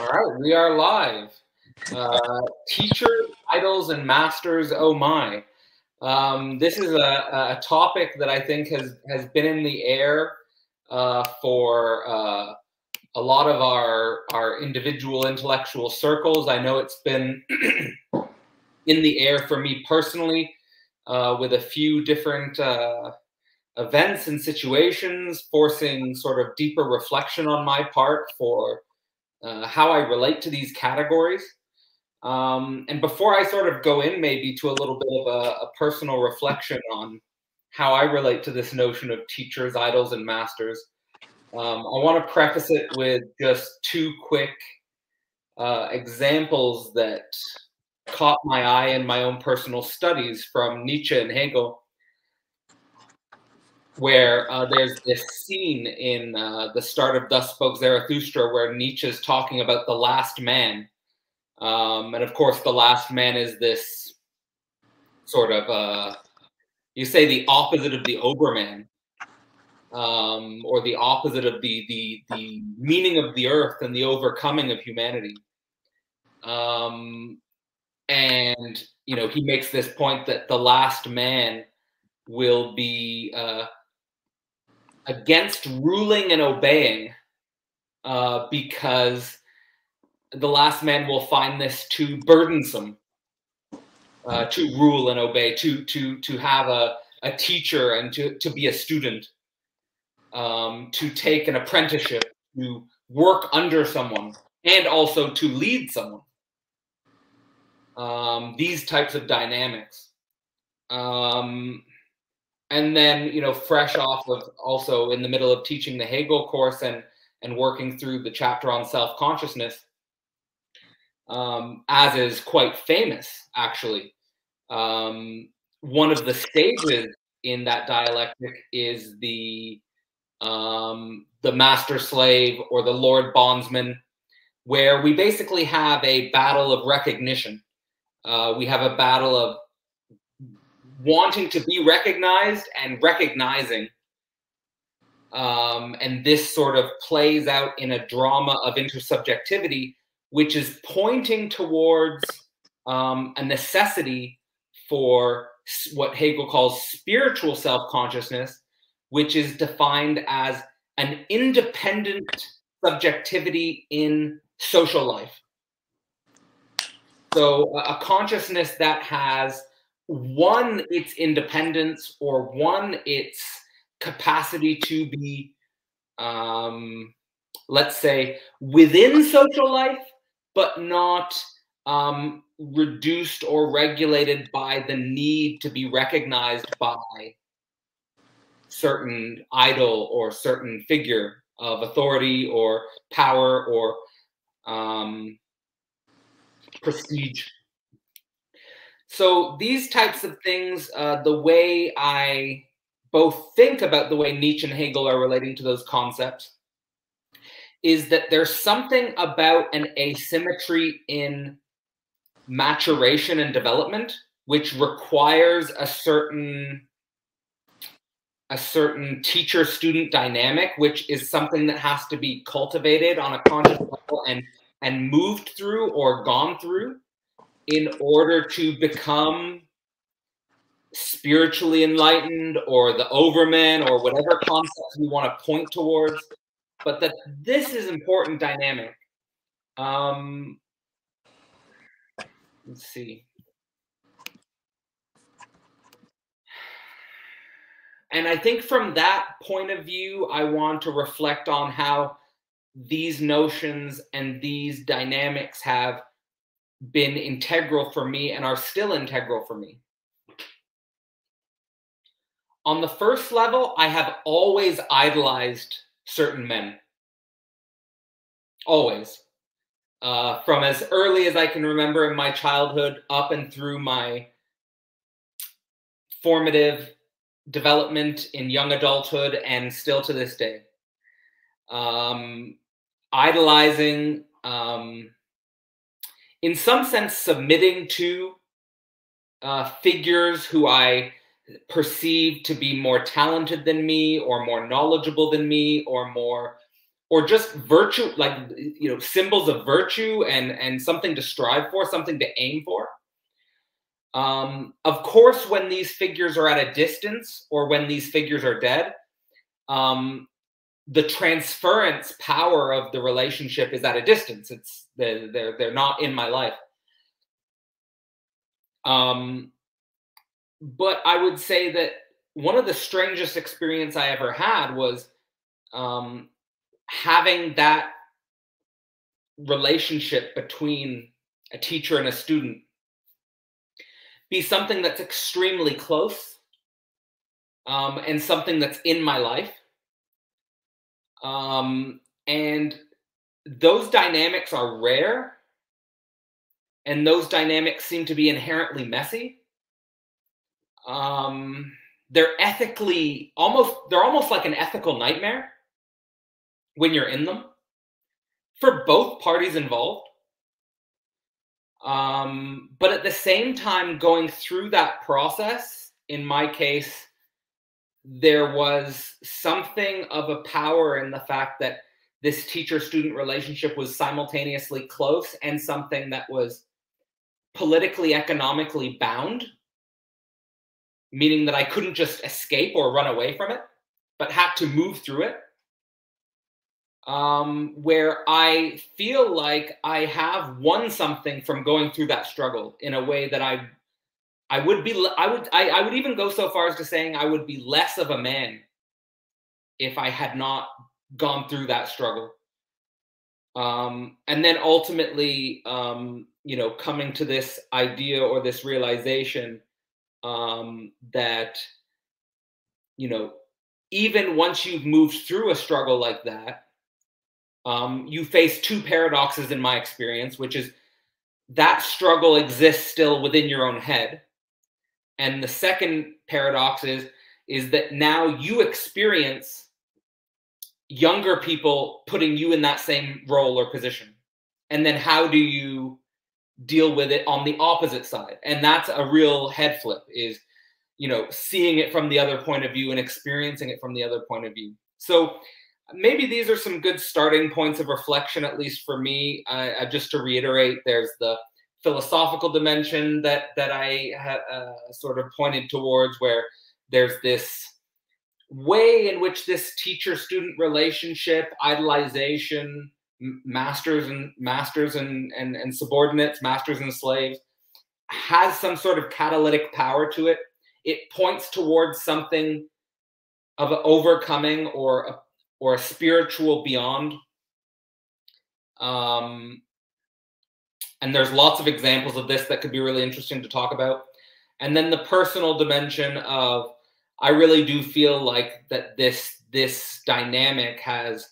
All right, we are live. Uh, teachers, idols, and masters. Oh my! Um, this is a, a, topic that I think has has been in the air uh, for uh, a lot of our our individual intellectual circles. I know it's been in the air for me personally, uh, with a few different uh, events and situations, forcing sort of deeper reflection on my part for uh, how I relate to these categories. Um, and before I sort of go in maybe to a little bit of a, a, personal reflection on how I relate to this notion of teachers, idols, and masters, um, I want to preface it with just two quick uh, examples that caught my eye in my own personal studies from Nietzsche and Hegel where uh, there's this scene in uh, the start of Thus Spoke Zarathustra where Nietzsche is talking about the last man. Um, and of course, the last man is this sort of, uh, you say the opposite of the Overman, um, or the opposite of the, the, the meaning of the earth and the overcoming of humanity. Um, and, you know, he makes this point that the last man will be uh, against ruling and obeying uh, because the last man will find this too burdensome uh, to rule and obey, to to to have a, a teacher and to, to be a student, um, to take an apprenticeship, to work under someone, and also to lead someone. Um, these types of dynamics. Um, and then you know fresh off of also in the middle of teaching the hegel course and and working through the chapter on self-consciousness um, as is quite famous actually. Um, one of the stages in that dialectic is the um, the master slave or the lord bondsman where we basically have a battle of recognition. Uh, we have a battle of wanting to be recognized and recognizing. Um, and this sort of plays out in a drama of intersubjectivity, which is pointing towards um, a necessity for what Hegel calls spiritual self consciousness, which is defined as an independent subjectivity in social life. So, a consciousness that has one its independence or one its capacity to be um, let's say within social life but not um, reduced or regulated by the need to be recognized by certain idol or certain figure of authority or power or um, prestige so these types of things, uh, the way I both think about the way Nietzsche and Hegel are relating to those concepts is that there's something about an asymmetry in maturation and development which requires a certain a certain teacher student dynamic which is something that has to be cultivated on a conscious level and and moved through or gone through in order to become spiritually enlightened or the overman or whatever concepts we want to point towards but that this is important dynamic. Um let's see. And i think from that point of view i want to reflect on how these notions and these dynamics have been integral for me and are still integral for me. On the first level, I have always idolized certain men. Always. Uh, from as early as I can remember in my childhood up and through my formative development in young adulthood and still to this day. Um, idolizing um, in some sense, submitting to uh, figures who I perceive to be more talented than me, or more knowledgeable than me, or more or just virtue, like you know, symbols of virtue and and something to strive for, something to aim for. Um, of course, when these figures are at a distance or when these figures are dead, um, the transference power of the relationship is at a distance. It's they're they're, they're not in my life. Um, but I would say that one of the strangest experience I ever had was um, having that relationship between a teacher and a student be something that's extremely close um, and something that's in my life. Um, and those dynamics are rare and those dynamics seem to be inherently messy. Um, they're ethically almost they're almost like an ethical nightmare when you're in them for both parties involved. Um, but at the same time, going through that process, in my case, there was something of a power in the fact that this teacher student relationship was simultaneously close and something that was politically, economically bound, meaning that I couldn't just escape or run away from it, but had to move through it. Um, where I feel like I have won something from going through that struggle in a way that I, I would be, I would, I, I would even go so far as to saying I would be less of a man if I had not gone through that struggle. Um, and then ultimately, um, you know, coming to this idea or this realization um, that, you know, even once you've moved through a struggle like that, um, you face two paradoxes in my experience, which is that struggle exists still within your own head. And the second paradox is, is that now you experience younger people putting you in that same role or position. And then how do you deal with it on the opposite side? And that's a real head flip is, you know, seeing it from the other point of view and experiencing it from the other point of view. So maybe these are some good starting points of reflection, at least for me. Uh, just to reiterate, there's the philosophical dimension that that I uh, sort of pointed towards, where there's this way in which this teacher-student relationship, idolization, masters and masters and, and and subordinates, masters and slaves, has some sort of catalytic power to it. It points towards something of overcoming or a or a spiritual beyond. Um, and there's lots of examples of this that could be really interesting to talk about. And then the personal dimension of I really do feel like that this this dynamic has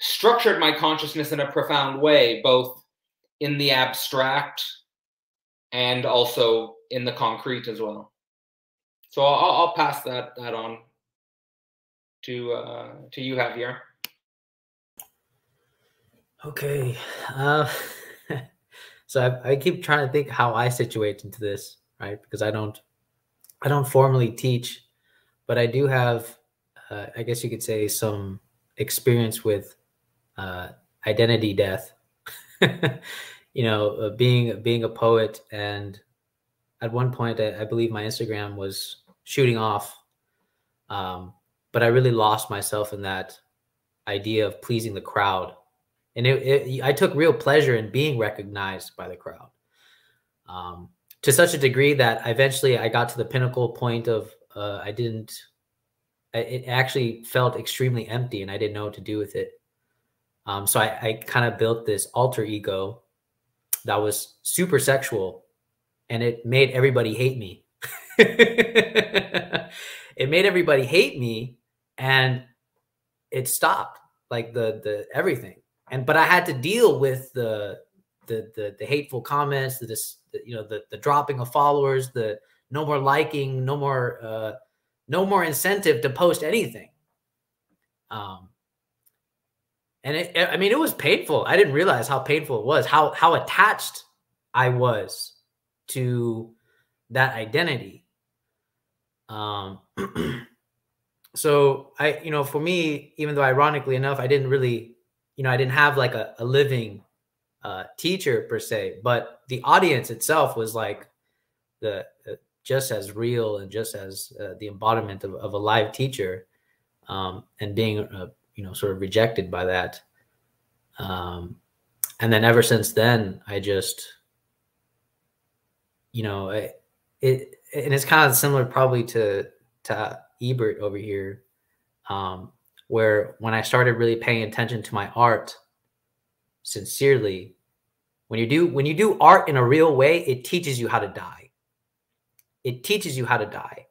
structured my consciousness in a profound way, both in the abstract and also in the concrete as well. So I'll, I'll pass that that on to uh, to you, Javier. Okay. Uh, so I, I, keep trying to think how I situate into this, right? Because I don't, I don't formally teach, but I do have, uh, I guess you could say, some experience with uh, identity death. you know, uh, being being a poet, and at one point, I, I believe my Instagram was shooting off. Um, but I really lost myself in that idea of pleasing the crowd. And it, it, I took real pleasure in being recognized by the crowd um, to such a degree that eventually I got to the pinnacle point of uh, I didn't, it actually felt extremely empty and I didn't know what to do with it. Um, so I, I kind of built this alter ego that was super sexual and it made everybody hate me. it made everybody hate me and it stopped like the the everything and but i had to deal with the the the, the hateful comments the, the you know the the dropping of followers the no more liking no more uh no more incentive to post anything. Um and it, i mean it was painful. I didn't realize how painful it was how how attached i was to that identity. Um so I, you know, for me, even though ironically enough, I didn't really you know, I didn't have like a, a living uh, teacher per se, but the audience itself was like the uh, just as real and just as uh, the embodiment of, of, a live teacher, um, and being uh, you know sort of rejected by that. Um, and then ever since then, I just you know it, it and it's kind of similar probably to to Ebert over here, um, where when I started really paying attention to my art sincerely, when you do when you do art in a real way, it teaches you how to die. It teaches you how to die,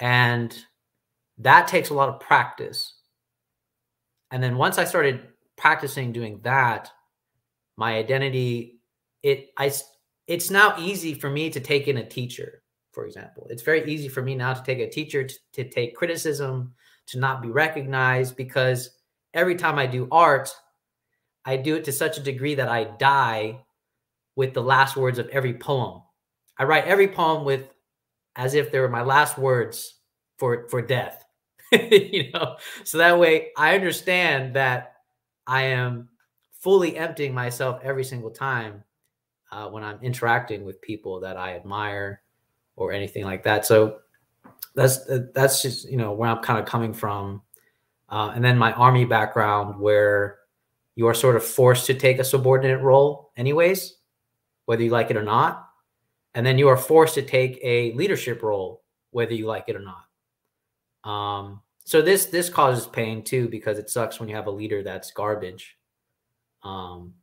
and that takes a lot of practice. And then once I started practicing doing that, my identity it I it's now easy for me to take in a teacher for example. It's very easy for me now to take a teacher to, to take criticism, to not be recognized, because every time I do art, I do it to such a degree that I die with the last words of every poem. I write every poem with as if they were my last words for for death. you know, so that way I understand that I am fully emptying myself every single time uh, when I'm interacting with people that I admire or anything like that. So that's that's just you know where I'm kind of coming from, uh, and then my army background where you are sort of forced to take a subordinate role anyways, whether you like it or not, and then you are forced to take a leadership role whether you like it or not. Um, so this this causes pain too because it sucks when you have a leader that's garbage, um,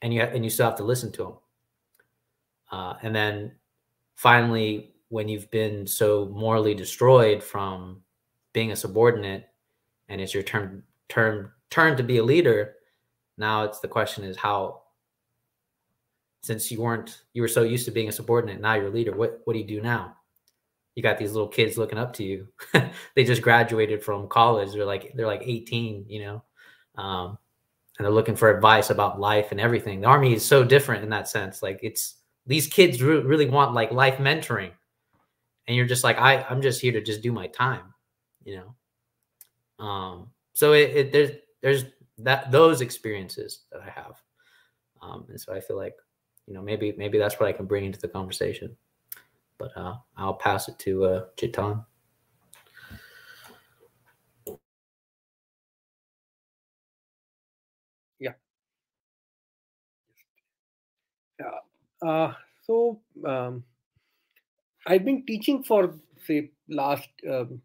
and you and you still have to listen to them. Uh, and then finally, when you've been so morally destroyed from being a subordinate and it's your turn turn turn to be a leader, now it's the question is how since you weren't you were so used to being a subordinate, now you're a leader. What what do you do now? You got these little kids looking up to you. they just graduated from college. They're like they're like 18, you know. Um, and they're looking for advice about life and everything. The army is so different in that sense. Like it's these kids re really want like life mentoring and you're just like i i'm just here to just do my time you know um so it, it there's there's that those experiences that i have um and so i feel like you know maybe maybe that's what i can bring into the conversation. But uh i'll pass it to uh yeah. Yeah. Uh, so um, I've been teaching for say last um,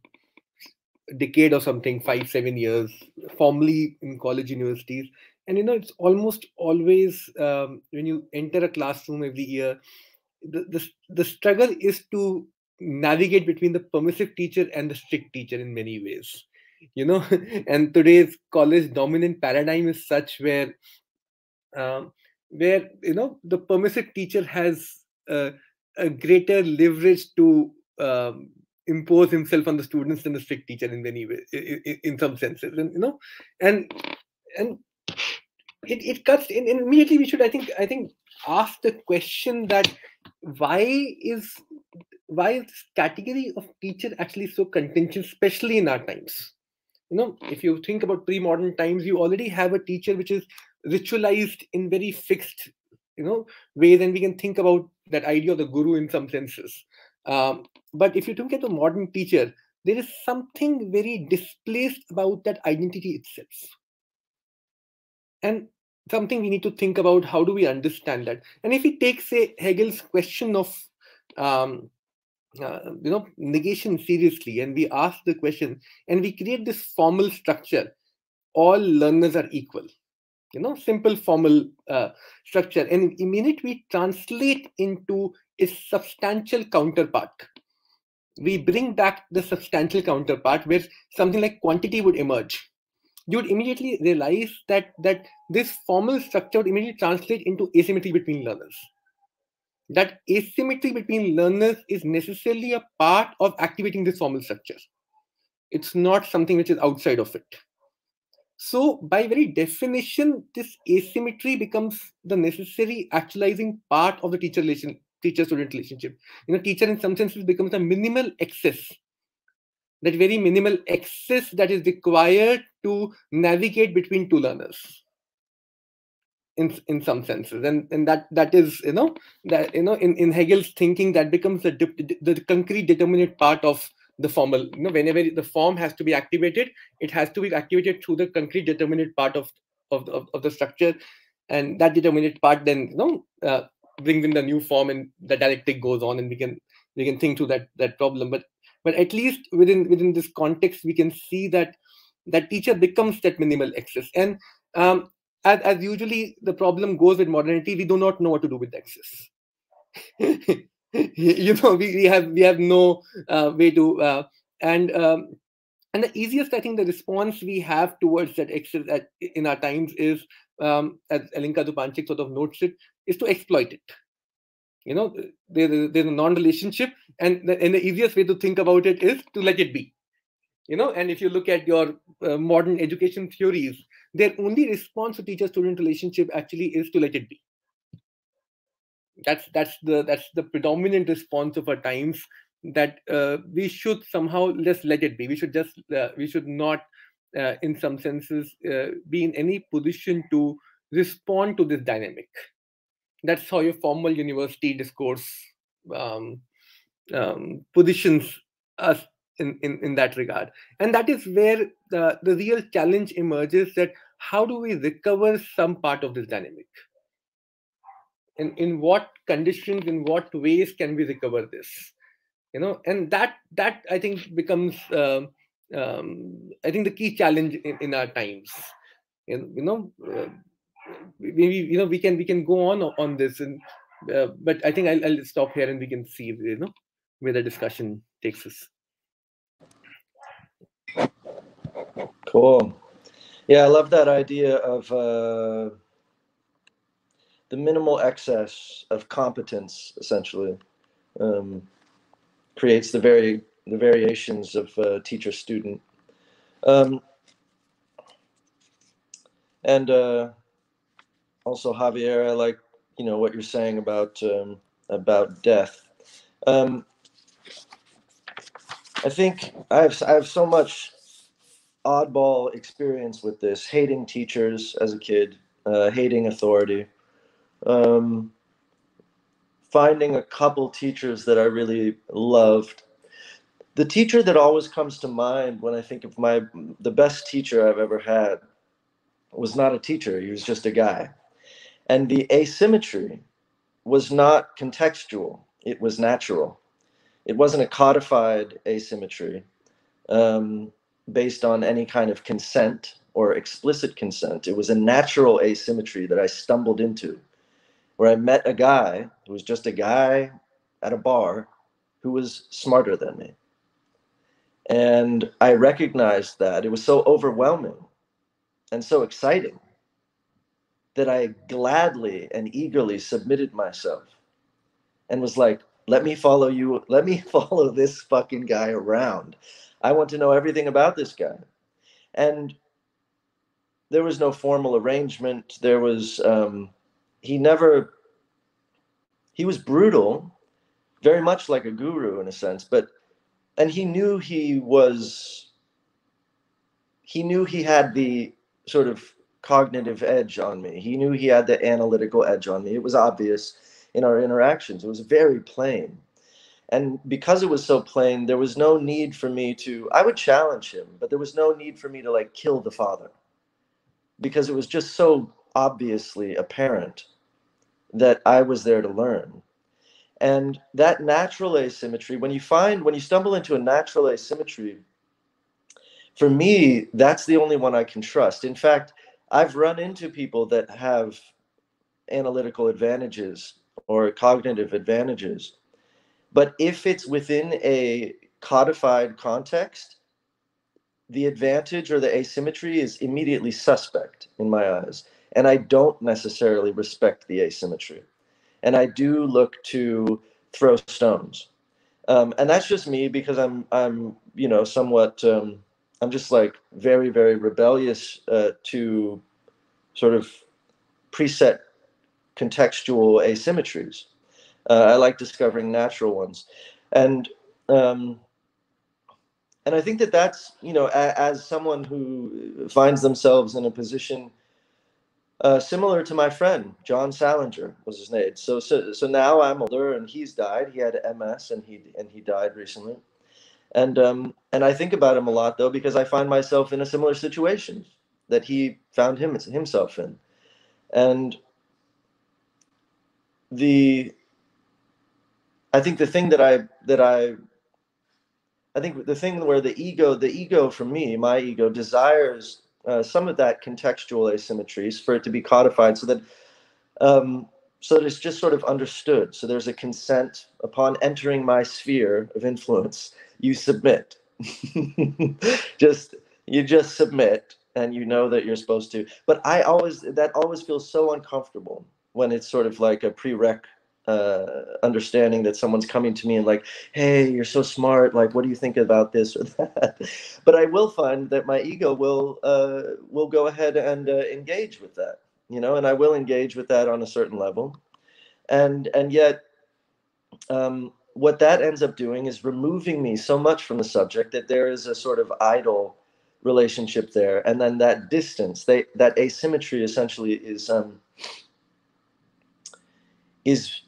decade or something, five seven years, formally in college universities, and you know it's almost always um, when you enter a classroom every year, the, the the struggle is to navigate between the permissive teacher and the strict teacher in many ways you know? And today's college dominant paradigm is such where um, where you know the permissive teacher has uh, a greater leverage to um, impose himself on the students than the strict teacher in many ways in, in some senses and you know? And and it, it cuts in immediately we should i think i think ask the question that why is why is this category of teacher actually so contentious especially in our times? You know if you think about pre-modern times you already have a teacher which is ritualized in very fixed you know way and we can think about that idea of the guru in some senses. Um, but if you look at the modern teacher there is something very displaced about that identity itself and something we need to think about how do we understand that? And if we take say hegel's question of um, uh, you know negation seriously and we ask the question and we create this formal structure all learners are equal. You know simple formal uh, structure. And in minute we translate into its substantial counterpart. We bring back the substantial counterpart where something like quantity would emerge you would immediately realize that that this formal structure would immediately translate into asymmetry between learners that asymmetry between learners is necessarily a part of activating this formal structure it's not something which is outside of it so, by very definition, this asymmetry becomes the necessary actualizing part of the teacher relation, teacher-student relationship. You know, teacher in some senses becomes a minimal excess. That very minimal excess that is required to navigate between two learners. in in some senses and and that that is you know that you know in, in hegel's thinking that becomes the the concrete determinate part of the formal you know whenever the form has to be activated it has to be activated through the concrete determinate part of of the, of, of the structure and that determinate part then you know uh, brings in the new form and the dialectic goes on and we can we can think through that that problem but but at least within within this context we can see that that teacher becomes that minimal access and um, as, as usually the problem goes with modernity we do not know what to do with access you know we, we have we have no uh, way to uh, and um, and the easiest i think the response we have towards that access at, in our times is um, as Alenka Zupančič sort of notes it is to exploit it. You know there, there's a non-relationship and the, and the easiest way to think about it is to let it be you know and if you look at your uh, modern education theories their only response to teacher student relationship actually is to let it be. That's that's the that's the predominant response of our times that uh, we should somehow just let it be. We should just uh, we should not uh, in some senses uh, be in any position to respond to this dynamic. That's how your formal university discourse um, um, positions us in, in, in that regard. And that is where the, the real challenge emerges that how do we recover some part of this dynamic? In, in what conditions, in what ways can we recover this? You know, and that that I think becomes uh, um, I think the key challenge in, in our times. You, you know, uh, maybe you know we can we can go on on this, and uh, but I think I'll, I'll stop here and we can see you know where the discussion takes us. Cool. Yeah, I love that idea of uh, the minimal excess of competence, essentially, um, creates the very the variations of uh, teacher student. Um, and uh, also, Javier, I like you know what you're saying about um, about death. Um, I think I have I have so much oddball experience with this, hating teachers as a kid, uh, hating authority, um, finding a couple teachers that I really loved. The teacher that always comes to mind when I think of my the best teacher I've ever had was not a teacher; he was just a guy, and the asymmetry was not contextual; it was natural. It wasn't a codified asymmetry. Um, based on any kind of consent or explicit consent. It was a natural asymmetry that I stumbled into, where I met a guy who was just a guy at a bar who was smarter than me. And I recognized that it was so overwhelming and so exciting that I gladly and eagerly submitted myself and was like, let me follow you, let me follow this fucking guy around. I want to know everything about this guy. And there was no formal arrangement. There was, um, he never, he was brutal, very much like a guru in a sense, but, and he knew he was, he knew he had the sort of cognitive edge on me. He knew he had the analytical edge on me. It was obvious in our interactions. It was very plain and because it was so plain there was no need for me to i would challenge him but there was no need for me to like kill the father. Because it was just so obviously apparent that i was there to learn. And that natural asymmetry when you find when you stumble into a natural asymmetry for me that's the only one i can trust. In fact i've run into people that have analytical advantages or cognitive advantages but if it's within a codified context, the advantage or the asymmetry is immediately suspect in my eyes. And I don't necessarily respect the asymmetry. And I do look to throw stones. Um, and that's just me because I'm, I'm, you know, somewhat, um, I'm just like very, very rebellious uh, to sort of preset contextual asymmetries. Uh, I like discovering natural ones, and um, and I think that that's you know a, as someone who finds themselves in a position uh, similar to my friend John Salinger was his name. So, so so now I'm older and he's died. He had MS and he and he died recently. And um, and I think about him a lot though because I find myself in a similar situation that he found him himself in, and the I think the thing that I that I I think the thing where the ego the ego for me my ego desires uh, some of that contextual asymmetries for it to be codified so that um, so that it's just sort of understood. So there's a consent upon entering my sphere of influence. You submit. Just you just submit and you know that you're supposed to. But i always that always feels so uncomfortable when it's sort of like a prereq uh, understanding that someone's coming to me and like, hey, you're so smart. Like, what do you think about this or that? but I will find that my ego will uh, will go ahead and uh, engage with that, you know, and I will engage with that on a certain level, and and yet, um, what that ends up doing is removing me so much from the subject that there is a sort of idol relationship there, and then that distance, they that asymmetry essentially is um, is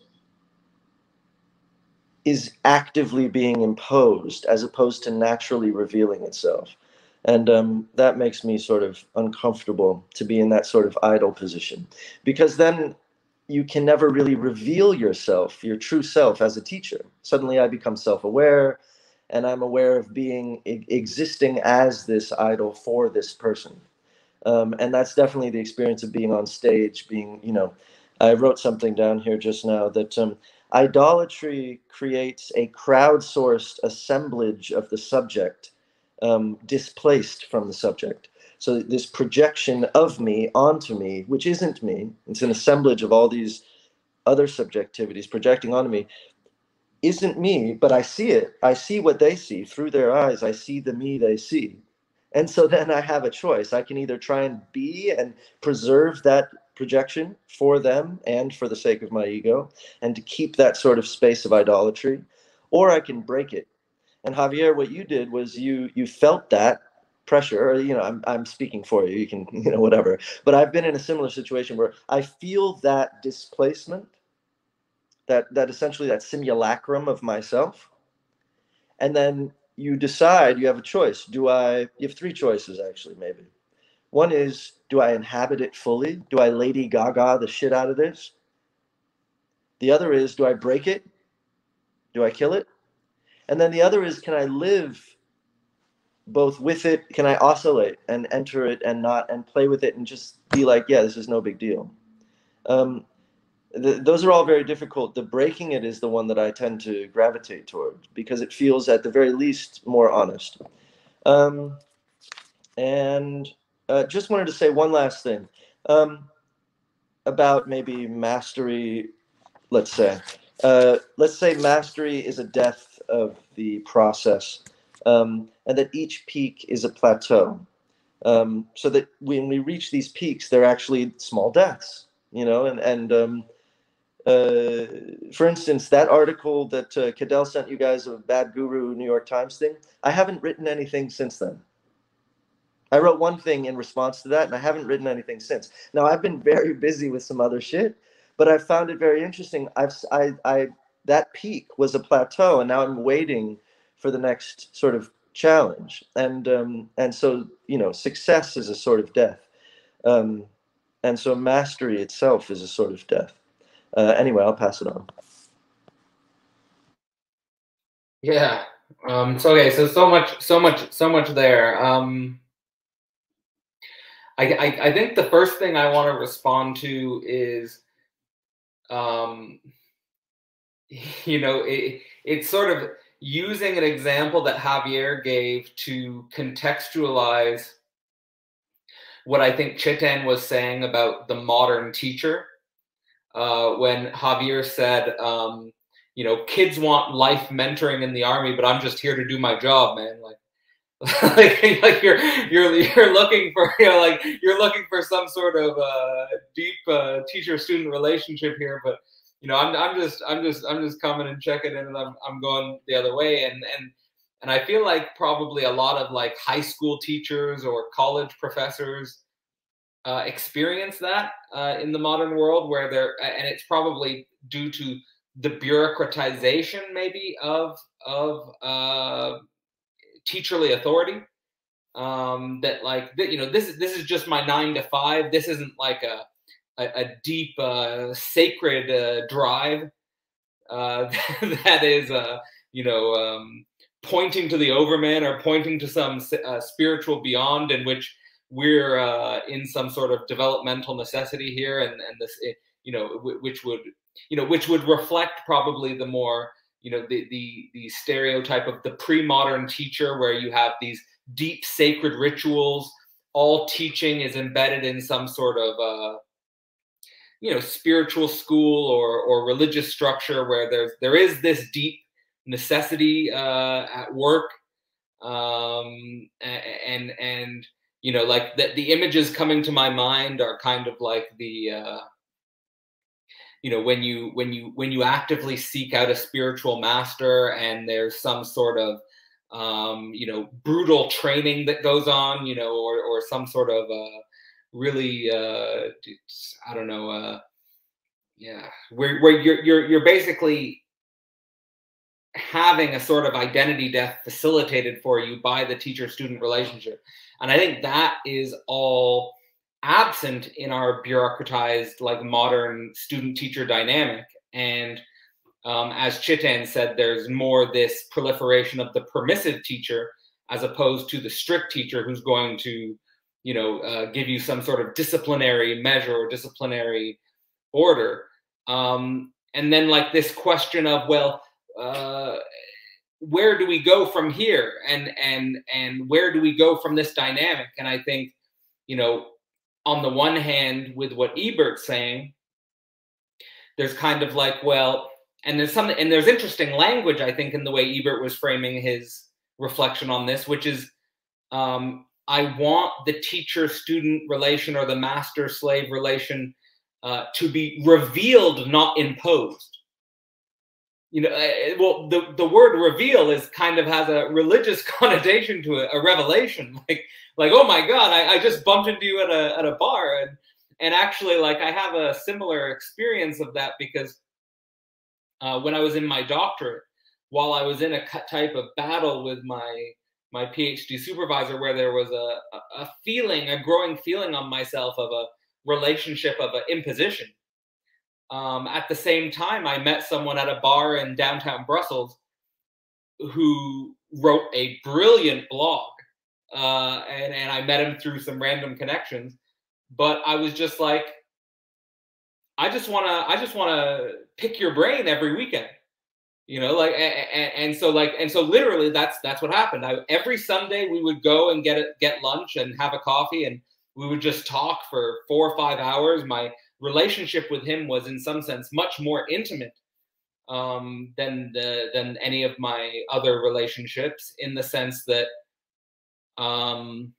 is actively being imposed as opposed to naturally revealing itself. And um, that makes me sort of uncomfortable to be in that sort of idol position because then you can never really reveal yourself, your true self, as a teacher. Suddenly I become self aware and I'm aware of being existing as this idol for this person. Um, and that's definitely the experience of being on stage, being, you know, I wrote something down here just now that um, Idolatry creates a crowdsourced assemblage of the subject um, displaced from the subject. So this projection of me onto me, which isn't me, it's an assemblage of all these other subjectivities projecting onto me, isn't me, but I see it. I see what they see through their eyes. I see the me they see. And so then I have a choice. I can either try and be and preserve that projection for them and for the sake of my ego, and to keep that sort of space of idolatry, or I can break it. And Javier, what you did was you you felt that pressure, or you know, I'm I'm speaking for you. You can you know whatever. But I've been in a similar situation where I feel that displacement, that that essentially that simulacrum of myself, and then you decide you have a choice. Do I? You have three choices actually, maybe one is, do I inhabit it fully? Do I Lady Gaga the shit out of this? The other is, do I break it? Do I kill it? And then the other is, can I live both with it? Can I oscillate and enter it and not and play with it and just be like, yeah, this is no big deal? Um, those are all very difficult. The breaking it is the one that I tend to gravitate toward because it feels, at the very least, more honest. Um, and uh, just wanted to say one last thing um, about maybe mastery. Let's say, uh, let's say mastery is a death of the process, um, and that each peak is a plateau. Um, so that when we reach these peaks, they're actually small deaths, you know. And and um, uh, for instance, that article that uh, Cadell sent you guys of Bad Guru New York Times thing, I haven't written anything since then. I wrote one thing in response to that, and I haven't written anything since. Now I've been very busy with some other shit, but I found it very interesting. I've I I that peak was a plateau, and now I'm waiting for the next sort of challenge. And um, and so you know, success is a sort of death, um, and so mastery itself is a sort of death. Uh, anyway, I'll pass it on. Yeah. Um, so okay. So so much, so much, so much there. Um, I, I, I think the first thing I want to respond to is, um, you know, it, it's sort of using an example that Javier gave to contextualize what I think Chetan was saying about the modern teacher. Uh, when Javier said, um, you know, kids want life mentoring in the army, but I'm just here to do my job, man. Like, like, like you're you're you're looking for you know like you're looking for some sort of uh, deep uh, teacher student relationship here, but you know I'm I'm just I'm just I'm just coming and checking in, and I'm I'm going the other way, and and and I feel like probably a lot of like high school teachers or college professors uh, experience that uh, in the modern world where there and it's probably due to the bureaucratization maybe of of uh, teacherly authority um, that like that, you know this is this is just my nine to five. This isn't like a a, a deep uh, sacred uh, drive uh, that is uh, you know um, pointing to the overman or pointing to some uh, spiritual beyond in which we're uh, in some sort of developmental necessity here, and and this eh, you know which would you know which would reflect probably the more you know the the the stereotype of the pre-modern teacher where you have these deep sacred rituals all teaching is embedded in some sort of uh, you know spiritual school or or religious structure where there's there is this deep necessity uh, at work. Um, and and you know like the, the images coming to my mind are kind of like the uh, you know when you when you when you actively seek out a spiritual master and there's some sort of um, you know brutal training that goes on you know or or some sort of uh, really uh, I don't know uh, yeah where where you're you're you're basically having a sort of identity death facilitated for you by the teacher student relationship. And I think that is all absent in our bureaucratized, like modern student teacher dynamic. And um, as Chetan said, there's more this proliferation of the permissive teacher as opposed to the strict teacher who's going to, you know, uh, give you some sort of disciplinary measure or disciplinary order. Um, and then like this question of, well, uh, where do we go from here and and and where do we go from this dynamic and i think you know on the one hand with what ebert's saying there's kind of like well and there's some and there's interesting language i think in the way ebert was framing his reflection on this which is um, i want the teacher student relation or the master slave relation uh, to be revealed not imposed you know, eh, well, the, the word reveal is kind of has a religious connotation to it, a revelation. Like, like, oh my God, I, I just bumped into you at a, at a bar. And, and actually, like, I have a similar experience of that because uh, when I was in my doctorate, while I was in a type of battle with my my PhD supervisor, where there was a, a feeling, a growing feeling on myself of a relationship of an imposition um, at the same time, I met someone at a bar in downtown Brussels who wrote a brilliant blog. Uh, and, and I met him through some random connections. But I was just like, I just want to, I just want to pick your brain every weekend you know like and, and, so like and so literally that's that's what happened I, every sunday we would go and get it, get lunch and have a coffee and we would just talk for four or five hours my relationship with him was in some sense much more intimate um, than the than any of my other relationships in the sense that um,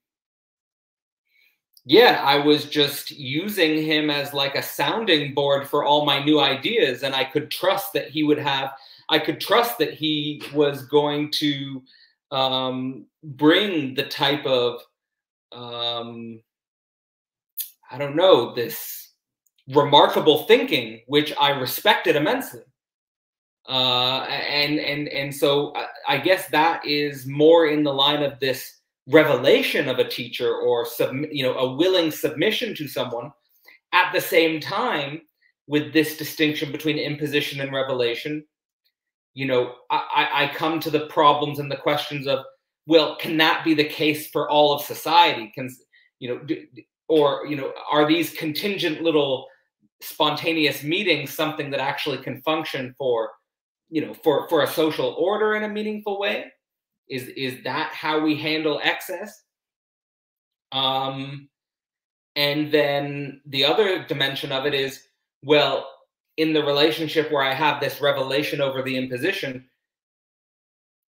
yeah i was just using him as like a sounding board for all my new ideas and i could trust that he would have i could trust that he was going to um, bring the type of um, i don't know this remarkable thinking, which I respected immensely. Uh, and and and so I, guess that is more in the line of this revelation of a teacher or sub, you know a willing submission to someone. At the same time, with this distinction between imposition and revelation, you know, I, I come to the problems and the questions of, well, can that be the case for all of society? Can you know, do, or you know, are these contingent little spontaneous meetings something that actually can function for you know for for a social order in a meaningful way? Is is that how we handle excess? Um and then the other dimension of it is well in the relationship where i have this revelation over the imposition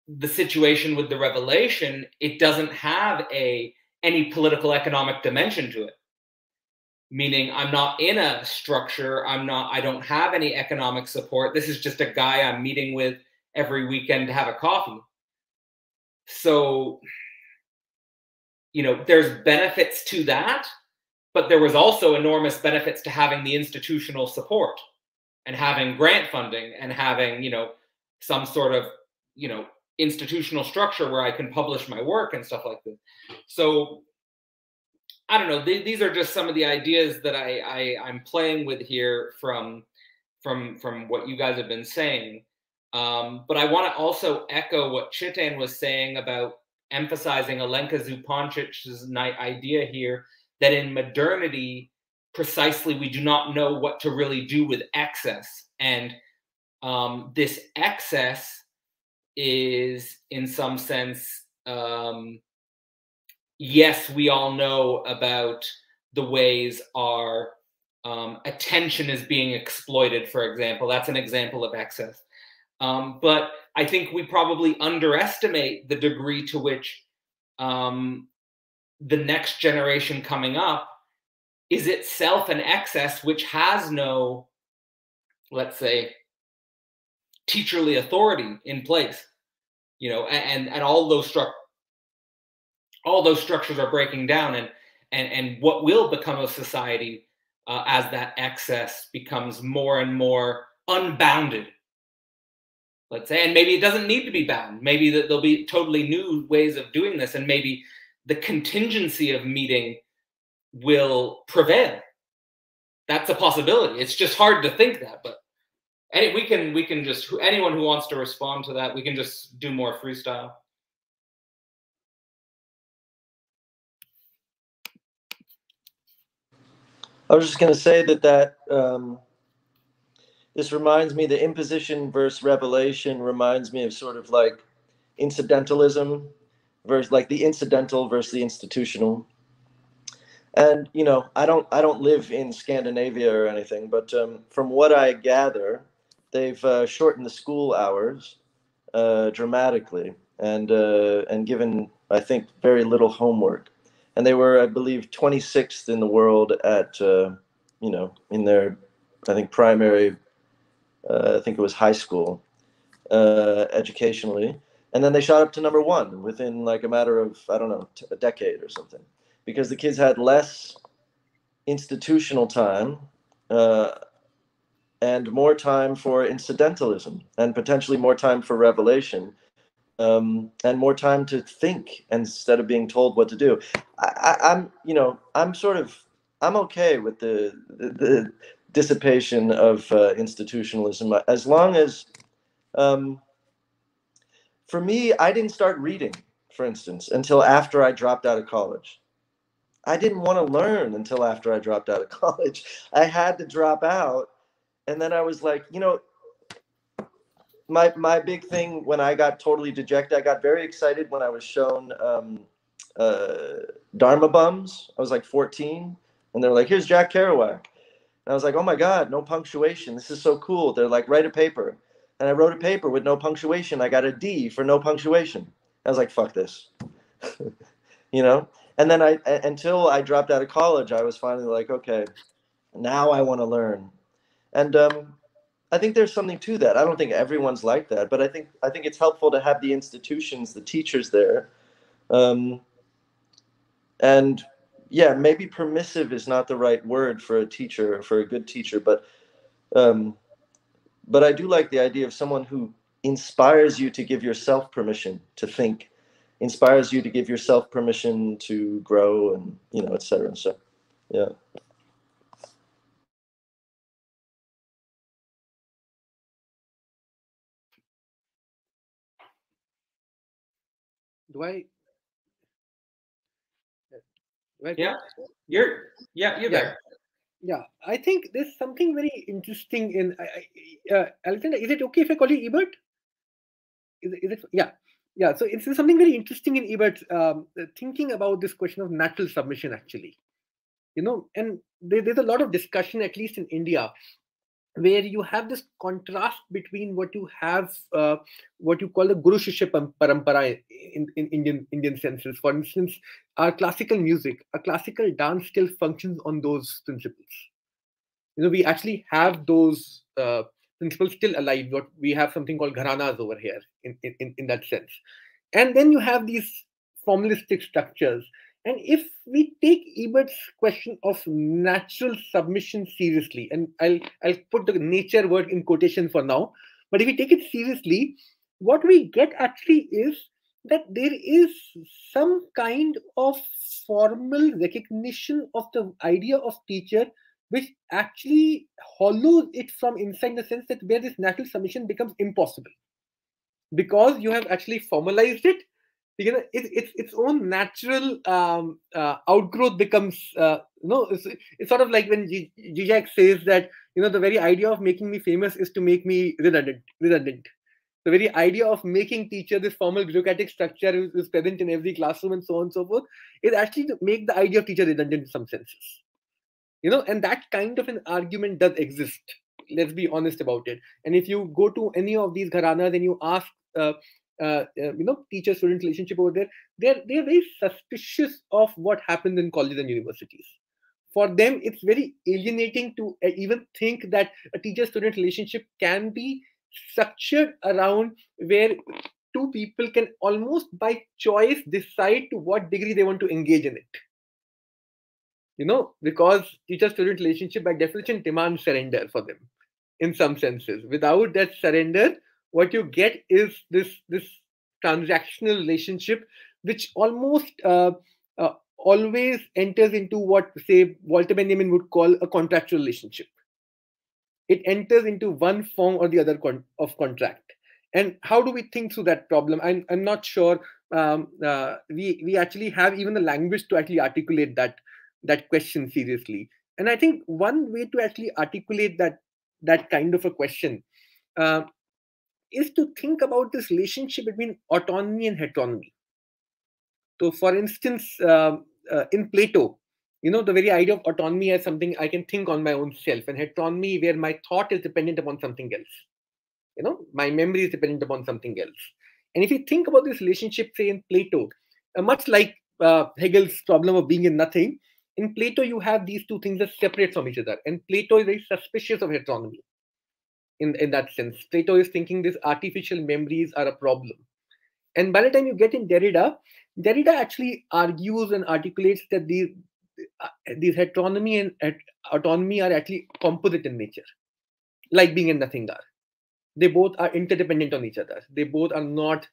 the situation with the revelation it doesn't have a any political economic dimension to it meaning I'm not in a structure. I'm not, I don't have any economic support. This is just a guy I'm meeting with every weekend to have a coffee. So, you know, there's benefits to that, but there was also enormous benefits to having the institutional support and having grant funding and having you know some sort of you know institutional structure where I can publish my work and stuff like this. So I don't know. Th- these are just some of the ideas that I, I I'm playing with here from from from what you guys have been saying. Um, but I want to also echo what Chetan was saying about emphasizing Alenka Zupancic's idea here that in modernity, precisely, we do not know what to really do with excess. And um, this excess is, in some sense, um, yes, we all know about the ways our um, attention is being exploited, for example. That's an example of excess. Um, but I think we probably underestimate the degree to which um, the next generation coming up is itself an excess which has no, let's say, teacherly authority in place. You know, and and all those struct all those structures are breaking down, and and and what will become of society uh, as that excess becomes more and more unbounded. Let's say and maybe it doesn't need to be bound. Maybe that there'll be totally new ways of doing this and maybe the contingency of meeting will prevail. That's a possibility. It's just hard to think that but any we can we can just anyone who wants to respond to that we can just do more freestyle i was just going to say that that um this reminds me the imposition versus revelation reminds me of sort of like incidentalism versus like the incidental versus the institutional. And you know i don't i don't live in scandinavia or anything but um, from what i gather they've uh, shortened the school hours uh, dramatically and uh, and given i think very little homework and they were i believe 26th in the world at uh, you know in their i think primary uh, I think it was high school, uh, educationally, and then they shot up to number one within like a matter of I don't know a decade or something, because the kids had less institutional time. Uh, and more time for incidentalism, and potentially more time for revelation, um, and more time to think instead of being told what to do. I, am you know, I'm sort of, I'm okay with the, the, the dissipation of uh, institutionalism as long as um, for me i didn't start reading for instance until after i dropped out of college i didn't want to learn until after i dropped out of college i had to drop out and then i was like you know my my big thing when i got totally dejected i got very excited when i was shown um, uh, dharma bums i was like 14 and they're like here's jack kerouac and I was like, oh my God, no punctuation. This is so cool. They're like, write a paper. And I wrote a paper with no punctuation. I got a D for no punctuation. I was like, fuck this. you know? And then I, until I dropped out of college, I was finally like, okay, now I want to learn. And um, I think there's something to that. I don't think everyone's like that, but I think I think it's helpful to have the institutions, the teachers there, um, and yeah, maybe permissive is not the right word for a teacher, for a good teacher, but um, but I do like the idea of someone who inspires you to give yourself permission to think, inspires you to give yourself permission to grow, and you know, et etc. So, yeah. Do I yeah. You're yeah you're yeah. there yeah. I think there's something very interesting in uh, alexander is it okay if i call you ebert? Is it, is it yeah. Yeah so it's something very interesting in ebert um, thinking about this question of natural submission actually. You know and there, there's a lot of discussion at least in india where you have this contrast between what you have, uh, what you call the Guru Shishya Parampara in, in Indian Indian senses. For instance, our classical music, a classical dance still functions on those principles. You know, we actually have those uh, principles still alive. What we have something called gharanas over here in, in, in that sense. And then you have these formalistic structures And if we take Ebert's question of natural submission seriously, and I'll I'll put the nature word in quotation for now, but if we take it seriously, what we get actually is that there is some kind of formal recognition of the idea of teacher which actually hollows it from inside in the sense that where this natural submission becomes impossible. Because you have actually formalized it you know it, it's its own natural um, uh, outgrowth becomes uh, you know it's, it's sort of like when Zizek says that you know the very idea of making me famous is to make me redundant redundant. The very idea of making teacher this formal bureaucratic structure is, is present in every classroom and so on and so forth is actually to make the idea of teacher redundant in some senses. You know and that kind of an argument does exist. Let's be honest about it. And if you go to any of these gharanas and you ask uh, uh, uh, you know teacher student relationship over there they're they're very suspicious of what happens in colleges and universities. For them it's very alienating to uh, even think that a teacher student relationship can be structured around where two people can almost by choice decide to what degree they want to engage in it. You know because teacher student relationship by definition demands surrender for them in some senses. Without that surrender what you get is this this transactional relationship which almost uh, uh, always enters into what say walter benjamin would call a contractual relationship. It enters into one form or the other con- of contract. And how do we think through that problem? I'm, I'm not sure um, uh, we we actually have even the language to actually articulate that that question seriously. And i think one way to actually articulate that that kind of a question uh, is to think about this relationship between autonomy and heteronomy. So for instance uh, uh, in plato you know the very idea of autonomy as something i can think on my own self and heteronomy where my thought is dependent upon something else. You know my memory is dependent upon something else. And if you think about this relationship say in plato uh, much like uh, hegel's problem of being in nothing in Plato, you have these two things that separate from each other. And Plato is very suspicious of heteronomy in, in that sense. Plato is thinking these artificial memories are a problem. And by the time you get in Derrida, Derrida actually argues and articulates that these, uh, these heteronomy and autonomy are actually composite in nature, like being and nothing are. They both are interdependent on each other. They both are not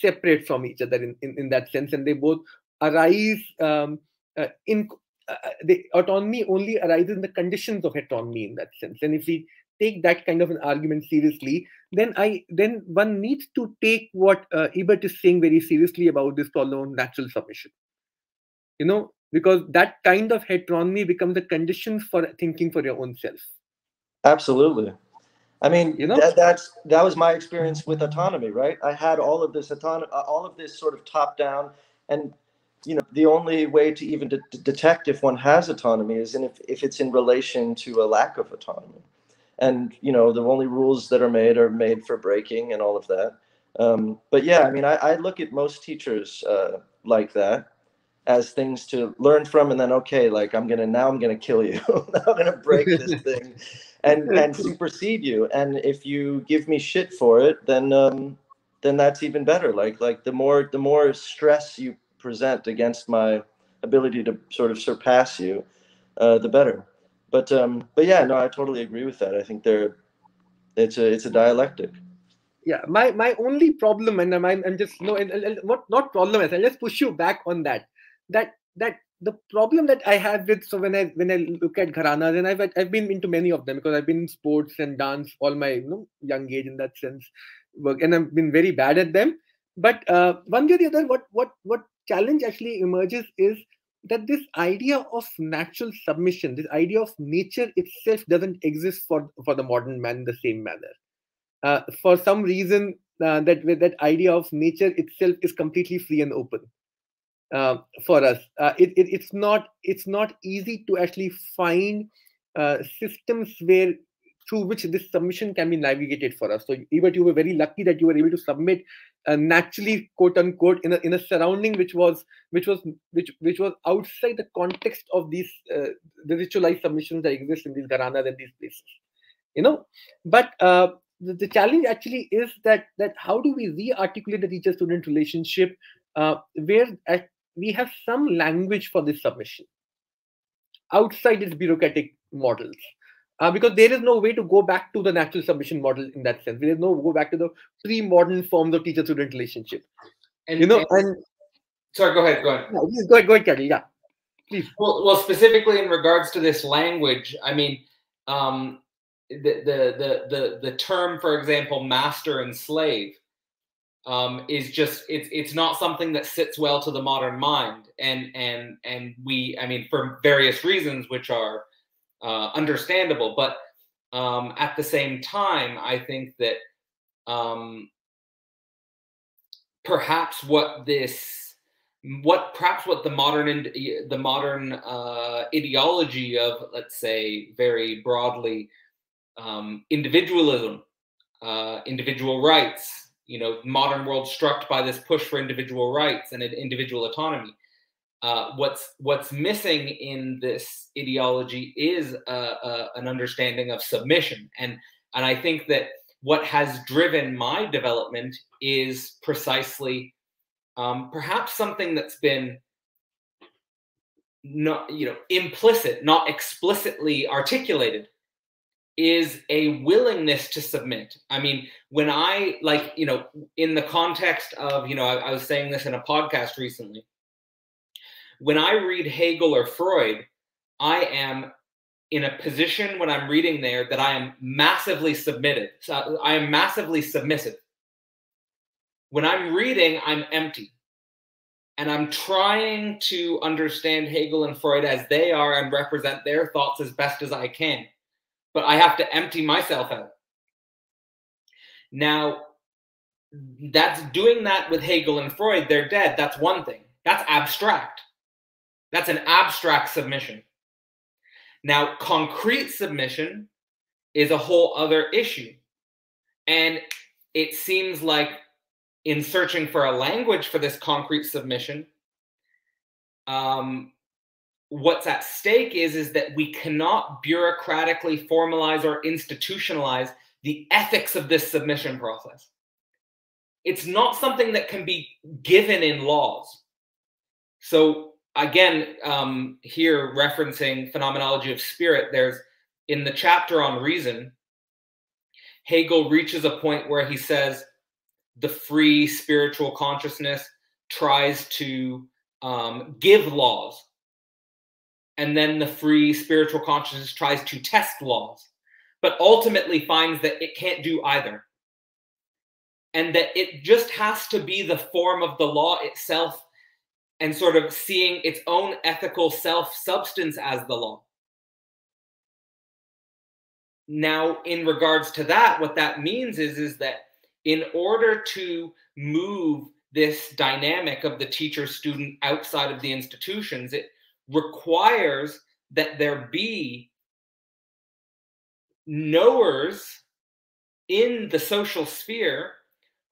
separate from each other in, in, in that sense. And they both arise um, uh, in uh, uh, the autonomy only arises in the conditions of autonomy in that sense. And if we take that kind of an argument seriously, then I then one needs to take what uh, Ebert is saying very seriously about this problem of natural submission. You know, because that kind of heteronomy becomes the conditions for thinking for your own self. Absolutely. I mean, you know, that, that's that was my experience with autonomy, right? I had all of this autonomy, all of this sort of top down, and you know the only way to even de- detect if one has autonomy is in if, if it's in relation to a lack of autonomy and you know the only rules that are made are made for breaking and all of that. Um, but yeah i mean I, I look at most teachers uh, like that as things to learn from and then okay like i'm gonna now i'm gonna kill you. Now i'm gonna break this thing and and supersede you. And if you give me shit for it then um then that's even better. Like like the more the more stress you present against my ability to sort of surpass you, uh, the better. But um, but yeah, no, I totally agree with that. I think they're it's a it's a dialectic. Yeah, my my only problem, and I'm I'm just no, and, and what not problem is, I'll just push you back on that. That that the problem that I have with so when I when I look at gharanas and I've I've been into many of them because I've been in sports and dance all my you know young age in that sense, work and I've been very bad at them. But uh, one way or the other, what what what challenge actually emerges is that this idea of natural submission, this idea of nature itself doesn't exist for, for the modern man in the same manner. Uh, for some reason, uh, that that idea of nature itself is completely free and open uh, for us. Uh, it, it, it's not it's not easy to actually find uh, systems where through which this submission can be navigated for us. So, Ebert, you were very lucky that you were able to submit uh, naturally, quote unquote, in a in a surrounding which was which was which which was outside the context of these uh, the ritualized submissions that exist in these gharanas and these places. You know, but uh, the, the, challenge actually is that that how do we re-articulate the teacher-student relationship uh, where we have some language for this submission outside its bureaucratic models. Uh, because there is no way to go back to the natural submission model in that sense. There is no go back to the pre-modern forms of teacher-student relationship. And you know, and, and sorry, go ahead, go ahead. No, go ahead, go ahead, Kelly. Yeah, please. Well, well, specifically in regards to this language, I mean, um, the, the the the the term, for example, master and slave, um, is just it's it's not something that sits well to the modern mind, and and and we, I mean, for various reasons, which are uh, understandable, but um, at the same time, I think that um, perhaps what this what perhaps what the modern the modern uh, ideology of let's say very broadly um, individualism uh, individual rights you know modern world struck by this push for individual rights and individual autonomy uh, what's what's missing in this ideology is a, a, an understanding of submission. And and i think that what has driven my development is precisely um, perhaps something that's been not you know implicit not explicitly articulated is a willingness to submit. I mean when i like you know in the context of you know I, I was saying this in a podcast recently when i read hegel or freud i am in a position when I'm reading there that I am massively submitted. So I am massively submissive. When I'm reading, I'm empty. And I'm trying to understand Hegel and Freud as they are and represent their thoughts as best as I can. But I have to empty myself out. Now, that's doing that with Hegel and Freud. They're dead. That's one thing. That's abstract. That's an abstract submission. Now, concrete submission is a whole other issue. And it seems like in searching for a language for this concrete submission, um, what's at stake is, is that we cannot bureaucratically formalize or institutionalize the ethics of this submission process. It's not something that can be given in laws. So again, um, here referencing phenomenology of spirit, there's in the chapter on reason, Hegel reaches a point where he says the free spiritual consciousness tries to um, give laws. And then the free spiritual consciousness tries to test laws, but ultimately finds that it can't do either. And that it just has to be the form of the law itself and sort of seeing its own ethical self substance as the law. Now, in regards to that, what that means is, is that in order to move this dynamic of the teacher student outside of the institutions, it requires that there be knowers in the social sphere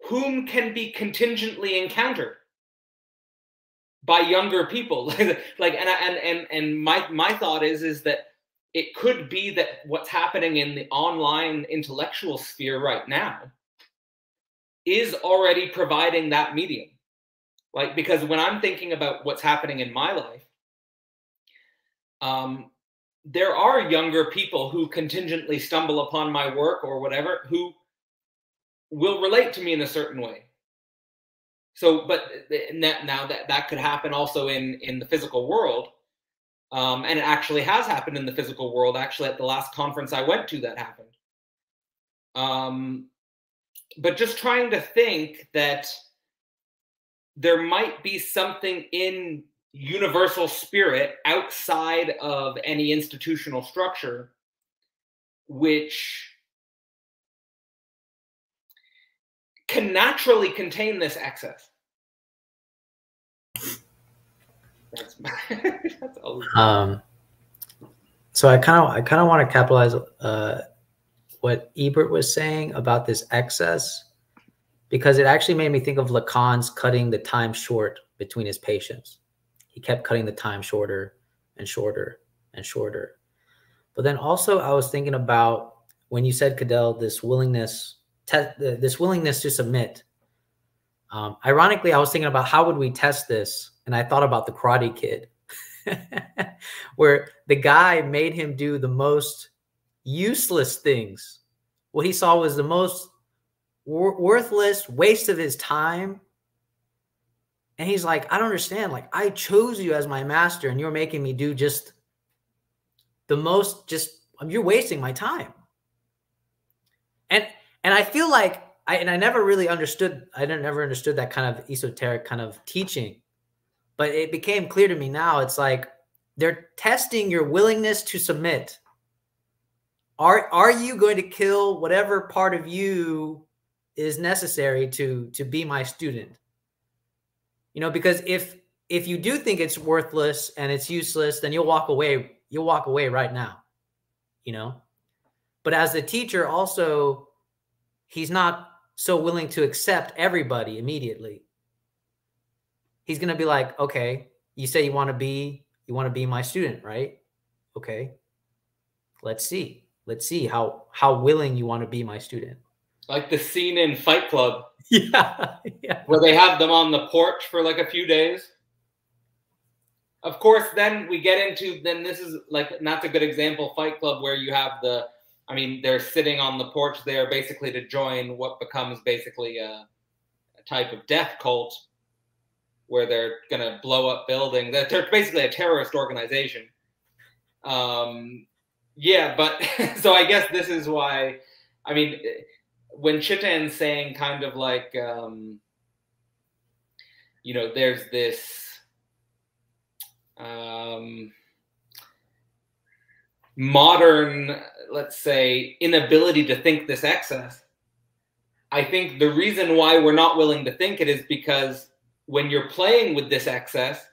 whom can be contingently encountered by younger people. Like and and and and my my thought is is that it could be that what's happening in the online intellectual sphere right now is already providing that medium. Like because when i'm thinking about what's happening in my life um there are younger people who contingently stumble upon my work or whatever who will relate to me in a certain way so, but now that that could happen also in in the physical world, um, and it actually has happened in the physical world. Actually, at the last conference I went to, that happened. Um, but just trying to think that there might be something in universal spirit outside of any institutional structure which can naturally contain this excess. That's, that's um, so I kind of I kind of want to capitalize uh, what Ebert was saying about this excess because it actually made me think of Lacan's cutting the time short between his patients. He kept cutting the time shorter and shorter and shorter. But then also I was thinking about when you said Cadell, this willingness this willingness to submit. Um, ironically, I was thinking about how would we test this, and I thought about the Karate Kid, where the guy made him do the most useless things. What he saw was the most wor- worthless waste of his time. And he's like, I don't understand. Like, I chose you as my master, and you're making me do just the most, just, you're wasting my time. And, and I feel like I, and I never really understood, I never understood that kind of esoteric kind of teaching, but it became clear to me now. It's like they're testing your willingness to submit. Are, are you going to kill whatever part of you is necessary to to be my student you know because if if you do think it's worthless and it's useless then you'll walk away you'll walk away right now you know but as a teacher also he's not so willing to accept everybody immediately he's going to be like okay you say you want to be you want to be my student right okay let's see let's see how how willing you want to be my student like the scene in Fight Club. Yeah, yeah. Where they have them on the porch for like a few days. Of course, then we get into then this is like not a good example Fight Club where you have the I mean they're sitting on the porch there basically to join what becomes basically a, a type of death cult where they're going to blow up buildings. They're basically a terrorist organization. Um, yeah, but so I guess this is why. I mean, when Chetan's saying kind of like, um, you know, there's this um, modern, let's say, inability to think this excess. I think the reason why we're not willing to think it is because when you're playing with this excess,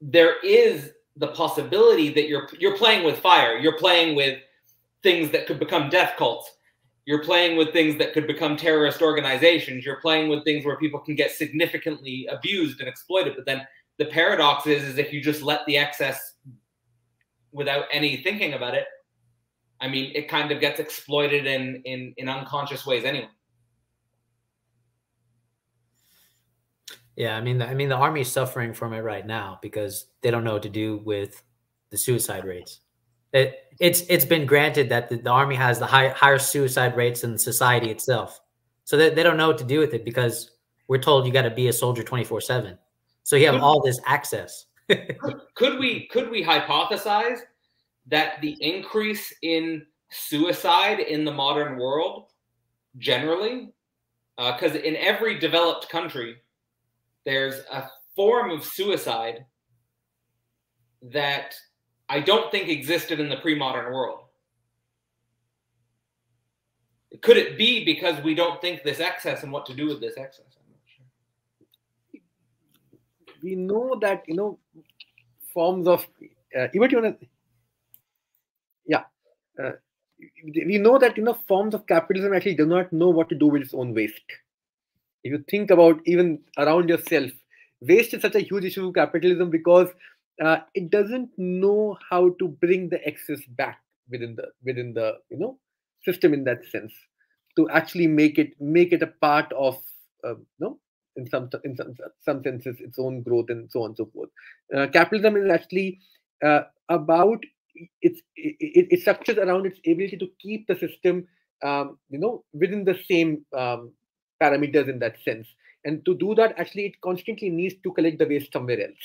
there is the possibility that you're you're playing with fire. You're playing with things that could become death cults you're playing with things that could become terrorist organizations you're playing with things where people can get significantly abused and exploited but then the paradox is is if you just let the excess without any thinking about it i mean it kind of gets exploited in in in unconscious ways anyway yeah i mean i mean the army is suffering from it right now because they don't know what to do with the suicide rates it, it's it's been granted that the, the army has the high, higher suicide rates than society itself. So they, they don't know what to do with it because we're told you got to be a soldier 24 7. So you have could, all this access. could, could we could we hypothesize that the increase in suicide in the modern world generally because uh, in every developed country there's a form of suicide that I don't think existed in the pre-modern world. Could it be because we don't think this excess and what to do with this excess? Sure. We know that you know forms of uh, even you want to yeah uh, we know that you know forms of capitalism actually do not know what to do with its own waste. If you think about even around yourself, waste is such a huge issue of capitalism because uh, it doesn't know how to bring the excess back within the within the you know system in that sense to actually make it make it a part of uh, you know in some in some some senses its own growth and so on and so forth uh, capitalism is actually uh, about its it, it, structures around its ability to keep the system um, you know within the same um, parameters in that sense. And to do that actually it constantly needs to collect the waste somewhere else.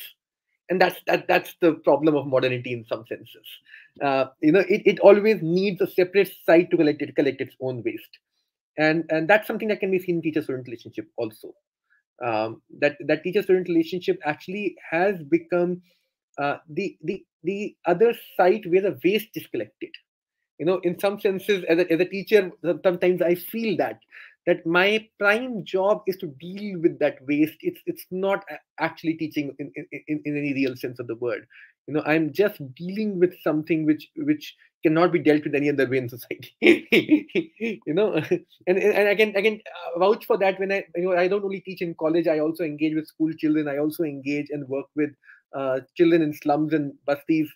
And that's that that's the problem of modernity in some senses. Uh, you know it, it always needs a separate site to collect it collect its own waste. And and that's something that can be seen in teacher student relationship also. Um, that that teacher student relationship actually has become uh, the the the other site where the waste is collected. You know in some senses as a, as a teacher sometimes i feel that that my prime job is to deal with that waste. It's it's not actually teaching in, in, in any real sense of the word. You know i'm just dealing with something which which cannot be dealt with any other way in society. You know and and i can i can uh, vouch for that when i you know i don't only teach in college i also engage with school children. I also engage and work with uh, children in slums and bastis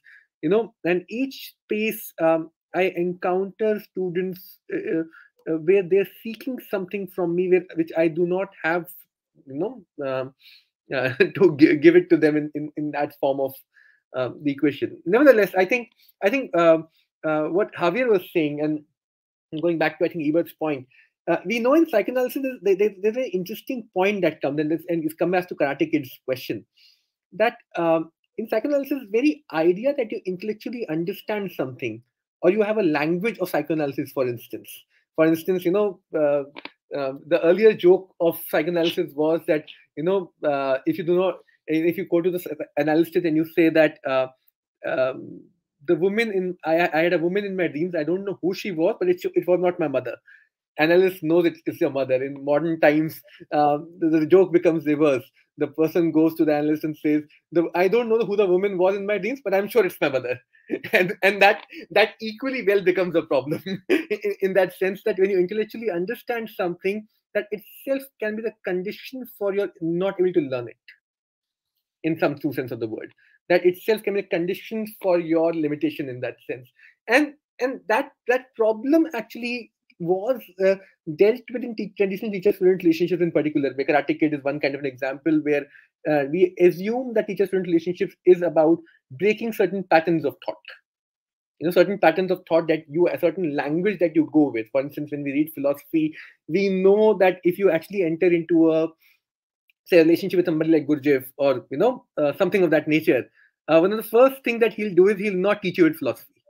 you know and each space um, i encounter students uh, uh uh, where they're seeking something from me where, which I do not have, you know, um, uh, to give, give it to them in, in, in that form of um, the equation. Nevertheless, I think I think um, uh, what Javier was saying, and going back to I think Ebert's point, uh, we know in psychoanalysis there's, there's an interesting point that comes, and, this, and it's come as to Karate Kid's question that um, in psychoanalysis, very idea that you intellectually understand something, or you have a language of psychoanalysis, for instance. For instance, you know, uh, uh, the earlier joke of psychoanalysis was that you know uh, if you do not if you go to the analyst and you say that uh, um, the woman in I, I, had a woman in my dreams i don't know who she was but it, it was not my mother. Analyst knows it, it's your mother. In modern times um, the, the, joke becomes reverse the person goes to the analyst and says i don't know who the woman was in my dreams but i'm sure it's my mother. And and that that equally well becomes a problem. In, in that sense that when you intellectually understand something that itself can be the condition for your not able to learn it. In some true sense of the word. That itself can be a condition for your limitation in that sense. And and that that problem actually was uh, dealt with in te- traditional teacher-student relationships in particular. Where Karate Kid is one kind of an example where uh, we assume that teacher-student relationships is about breaking certain patterns of thought. You know, certain patterns of thought that you, a certain language that you go with. For instance, when we read philosophy, we know that if you actually enter into a say a relationship with somebody like Gurdjieff or you know uh, something of that nature, uh, one of the first thing that he'll do is he'll not teach you with philosophy.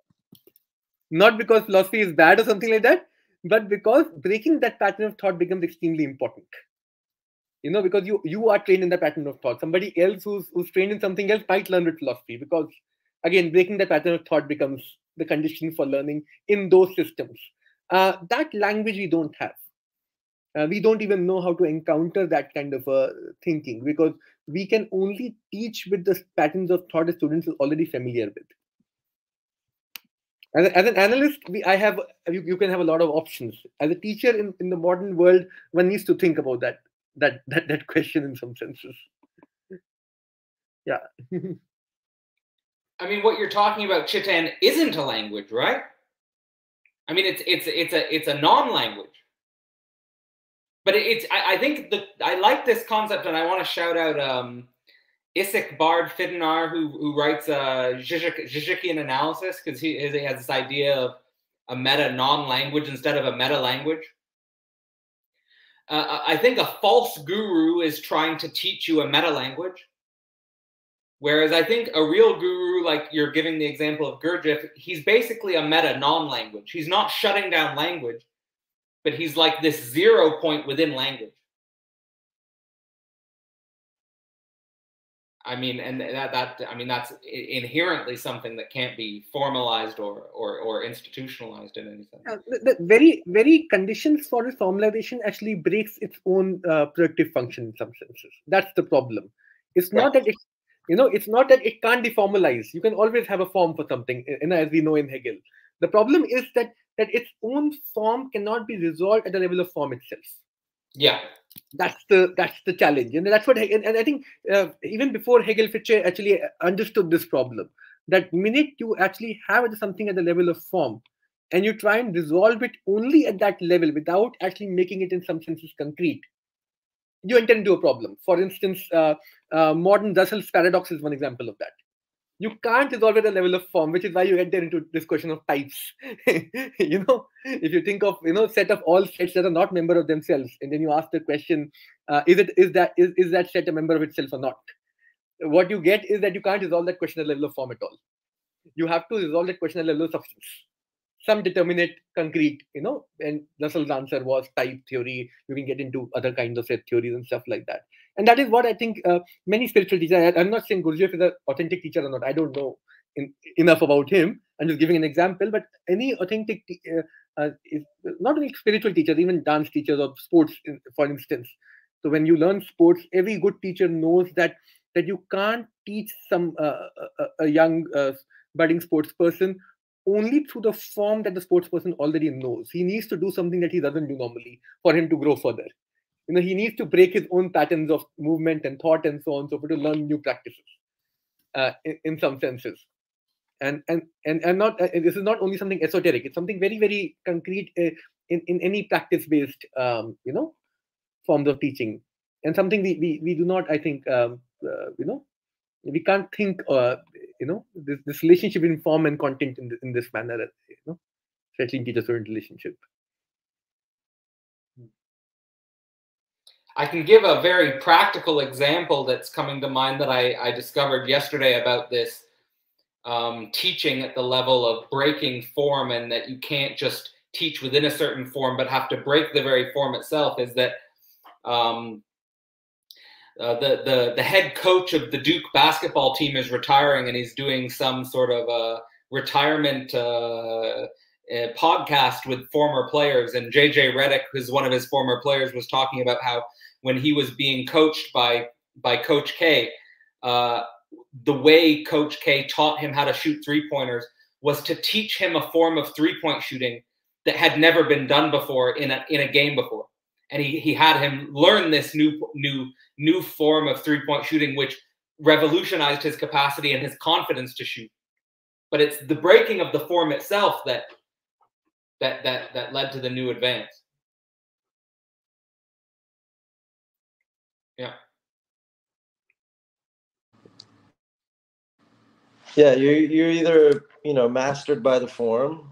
Not because philosophy is bad or something like that, but because breaking that pattern of thought becomes extremely important. You know because you you are trained in the pattern of thought. Somebody else who's who's trained in something else might learn with philosophy because again breaking that pattern of thought becomes the condition for learning in those systems. Uh, that language we don't have. Uh, we don't even know how to encounter that kind of uh, thinking because we can only teach with the patterns of thought the students are already familiar with as, as an analyst we, i have you, you can have a lot of options. As a teacher in, in the modern world one needs to think about that that that, that question in some senses. Yeah. I mean what you're talking about Chetan isn't a language right? I mean it's it's it's a it's a non-language. But it's I, I think the i like this concept and i want to shout out um Isaac Bard Fiddenar, who who writes a Zizekian analysis, because he, he has this idea of a meta non-language instead of a meta language. Uh, I think a false guru is trying to teach you a meta language, whereas I think a real guru, like you're giving the example of Gurdjieff, he's basically a meta non-language. He's not shutting down language, but he's like this zero point within language. I mean, and that that I mean that's inherently something that can't be formalized or or, or institutionalized in any sense. Uh, the, the, very very conditions for its formalization actually breaks its own uh, productive function in some senses. That's the problem. It's not that it, you know, it's not that it can't be formalized. You can always have a form for something, and as we know in Hegel, the problem is that that its own form cannot be resolved at the level of form itself. Yeah, that's the that's the challenge. And that's what and, and i think uh, even before hegel fichte actually understood this problem that minute you actually have something at the level of form and you try and resolve it only at that level without actually making it in some senses concrete you enter into a problem. For instance uh, uh, modern Russell's paradox is one example of that you can't resolve at a level of form, which is why you enter into this question of types. you know, if you think of you know set of all sets that are not member of themselves, and then you ask the question, uh, is it is that is, is that set a member of itself or not? What you get is that you can't resolve that question at a level of form at all. You have to resolve that question at level of substance some determinate concrete you know and russell's answer was type theory you can get into other kinds of set theories and stuff like that and that is what i think uh, many spiritual teachers i'm not saying gurdjieff is an authentic teacher or not i don't know in, enough about him i'm just giving an example but any authentic uh, uh, is not only spiritual teachers even dance teachers or sports for instance so when you learn sports every good teacher knows that that you can't teach some uh, a, a, young uh, budding sports person only through the form that the sports person already knows. He needs to do something that he doesn't do normally for him to grow further. You know, he needs to break his own patterns of movement and thought and so on, so forth to learn new practices. Uh, in, in, some senses, and and and and not uh, this is not only something esoteric. It's something very very concrete uh, in in any practice based um, you know forms of teaching. and something we, we, we do not, I think, um, uh, you know, we can't think, uh, you know, this, this relationship in form and content in, the, in this manner, you know, especially in teacher-student relationship. I can give a very practical example that's coming to mind that I, I discovered yesterday about this um, teaching at the level of breaking form and that you can't just teach within a certain form but have to break the very form itself is that um, uh, the, the the head coach of the Duke basketball team is retiring and he's doing some sort of a retirement uh, podcast with former players. And JJ Redick who's one of his former players was talking about how when he was being coached by by Coach K, uh, the way Coach K taught him how to shoot three pointers was to teach him a form of three point shooting that had never been done before in a in a game before, and he he had him learn this new new new form of three point shooting, which revolutionized his capacity and his confidence to shoot. But it's the breaking of the form itself that that that that led to the new advance. Yeah. Yeah, you're you're either you know mastered by the form,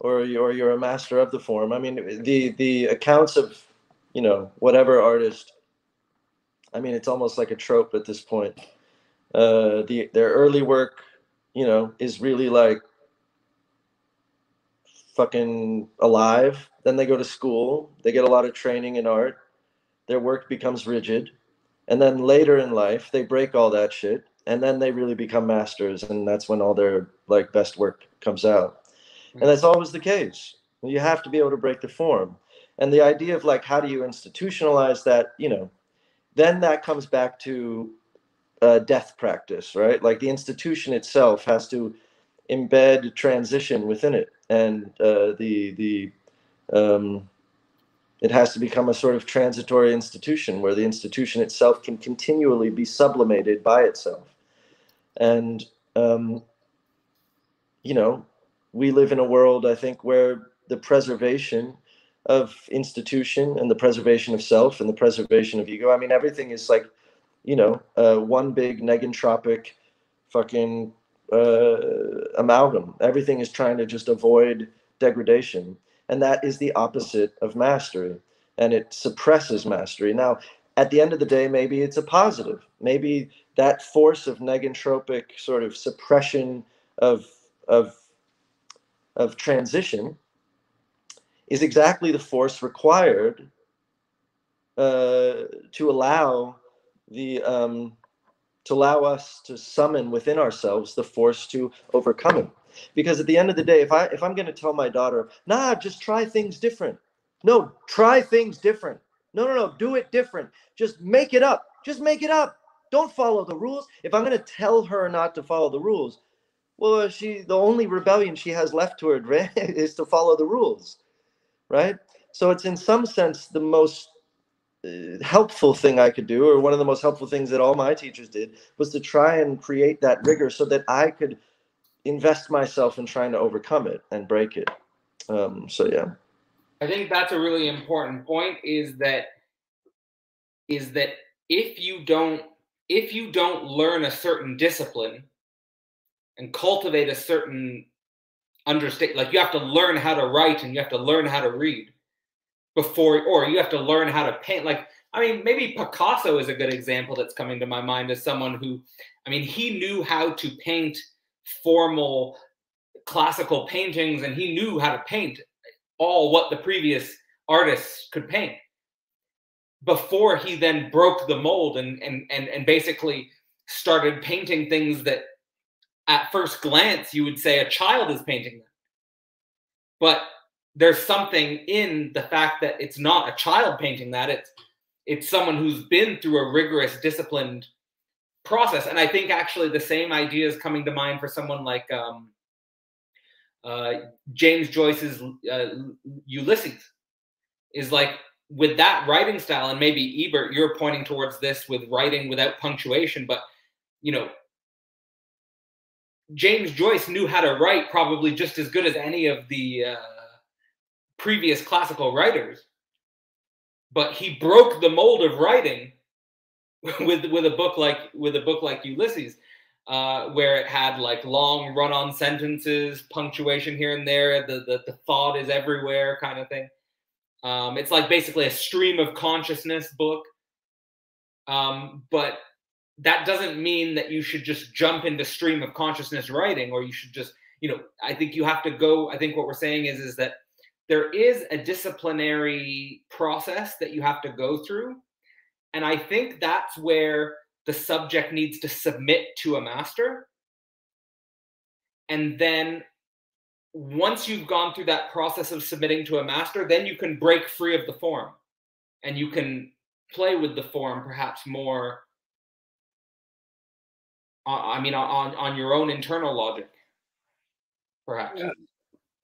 or you're you're a master of the form. I mean, the the accounts of you know whatever artist. I mean, it's almost like a trope at this point. Uh, the their early work, you know, is really like fucking alive. Then they go to school. They get a lot of training in art. Their work becomes rigid, and then later in life they break all that shit and then they really become masters and that's when all their like best work comes out. And that's always the case. You have to be able to break the form. And the idea of like how do you institutionalize that you know then that comes back to uh, death practice right? Like the institution itself has to embed transition within it. And uh, the the um, it has to become a sort of transitory institution where the institution itself can continually be sublimated by itself and, um, you know, we live in a world, I think, where the preservation of institution and the preservation of self and the preservation of ego, I mean, everything is like, you know, uh, one big negentropic fucking uh, amalgam. Everything is trying to just avoid degradation. And that is the opposite of mastery. And it suppresses mastery. Now, at the end of the day, maybe it's a positive. Maybe that force of negentropic sort of suppression of of of transition is exactly the force required uh, to allow the um, to allow us to summon within ourselves the force to overcome it. Because at the end of the day, if I if I'm going to tell my daughter, nah, just try things different. No, try things different. No, no, no, do it different. Just make it up. Just make it up. Don't follow the rules. If I'm going to tell her not to follow the rules, well, she the only rebellion she has left to her is to follow the rules, right? So it's in some sense the most uh, helpful thing I could do, or one of the most helpful things that all my teachers did, was to try and create that rigor so that I could invest myself in trying to overcome it and break it. Um, so yeah. I think that's a really important point. Is that is that if you don't if you don't learn a certain discipline and cultivate a certain understand like you have to learn how to write and you have to learn how to read before or you have to learn how to paint like i mean maybe picasso is a good example that's coming to my mind as someone who i mean he knew how to paint formal classical paintings and he knew how to paint all what the previous artists could paint. Before he then broke the mold and and and, and basically started painting things that at first glance you would say a child is painting them. But there's something in the fact that it's not a child painting that it's it's someone who's been through a rigorous disciplined process and i think actually the same idea is coming to mind for someone like um, uh, james joyce's uh, ulysses is like with that writing style, and maybe Ebert, you're pointing towards this with writing without punctuation, but you know, James Joyce knew how to write probably just as good as any of the uh, previous classical writers. but he broke the mold of writing with with a book like with a book like Ulysses, uh, where it had like long run-on sentences, punctuation here and there, the the, the thought is everywhere kind of thing. Um, it's like basically a stream of consciousness book. Um, but that doesn't mean that you should just jump into stream of consciousness writing, or you should just, you know, I think you have to go. I think what we're saying is is that there is a disciplinary process that you have to go through and I think that's where the subject needs to submit to a master. And then once you've gone through that process of submitting to a master, then you can break free of the form and you can play with the form perhaps more. Uh, I mean, on, on your own internal logic, perhaps. Yeah.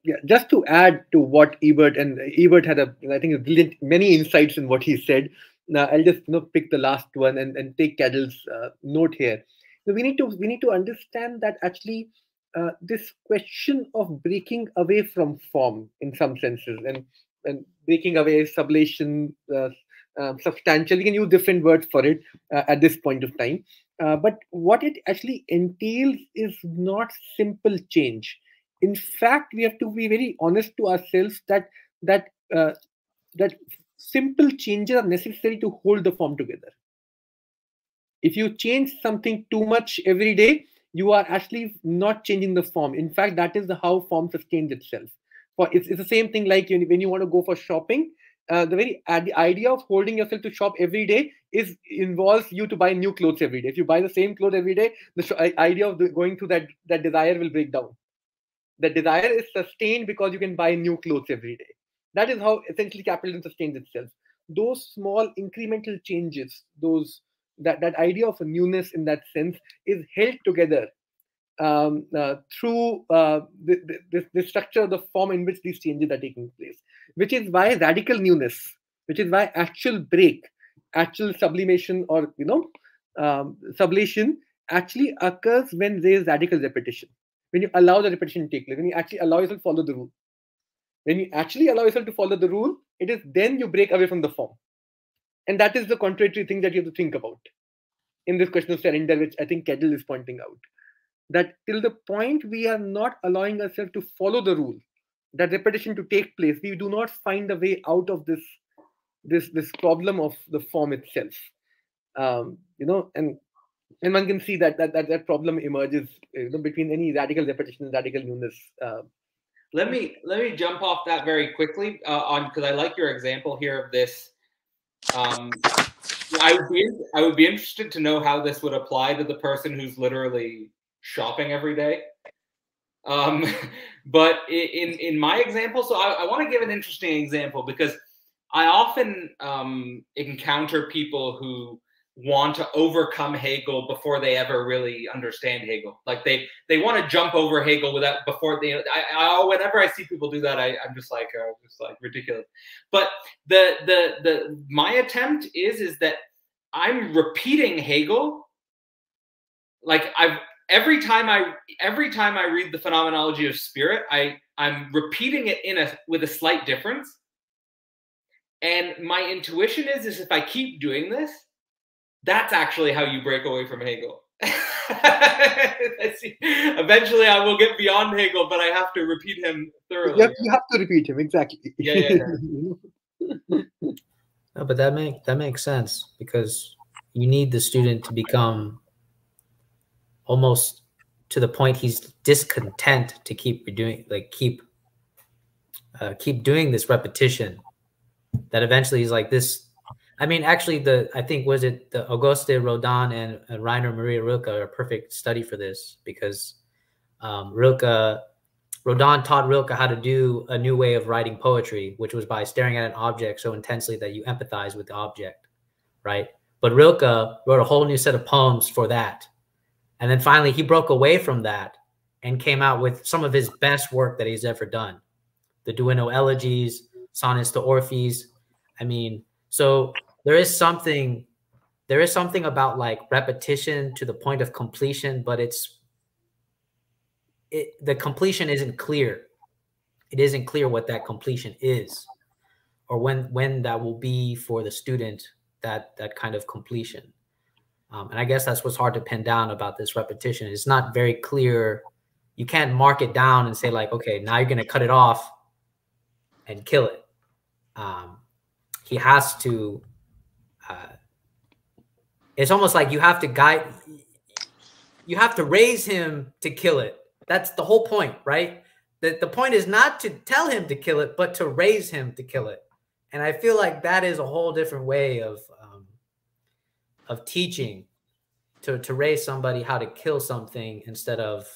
yeah. just to add to what Ebert and Ebert had a, I think, many insights in what he said. Now I'll just you know pick the last one and, and take Cadell's uh, note here. So we need to we need to understand that actually uh, this question of breaking away from form in some senses and and breaking away sublation uh, uh, substantial you can use different words for it uh, at this point of time uh, but what it actually entails is not simple change in fact we have to be very honest to ourselves that that uh, that simple changes are necessary to hold the form together. If you change something too much every day, you are actually not changing the form. In fact, that is how form sustains itself. For it's, it's the same thing like when you want to go for shopping. Uh, the very the idea of holding yourself to shop every day is involves you to buy new clothes every day. If you buy the same clothes every day, the idea of the, going through that that desire will break down. The desire is sustained because you can buy new clothes every day. That is how essentially capitalism sustains itself. Those small incremental changes, those that, that idea of a newness in that sense is held together um, uh, through uh, the, the, the, structure, the form in which these changes are taking place, which is why radical newness, which is why actual break, actual sublimation, or you know, um, sublation actually occurs when there is radical repetition. When you allow the repetition to take place, when you actually allow yourself to follow the rule. When you actually allow yourself to follow the rule, it is then you break away from the form. And that is the contradictory thing that you have to think about in this question of surrender, which I think Cadell is pointing out. That till the point we are not allowing ourselves to follow the rule, that repetition to take place, we do not find a way out of this this this problem of the form itself. Um, you know, and and one can see that that that, that problem emerges you know, between any radical repetition and radical newness uh, let me let me jump off that very quickly uh, on because I like your example here of this. Um, I would be I would be interested to know how this would apply to the person who's literally shopping every day. Um, but in in my example, so I, I want to give an interesting example because I often um, encounter people who want to overcome Hegel before they ever really understand Hegel. Like they they want to jump over Hegel without before they. I, I whenever I see people do that, I, I'm just like uh, just like ridiculous. But the the the my attempt is is that I'm repeating Hegel. Like I've every time I every time I read the phenomenology of spirit, I I'm repeating it in a with a slight difference. And my intuition is is if I keep doing this, that's actually how you break away from Hegel. Eventually, I will get beyond Hegel, but I have to repeat him thoroughly. You have, you have to repeat him exactly. Yeah, yeah. yeah. no, but that make that makes sense because you need the student to become almost to the point he's discontent to keep doing like keep uh, keep doing this repetition that eventually he's like this I mean, actually, the I think was it the Auguste Rodin and, and Rainer Maria Rilke are a perfect study for this because um, Rilke Rodin taught Rilke how to do a new way of writing poetry, which was by staring at an object so intensely that you empathize with the object, right? But Rilke wrote a whole new set of poems for that, and then finally he broke away from that and came out with some of his best work that he's ever done, the Duino Elegies, Sonnets to Orpheus. I mean, so there is something there is something about like repetition to the point of completion, but it's it, the completion isn't clear. It isn't clear what that completion is. or when when that will be for the student that that kind of completion um, and i guess that's what's hard to pin down about this repetition it's not very clear you can't mark it down and say like okay now you're going to cut it off and kill it um, he has to it's almost like you have to guide you have to raise him to kill it. That's the whole point right? The, the point is not to tell him to kill it but to raise him to kill it. And i feel like that is a whole different way of um, of teaching to to raise somebody how to kill something instead of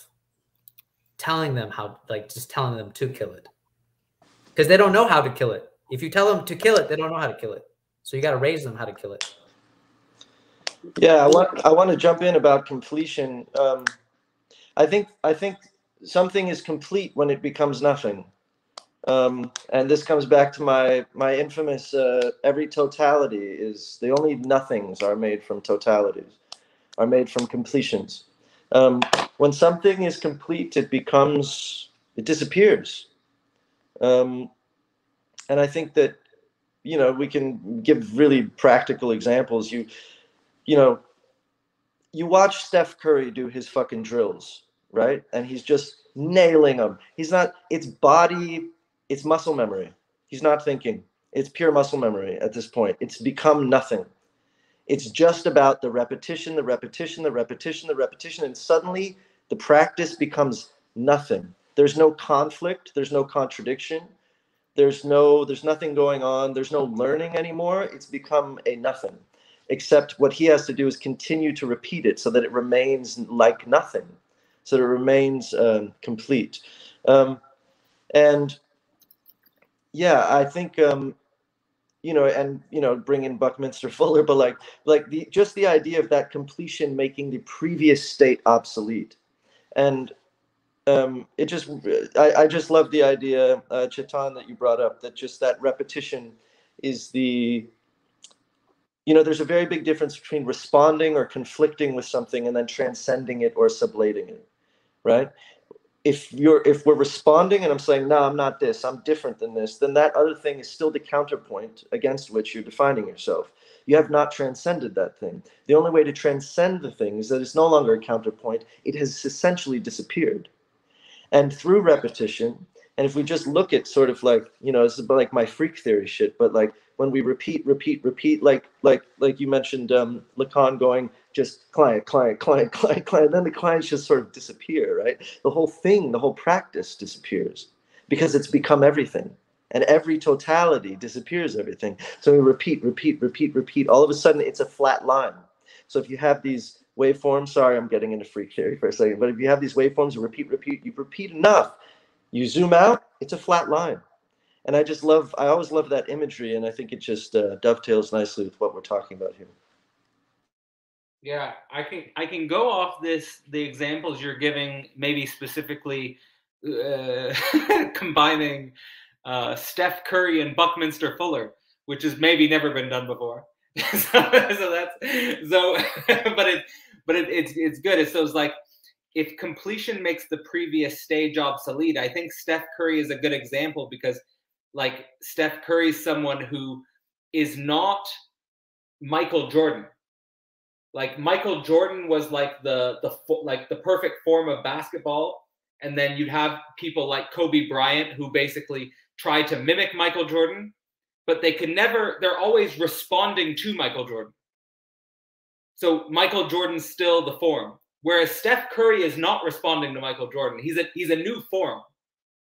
telling them how like just telling them to kill it. Because they don't know how to kill it. If you tell them to kill it they don't know how to kill it. So you got to raise them how to kill it yeah i want i want to jump in about completion um, i think i think something is complete when it becomes nothing um, and this comes back to my my infamous uh, every totality is the only nothings are made from totalities are made from completions um, when something is complete, it becomes, it disappears. Um, and I think that, you know, we can give really practical examples. You, you know, you watch Steph Curry do his fucking drills, right? And he's just nailing them. He's not, it's body, it's muscle memory. He's not thinking. It's pure muscle memory at this point. It's become nothing. It's just about the repetition, the repetition, the repetition, the repetition. And suddenly the practice becomes nothing. There's no conflict, there's no contradiction. There's no there's nothing going on. There's no learning anymore. It's become a nothing. Except what he has to do is continue to repeat it so that it remains like nothing, so that it remains um, complete. Um, and yeah, I think um, you know, and you know, bring in Buckminster Fuller, but like, like the just the idea of that completion making the previous state obsolete, and um, it just, I, I just love the idea, uh, Chetan, that you brought up. That just that repetition is the, you know, there's a very big difference between responding or conflicting with something and then transcending it or sublating it, right? if you're if we're responding and i'm saying no i'm not this i'm different than this then that other thing is still the counterpoint against which you're defining yourself. You have not transcended that thing. The only way to transcend the thing is that it's no longer a counterpoint. It has essentially disappeared. And through repetition and if we just look at sort of like you know it's like my freak theory shit but like when we repeat repeat repeat like like like you mentioned um lacan going just client, client, client, client, client. Then the clients just sort of disappear, right? The whole thing, the whole practice disappears because it's become everything. And every totality disappears everything. So we repeat, repeat, repeat, repeat. All of a sudden, it's a flat line. So if you have these waveforms, sorry, I'm getting into freak theory for a second, but if you have these waveforms, you repeat, repeat, you repeat enough, you zoom out, it's a flat line. And I just love, I always love that imagery, and I think it just uh, dovetails nicely with what we're talking about here. Yeah, I can I can go off this the examples you're giving, maybe specifically uh, combining uh, Steph Curry and Buckminster Fuller, which has maybe never been done before. so, so, that's so, but it but it, it's it's good. It's so it's like if completion makes the previous stage obsolete, I think Steph Curry is a good example because like Steph Curry is someone who is not Michael Jordan like Michael Jordan was like the the like the perfect form of basketball, and then you'd have people like Kobe Bryant who basically try to mimic Michael Jordan, but they can never. They're always responding to Michael Jordan. So Michael Jordan's still the form, whereas Steph Curry is not responding to Michael Jordan. He's a he's a new form.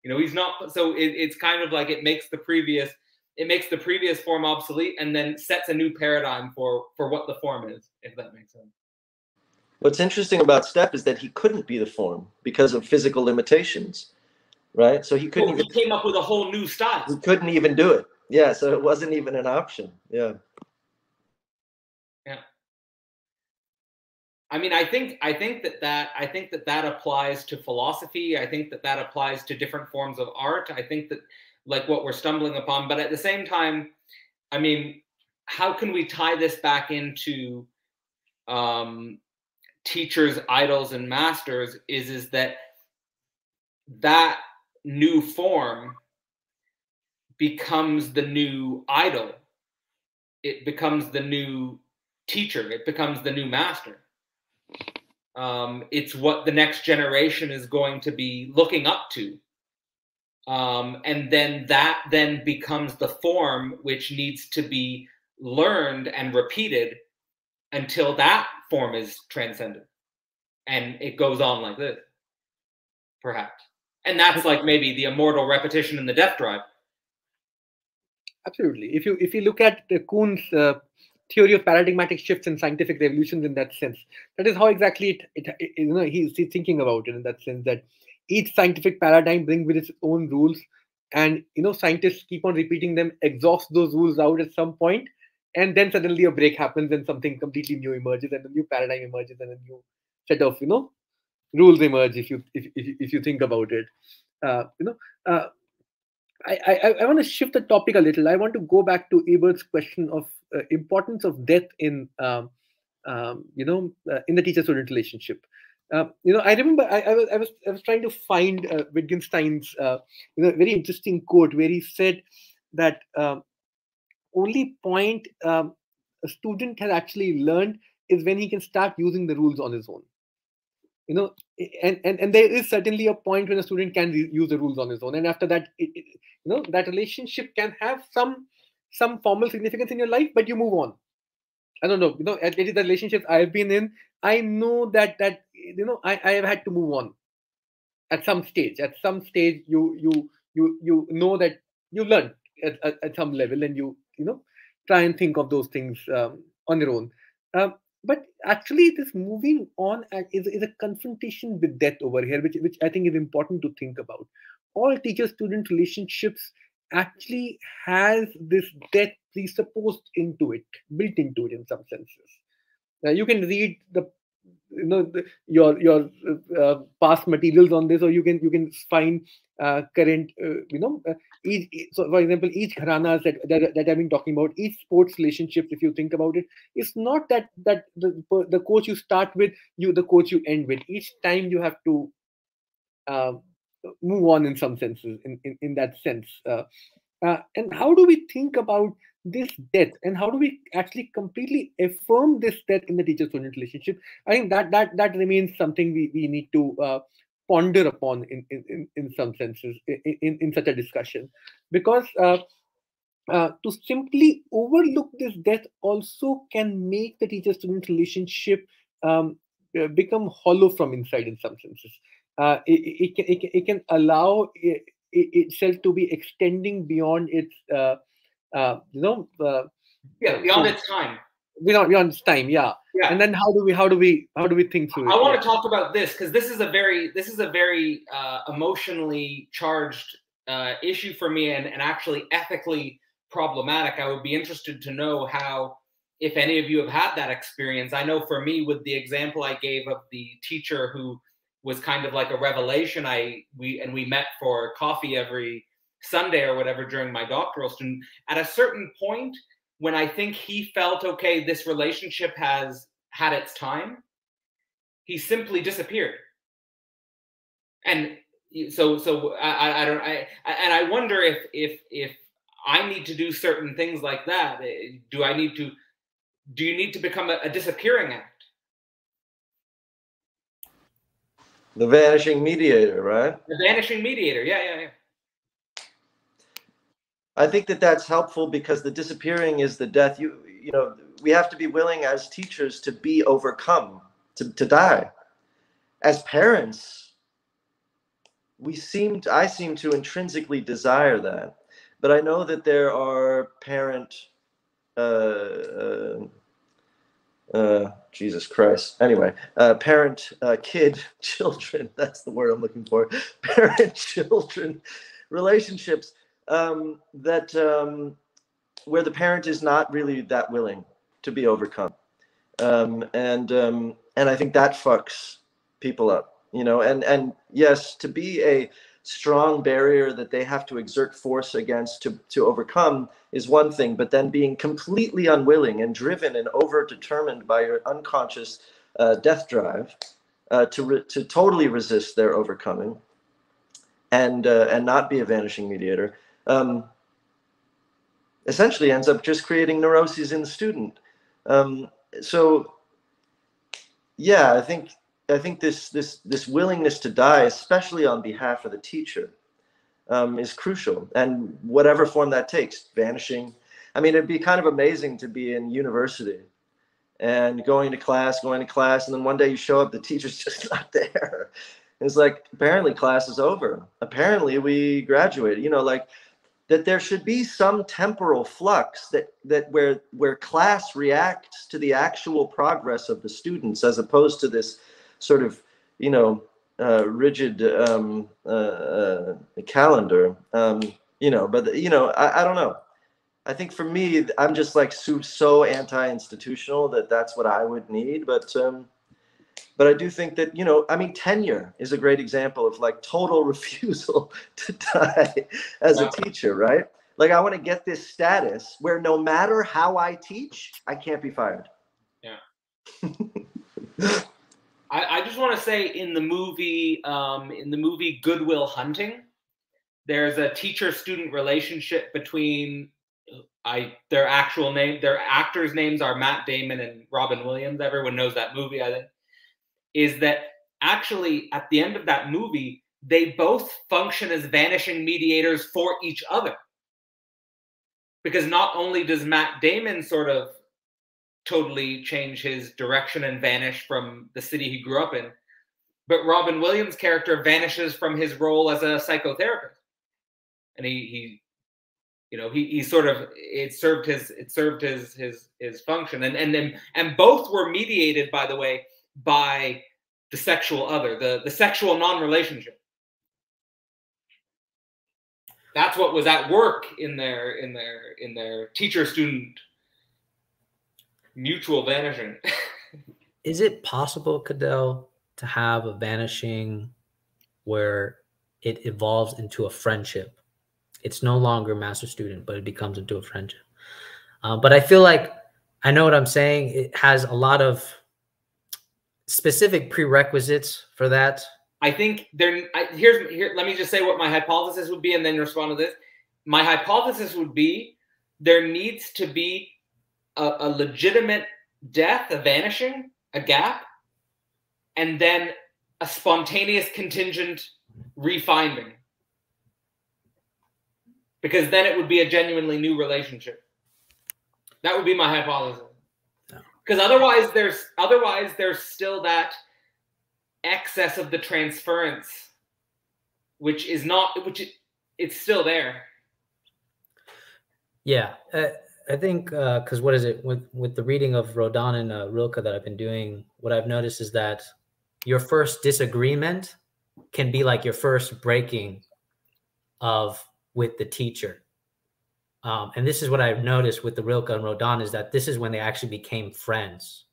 You know, he's not. So it, it's kind of like it makes the previous it makes the previous form obsolete and then sets a new paradigm for for what the form is if that makes sense. What's interesting about steph is that he couldn't be the form because of physical limitations right? So he couldn't oh, he even, came up with a whole new style. He couldn't even do it. Yeah so it wasn't even an option. Yeah I mean, I think I think that that I think that that applies to philosophy. I think that that applies to different forms of art. I think that like what we're stumbling upon. But at the same time, I mean, how can we tie this back into um, teachers, idols, and masters? Is is that that new form becomes the new idol. It becomes the new teacher. It becomes the new master. Um, it's what the next generation is going to be looking up to. Um, and then that then becomes the form which needs to be learned and repeated until that form is transcended. And it goes on like this, perhaps. And that's like maybe the immortal repetition in the death drive. Absolutely. If you if you look at the Kuhn's uh, theory of paradigmatic shifts and scientific revolutions in that sense, that is how exactly it, it, it you know he's, he's thinking about it in that sense that each scientific paradigm brings with its own rules, and you know scientists keep on repeating them, exhaust those rules out at some point, and then suddenly a break happens and something completely new emerges and a new paradigm emerges and a new set of you know rules emerge if you if, if, if you think about it. Uh, you know uh, I, I, I want to shift the topic a little. I want to go back to Ebert's question of uh, importance of death in, um, um, you know, uh, in the teacher-student relationship. Uh, you know, I remember I, I, was I was I was trying to find uh, Wittgenstein's uh, you know very interesting quote where he said that um, only point um, a student has actually learned is when he can start using the rules on his own you know and, and and there is certainly a point when a student can use the rules on his own and after that it, it, you know that relationship can have some some formal significance in your life but you move on. I don't know you know at least the relationships i've been in i know that that you know i i have had to move on. At some stage at some stage you you you you know that you learn at, at, at some level and you you know try and think of those things um, on your own. Um, but actually this moving on is, is a confrontation with death over here which, which i think is important to think about. All teacher student relationships actually has this death presupposed into it built into it in some senses. Now you can read the you know your your uh, past materials on this or you can you can find uh, current uh, you know uh, each so for example each gharanas that, that that i've been talking about each sports relationship if you think about it it's not that that the, the coach you start with you the coach you end with. Each time you have to uh, move on in some senses in in, in that sense uh, and how do we think about this death and how do we actually completely affirm this death in the teacher student relationship? I think that that that remains something we, we need to uh, ponder upon in in, in some senses in, in, in such a discussion. Because uh, uh, to simply overlook this death also can make the teacher student relationship um, uh, become hollow from inside in some senses. Uh, it, it, can, it, can, it can allow it, itself to be extending beyond its uh, you know, uh, yeah, beyond its time. Beyond beyond its time, yeah. Yeah. And then how do we how do we how do we think through I it? want yeah. to talk about this because this is a very this is a very uh, emotionally charged uh, issue for me and, and actually ethically problematic. I would be interested to know how, if any of you have had that experience. I know for me, with the example I gave of the teacher who was kind of like a revelation. I we and we met for coffee every Sunday or whatever during my doctoral student, at a certain point when I think he felt okay, this relationship has had its time, he simply disappeared. And so, so I, I don't, I, and I wonder if, if, if I need to do certain things like that. Eh, do I need to, do you need to become a, a disappearing act? The vanishing mediator, right? The vanishing mediator. Yeah, yeah, yeah. I think that that's helpful because the disappearing is the death. You you know we have to be willing as teachers to be overcome, to, to die. As parents, we seem to, I seem to intrinsically desire that, but I know that there are parent. Uh, uh, uh, Jesus Christ. Anyway, uh, parent, uh, kid, children. That's the word I'm looking for. Parent, children relationships um, that um, where the parent is not really that willing to be overcome, um, and um, and I think that fucks people up, you know. And and yes, to be a strong barrier that they have to exert force against to to overcome is one thing, but then being completely unwilling and driven and over determined by your unconscious uh, death drive uh, to re- to totally resist their overcoming and uh, and not be a vanishing mediator um, essentially ends up just creating neuroses in the student. Um, so, yeah, I think I think this this this willingness to die, especially on behalf of the teacher, um, is crucial, and whatever form that takes, vanishing. I mean, it'd be kind of amazing to be in university and going to class, going to class, and then one day you show up, the teacher's just not there. It's like apparently class is over. Apparently we graduated. You know, like that there should be some temporal flux that that where where class reacts to the actual progress of the students as opposed to this sort of you know uh, rigid um, uh, uh, calendar. Um, you know, but you know, I, I don't know. I think for me, I'm just like so, so anti-institutional that that's what I would need. But um, but I do think that you know, I mean, tenure is a great example of like total refusal to die as a teacher, right? Like I want to get this status where no matter how I teach, I can't be fired. Yeah. I, I just want to say in the movie, um, in the movie Good Will Hunting, there's a teacher-student relationship between I their actual name, their actors' names are Matt Damon and Robin Williams. Everyone knows that movie, I think. Is that actually at the end of that movie, they both function as vanishing mediators for each other. Because not only does Matt Damon sort of totally change his direction and vanish from the city he grew up in, but Robin Williams' character vanishes from his role as a psychotherapist. And he, he you know he, he sort of it served his it served his his his function and and then and both were mediated by the way by the sexual other the the sexual non-relationship that's what was at work in their in their in their teacher student mutual vanishing is it possible cadell to have a vanishing where it evolves into a friendship it's no longer master student, but it becomes into a friendship. Uh, but I feel like I know what I'm saying. It has a lot of specific prerequisites for that. I think there. I, here's here. Let me just say what my hypothesis would be, and then respond to this. My hypothesis would be there needs to be a, a legitimate death, a vanishing, a gap, and then a spontaneous contingent refinding because then it would be a genuinely new relationship. That would be my hypothesis. Because otherwise, there's otherwise there's still that excess of the transference, which is not which it, it's still there. Yeah, uh, I think uh because uh, what is it with with the reading of Rodin and uh, Rilke that I've been doing, what I've noticed is that your first disagreement can be like your first breaking of with the teacher. Um, and this is what I've noticed with the Rilke and Rodin is that this is when they actually became friends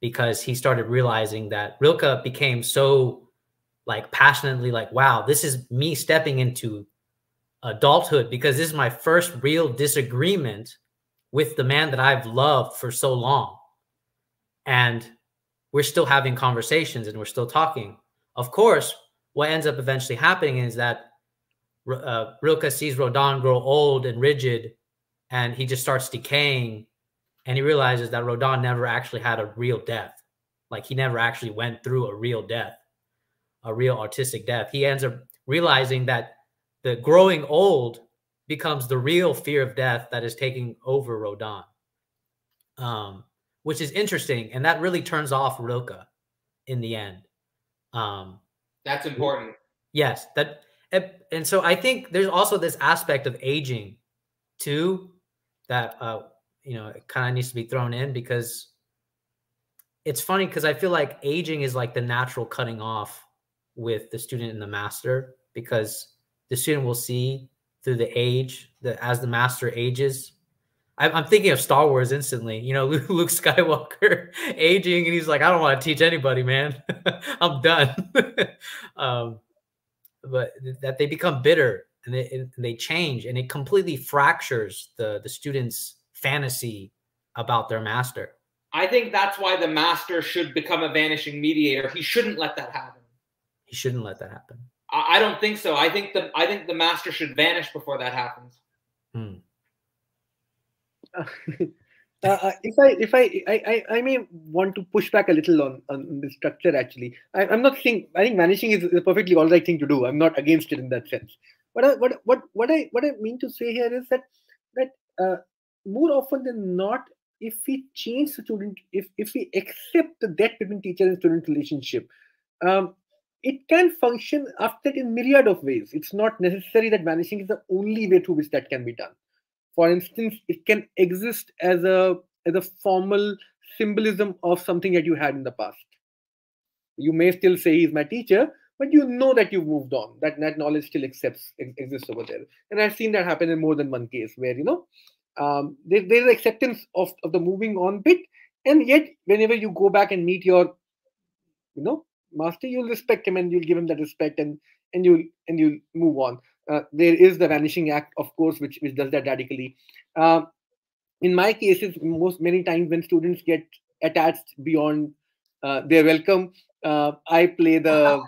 because he started realizing that Rilke became so like passionately like, wow, this is me stepping into adulthood because this is my first real disagreement with the man that I've loved for so long. And we're still having conversations and we're still talking. Of course, what ends up eventually happening is that uh, Rilke sees Rodin grow old and rigid, and he just starts decaying, and he realizes that Rodin never actually had a real death. Like he never actually went through a real death, a real artistic death. He ends up realizing that the growing old becomes the real fear of death that is taking over Rodin, um, which is interesting, and that really turns off Rilke in the end. Um, That's important. Yes, that and, so I think there's also this aspect of aging too that uh, you know it kind of needs to be thrown in because it's funny because I feel like aging is like the natural cutting off with the student and the master because the student will see through the age that as the master ages. I'm thinking of Star Wars instantly. You know, Luke Skywalker aging, and he's like, "I don't want to teach anybody, man. I'm done." um, but that they become bitter and they, and they change and it completely fractures the the students fantasy about their master. I think that's why the master should become a vanishing mediator. He shouldn't let that happen. He shouldn't let that happen. I, I don't think so. I think the i think the master should vanish before that happens. Hmm. uh, if I if I, I I may want to push back a little on on the structure. Actually, I, am not saying I think vanishing is a perfectly all right thing to do. I'm not against it in that sense. But I, what what what I what I mean to say here is that that uh, more often than not, if we change the student, if if we accept the debt between teacher and student relationship, um, it can function after in myriad of ways. It's not necessary that vanishing is the only way through which that can be done. For instance, it can exist as a as a formal symbolism of something that you had in the past. You may still say he's my teacher, but you know that you've moved on. That that knowledge still accepts exists over there. And I've seen that happen in more than one case where you know um, there, there's acceptance of, of the moving on bit, and yet whenever you go back and meet your you know master, you'll respect him and you'll give him that respect and and you'll and you'll move on. Uh, there is the vanishing act, of course, which which does that radically. Uh, in my cases, most many times when students get attached beyond uh, their welcome, uh, I play the,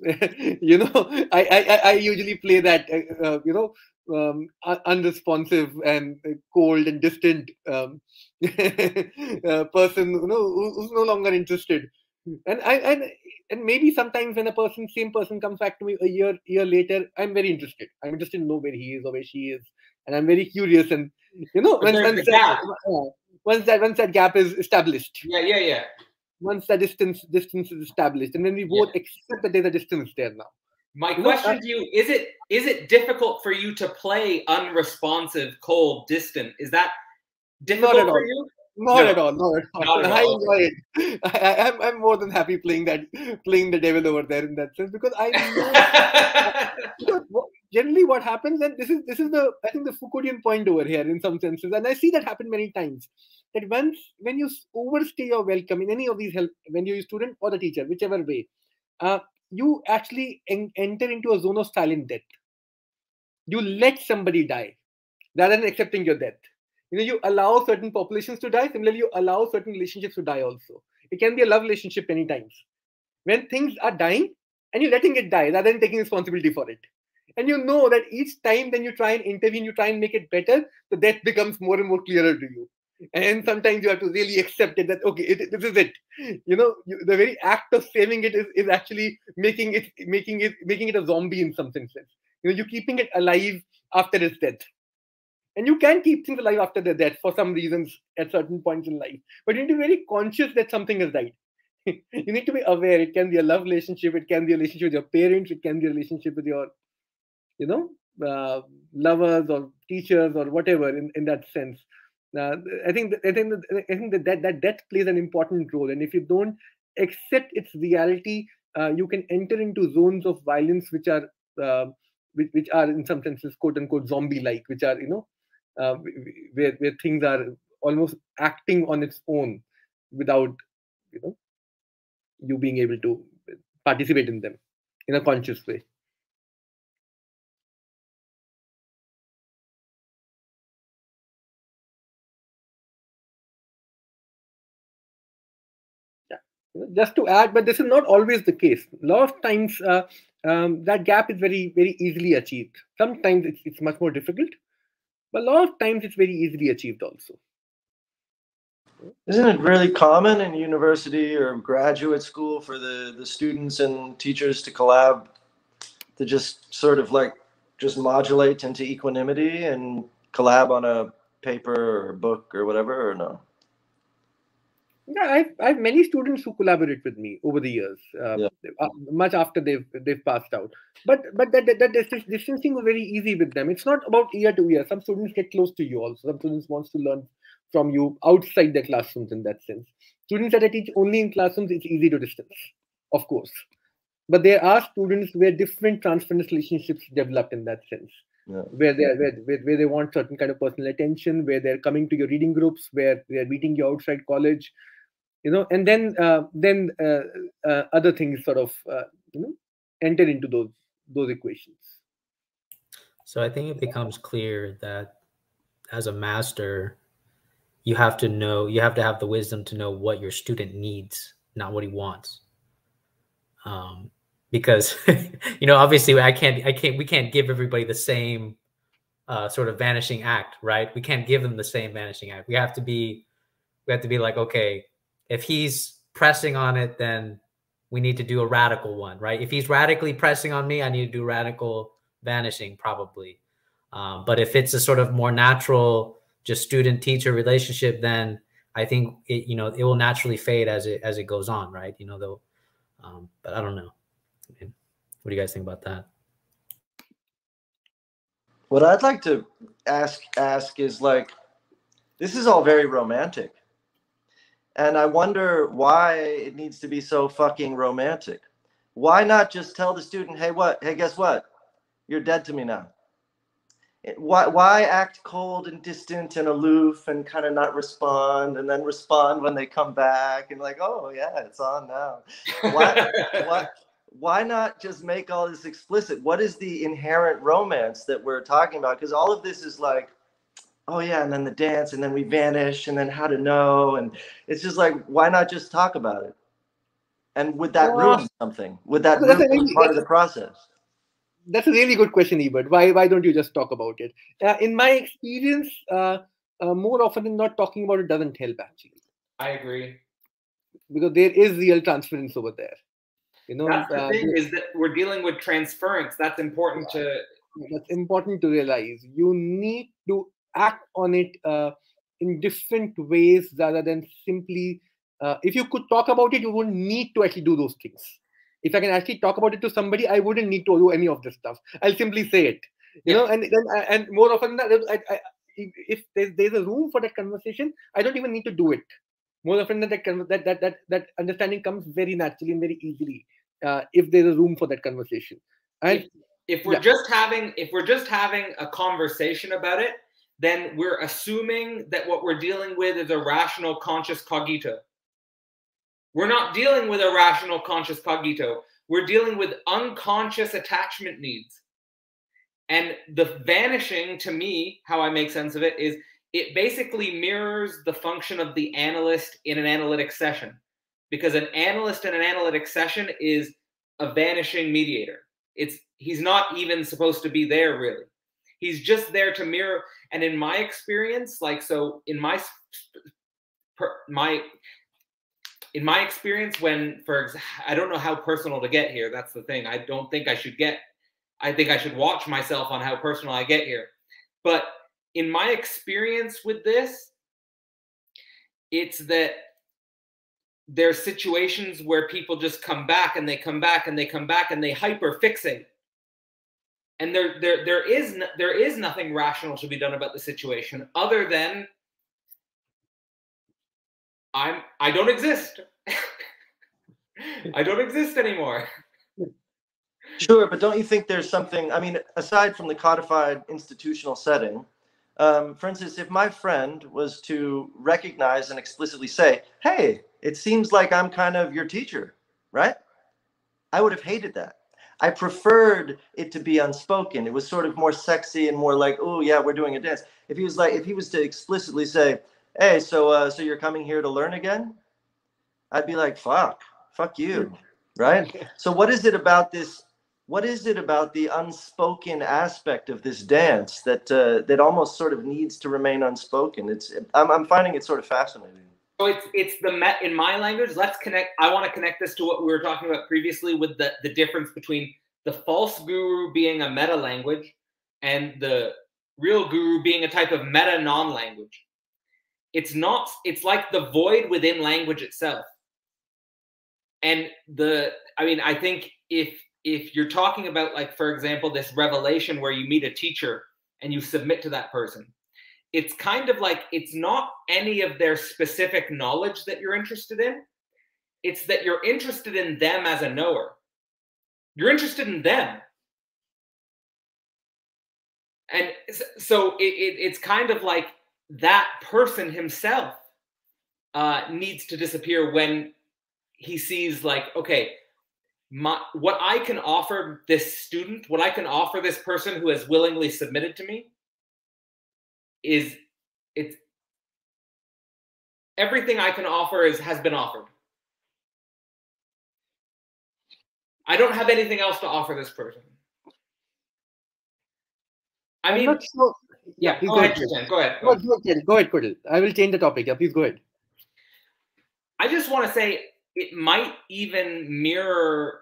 you know, I, I I usually play that, uh, uh, you know, um, unresponsive and cold and distant um, person, you know, who's no longer interested and I and and maybe sometimes when a person, same person, comes back to me a year year later, I'm very interested. I'm interested to know where he is or where she is, and I'm very curious. And you know, once, once, that, once that once that gap is established. Yeah, yeah, yeah. Once that distance distance is established, and then we both yeah. accept that there's a distance there now. My you question know, to you is: It is it difficult for you to play unresponsive, cold, distant? Is that difficult for you? Not no, at all. Not at all. Not at I all. enjoy it. I, am I'm, I'm more than happy playing that, playing the devil over there in that sense because I know because generally what happens, and this is this is the I think the Foucauldian point over here in some senses, and I see that happen many times. That once when you overstay your welcome in any of these help, when you're a student or the teacher, whichever way, uh, you actually en- enter into a zone of silent death. You let somebody die rather than accepting your death you know you allow certain populations to die similarly you allow certain relationships to die also. It can be a love relationship many times. When things are dying and you're letting it die rather than taking responsibility for it. And you know that each time then you try and intervene you try and make it better the death becomes more and more clearer to you. And sometimes you have to really accept it that okay it, this is it. You know you, the very act of saving it is, is actually making it making it making it a zombie in some sense you know you're keeping it alive after its death and you can keep things alive after their death for some reasons at certain points in life. But you need to be very conscious that something has died. you need to be aware. It can be a love relationship. It can be a relationship with your parents. It can be a relationship with your, you know, uh, lovers or teachers or whatever in, in that sense. Uh, I think I think I think that, that that death plays an important role, and if you don't accept its reality, uh, you can enter into zones of violence which are uh, which, which are in some senses quote unquote zombie like, which are you know uh, where where things are almost acting on its own without you know you being able to participate in them in a conscious way. Just to add but this is not always the case. A lot of times uh, um, that gap is very very easily achieved. Sometimes it's, it's much more difficult but a lot of times it's very easily achieved also. Isn't it really common in university or graduate school for the, the students and teachers to collab to just sort of like just modulate into equanimity and collab on a paper or book or whatever or no? Yeah, I've, I have many students who collaborate with me over the years, uh, yeah. uh, much after they've they've passed out. But but that, that, that distancing was very easy with them. It's not about year to year. Some students get close to you also. Some students wants to learn from you outside the classrooms in that sense. Students that I teach only in classrooms, it's easy to distance, of course. But there are students where different transference relationships develop in that sense. Yeah. Where they where, where, where they want certain kind of personal attention, where they're coming to your reading groups, where they're meeting you outside college, you know and then uh, then uh, uh, other things sort of uh, you know enter into those those equations so i think it becomes clear that as a master you have to know you have to have the wisdom to know what your student needs not what he wants um, because you know obviously i can't i can't we can't give everybody the same uh, sort of vanishing act, right? We can't give them the same vanishing act. We have to be, we have to be like, okay, if he's pressing on it, then we need to do a radical one, right? If he's radically pressing on me, I need to do radical vanishing probably. Um, but if it's a sort of more natural, just student teacher relationship, then I think it, you know, it will naturally fade as it as it goes on, right? You know, though. Um, but I don't know. What do you guys think about that? What I'd like to ask ask is like, this is all very romantic, and I wonder why it needs to be so fucking romantic. Why not just tell the student, hey, what? Hey, guess what? You're dead to me now. Why, why act cold and distant and aloof and kind of not respond and then respond when they come back and like, oh yeah, it's on now. Why, why, why not just make all this explicit? What is the inherent romance that we're talking about? Because all of this is like, oh yeah, and then the dance, and then we vanish, and then how to know, and it's just like, why not just talk about it? And would that well, ruin something? Would that ruin part of the process? That's a really good question, Ebert. Why why don't you just talk about it? Uh, in my experience, uh, uh, more often than not, talking about it doesn't help actually. I agree. Because there is real transference over there you know that's the uh, thing is that we're dealing with transference that's important yeah. to that's important to realize you need to act on it uh, in different ways rather than simply uh, if you could talk about it you wouldn't need to actually do those things if i can actually talk about it to somebody i wouldn't need to do any of this stuff i'll simply say it you yeah. know and then uh, and more often than that I, I, if there's, there's a room for that conversation i don't even need to do it more often than that that that that, that understanding comes very naturally and very easily uh, if there's a room for that conversation. And if, if we're yeah. just having if we're just having a conversation about it, then we're assuming that what we're dealing with is a rational conscious cogito. We're not dealing with a rational conscious cogito. We're dealing with unconscious attachment needs. And the vanishing, to me, how I make sense of it is it basically mirrors the function of the analyst in an analytic session because an analyst in an analytic session is a vanishing mediator. It's he's not even supposed to be there really. He's just there to mirror. And in my experience, like so, in my my in my experience, when for I don't know how personal to get here. That's the thing. I don't think I should get. I think I should watch myself on how personal I get here. But in my experience with this, it's that there's situations where people just come back and they come back and they come back and they hyper fixate and there there there is no, there is nothing rational to be done about the situation other than i'm i don't exist i don't exist anymore sure but don't you think there's something i mean aside from the codified institutional setting um, for instance if my friend was to recognize and explicitly say hey it seems like I'm kind of your teacher, right? I would have hated that. I preferred it to be unspoken. It was sort of more sexy and more like, oh yeah, we're doing a dance. If he was like, if he was to explicitly say, hey, so uh, so you're coming here to learn again, I'd be like, fuck, fuck you, right? so what is it about this? What is it about the unspoken aspect of this dance that uh, that almost sort of needs to remain unspoken? It's I'm I'm finding it sort of fascinating. So it's it's the met in my language. Let's connect. I want to connect this to what we were talking about previously with the the difference between the false guru being a meta language and the real guru being a type of meta non language. It's not. It's like the void within language itself. And the I mean, I think if if you're talking about like for example this revelation where you meet a teacher and you submit to that person it's kind of like it's not any of their specific knowledge that you're interested in. It's that you're interested in them as a knower. You're interested in them. And so it, it, it's kind of like that person himself uh, needs to disappear when he sees, like, okay, my, what I can offer this student, what I can offer this person who has willingly submitted to me is it's everything I can offer is has been offered. I don't have anything else to offer this person. I mean, sure. yeah. Go ahead, ahead. Go ahead. Go, go ahead, go ahead, Cadell. I will change the topic. Yeah, please go ahead. I just want to say it might even mirror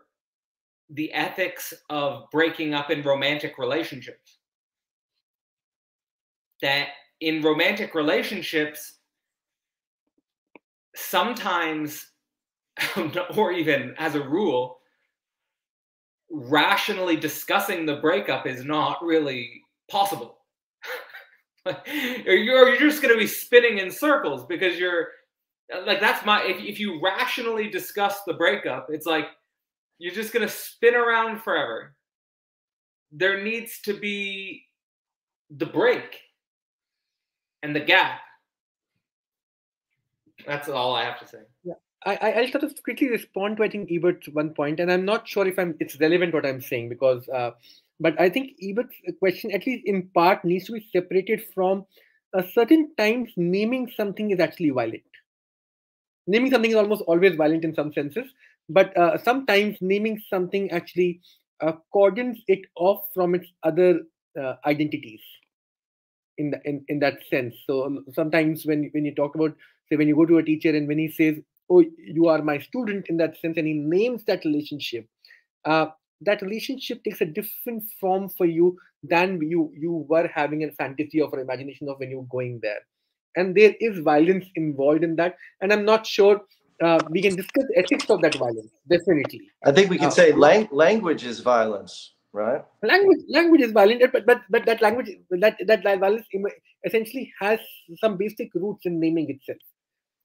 the ethics of breaking up in romantic relationships. That in romantic relationships, sometimes, or even as a rule, rationally discussing the breakup is not really possible. you're, you're just going to be spinning in circles because you're like that's my if, if you rationally discuss the breakup it's like you're just going to spin around forever there needs to be the break and the gap that's all i have to say I, I I'll sort of quickly respond to I think Ebert's one point, and I'm not sure if I'm it's relevant what I'm saying because, uh, but I think Ebert's question, at least in part, needs to be separated from a certain times naming something is actually violent. Naming something is almost always violent in some senses, but uh, sometimes naming something actually uh, cordons it off from its other uh, identities. In, the, in in that sense, so um, sometimes when when you talk about say when you go to a teacher and when he says oh you are my student in that sense and he names that relationship uh, that relationship takes a different form for you than you you were having a fantasy of or imagination of when you were going there. And there is violence involved in that and i'm not sure uh, we can discuss ethics of that violence definitely. I think we can Uh, say lang- language is violence, right? language language is violent but but but that language that that violence essentially has some basic roots in naming itself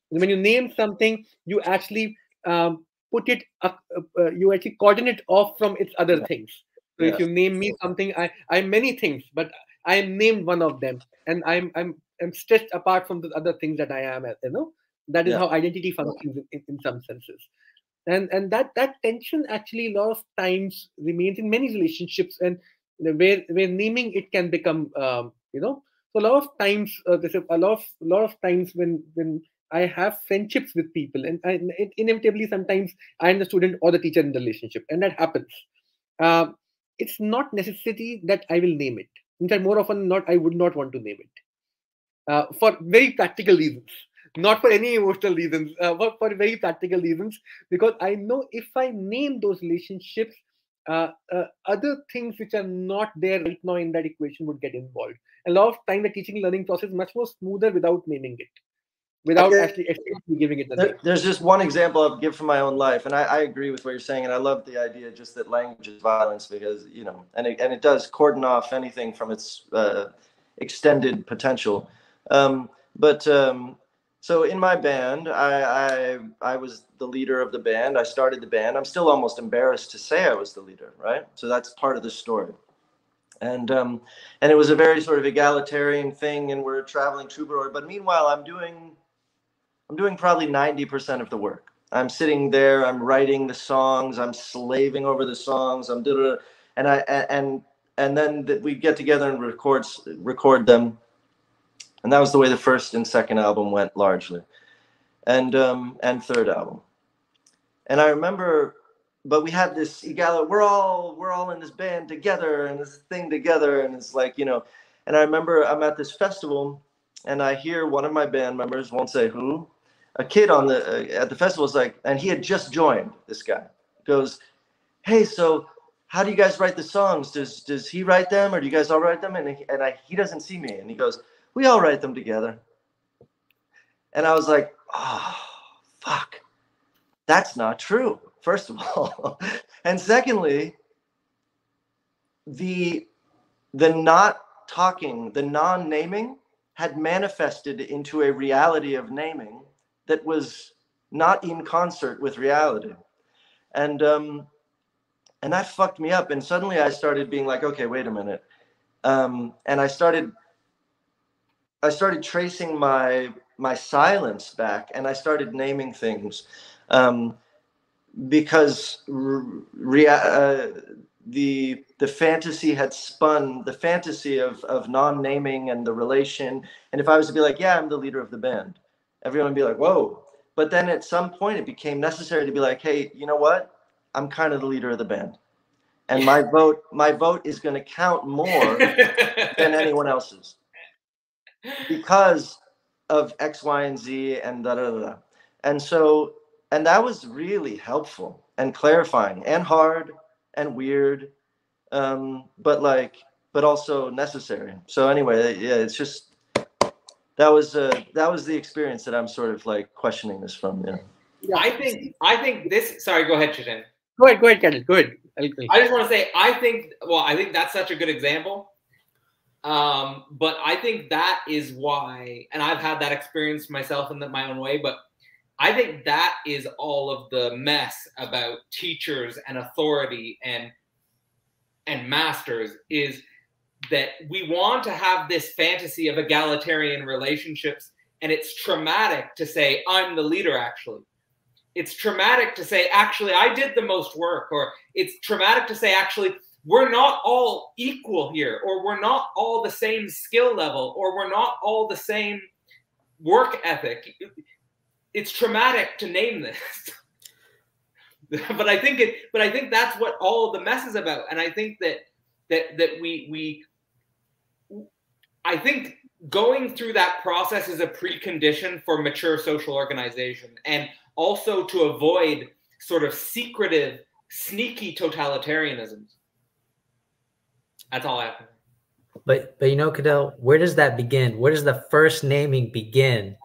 when you name something you actually um, put it up, uh, uh, you actually coordinate off from its other Yeah. things so if you name me something i i'm many things but i am named one of them and i'm i'm i'm stretched apart from the other things that i am you know that is Yeah. how identity functions in, in, in some senses and and that that tension actually a lot of times remains in many relationships and where where naming it can become um, you know so a lot of times uh, there's a, a lot of a lot of times when when I have friendships with people, and, it, inevitably sometimes I am the student or the teacher in the relationship, and that happens. Uh, it's not necessary that I will name it. In fact, more often not, I would not want to name it uh, for very practical reasons, not for any emotional reasons, uh, but for very practical reasons. Because I know if I name those relationships, uh, uh, other things which are not there right now in that equation would get involved. A lot of time, the teaching learning process is much more smoother without naming it, without Okay. actually explicitly giving it name. There, there's just one example I'll give from my own life, and I, I agree with what you're saying, and I love the idea just that language is violence because you know, and it, and it does cordon off anything from its uh, extended potential. Um, but um, so in my band, I, I I was the leader of the band. I started the band. I'm still almost embarrassed to say I was the leader, right? So that's part of the story. And um, and it was a very sort of egalitarian thing, and we're traveling troubadour. But meanwhile, I'm doing I'm doing probably 90% of the work. I'm sitting there, I'm writing the songs, I'm slaving over the songs, I'm and I and and then we get together and records record them. And that was the way the first and second album went largely. And um and third album. And I remember but we had this we're all we're all in this band together and this thing together and it's like, you know, and I remember I'm at this festival and I hear one of my band members won't say who a kid on the uh, at the festival is like, and he had just joined. This guy goes, "Hey, so how do you guys write the songs? Does does he write them, or do you guys all write them?" And he, and I, he doesn't see me, and he goes, "We all write them together." And I was like, "Oh, fuck, that's not true." First of all, and secondly, the the not talking, the non-naming had manifested into a reality of naming that was not in concert with reality and um and that fucked me up and suddenly i started being like okay wait a minute um and i started i started tracing my my silence back and i started naming things um because rea- uh, the the fantasy had spun the fantasy of of non-naming and the relation and if i was to be like yeah i'm the leader of the band everyone would be like whoa. But then at some point it became necessary to be like hey you know what? I'm kind of the leader of the band and my vote my vote is going to count more than anyone else's because of X, Y, and Z and da da da. And so, and that was really helpful and clarifying and hard and weird, um, but like, but also necessary. So anyway, yeah, it's just that was uh, that was the experience that I'm sort of like questioning this from. Yeah. yeah. I think I think this. Sorry, go ahead, Chetan. Go ahead, go ahead, Cadell. Go ahead. I just want to say, I think. Well, I think that's such a good example. Um, but I think that is why, and I've had that experience myself in the, my own way. But I think that is all of the mess about teachers and authority and and masters is that we want to have this fantasy of egalitarian relationships and it's traumatic to say i'm the leader actually it's traumatic to say actually i did the most work or it's traumatic to say actually we're not all equal here or we're not all the same skill level or we're not all the same work ethic. It's traumatic to name this. But i think it but i think that's what all the mess is about. And i think that that that we we I think going through that process is a precondition for mature social organization and also to avoid sort of secretive, sneaky totalitarianisms. That's all I have. But but you know, Cadell, where does that begin? Where does the first naming begin?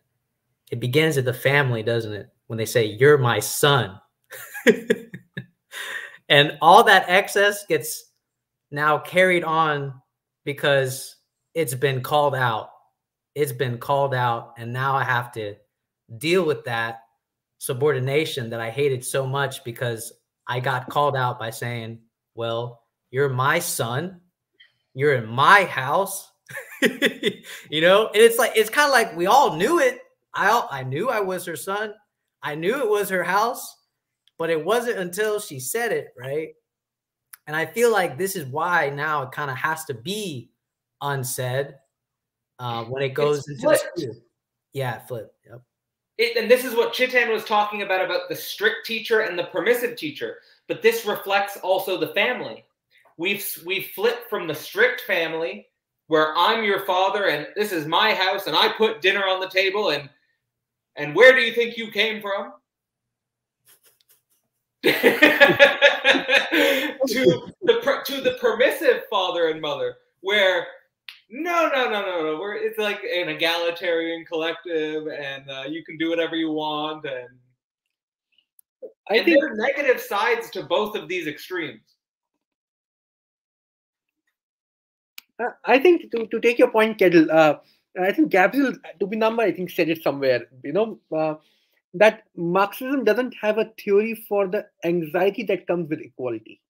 It begins at the family, doesn't it? When they say, You're my son. and all that excess gets now carried on because it's been called out. It's been called out. And now I have to deal with that subordination that I hated so much because I got called out by saying, Well, you're my son. You're in my house. you know, and it's like it's kind of like we all knew it. I I knew I was her son. I knew it was her house, but it wasn't until she said it, right? And I feel like this is why now it kind of has to be unsaid uh, when it goes it's into flipped. the school. Yeah, flip. Yep. It, and this is what Chetan was talking about about the strict teacher and the permissive teacher. But this reflects also the family. We've we've flipped from the strict family where I'm your father and this is my house and I put dinner on the table and and where do you think you came from? to the to the permissive father and mother where no, no, no, no, no. We're it's like an egalitarian collective, and uh, you can do whatever you want, and I and think there are negative sides to both of these extremes. I think to, to take your point, Cadell, uh, I think Gabriel Tupinambá, I think, said it somewhere. You know uh, that Marxism doesn't have a theory for the anxiety that comes with equality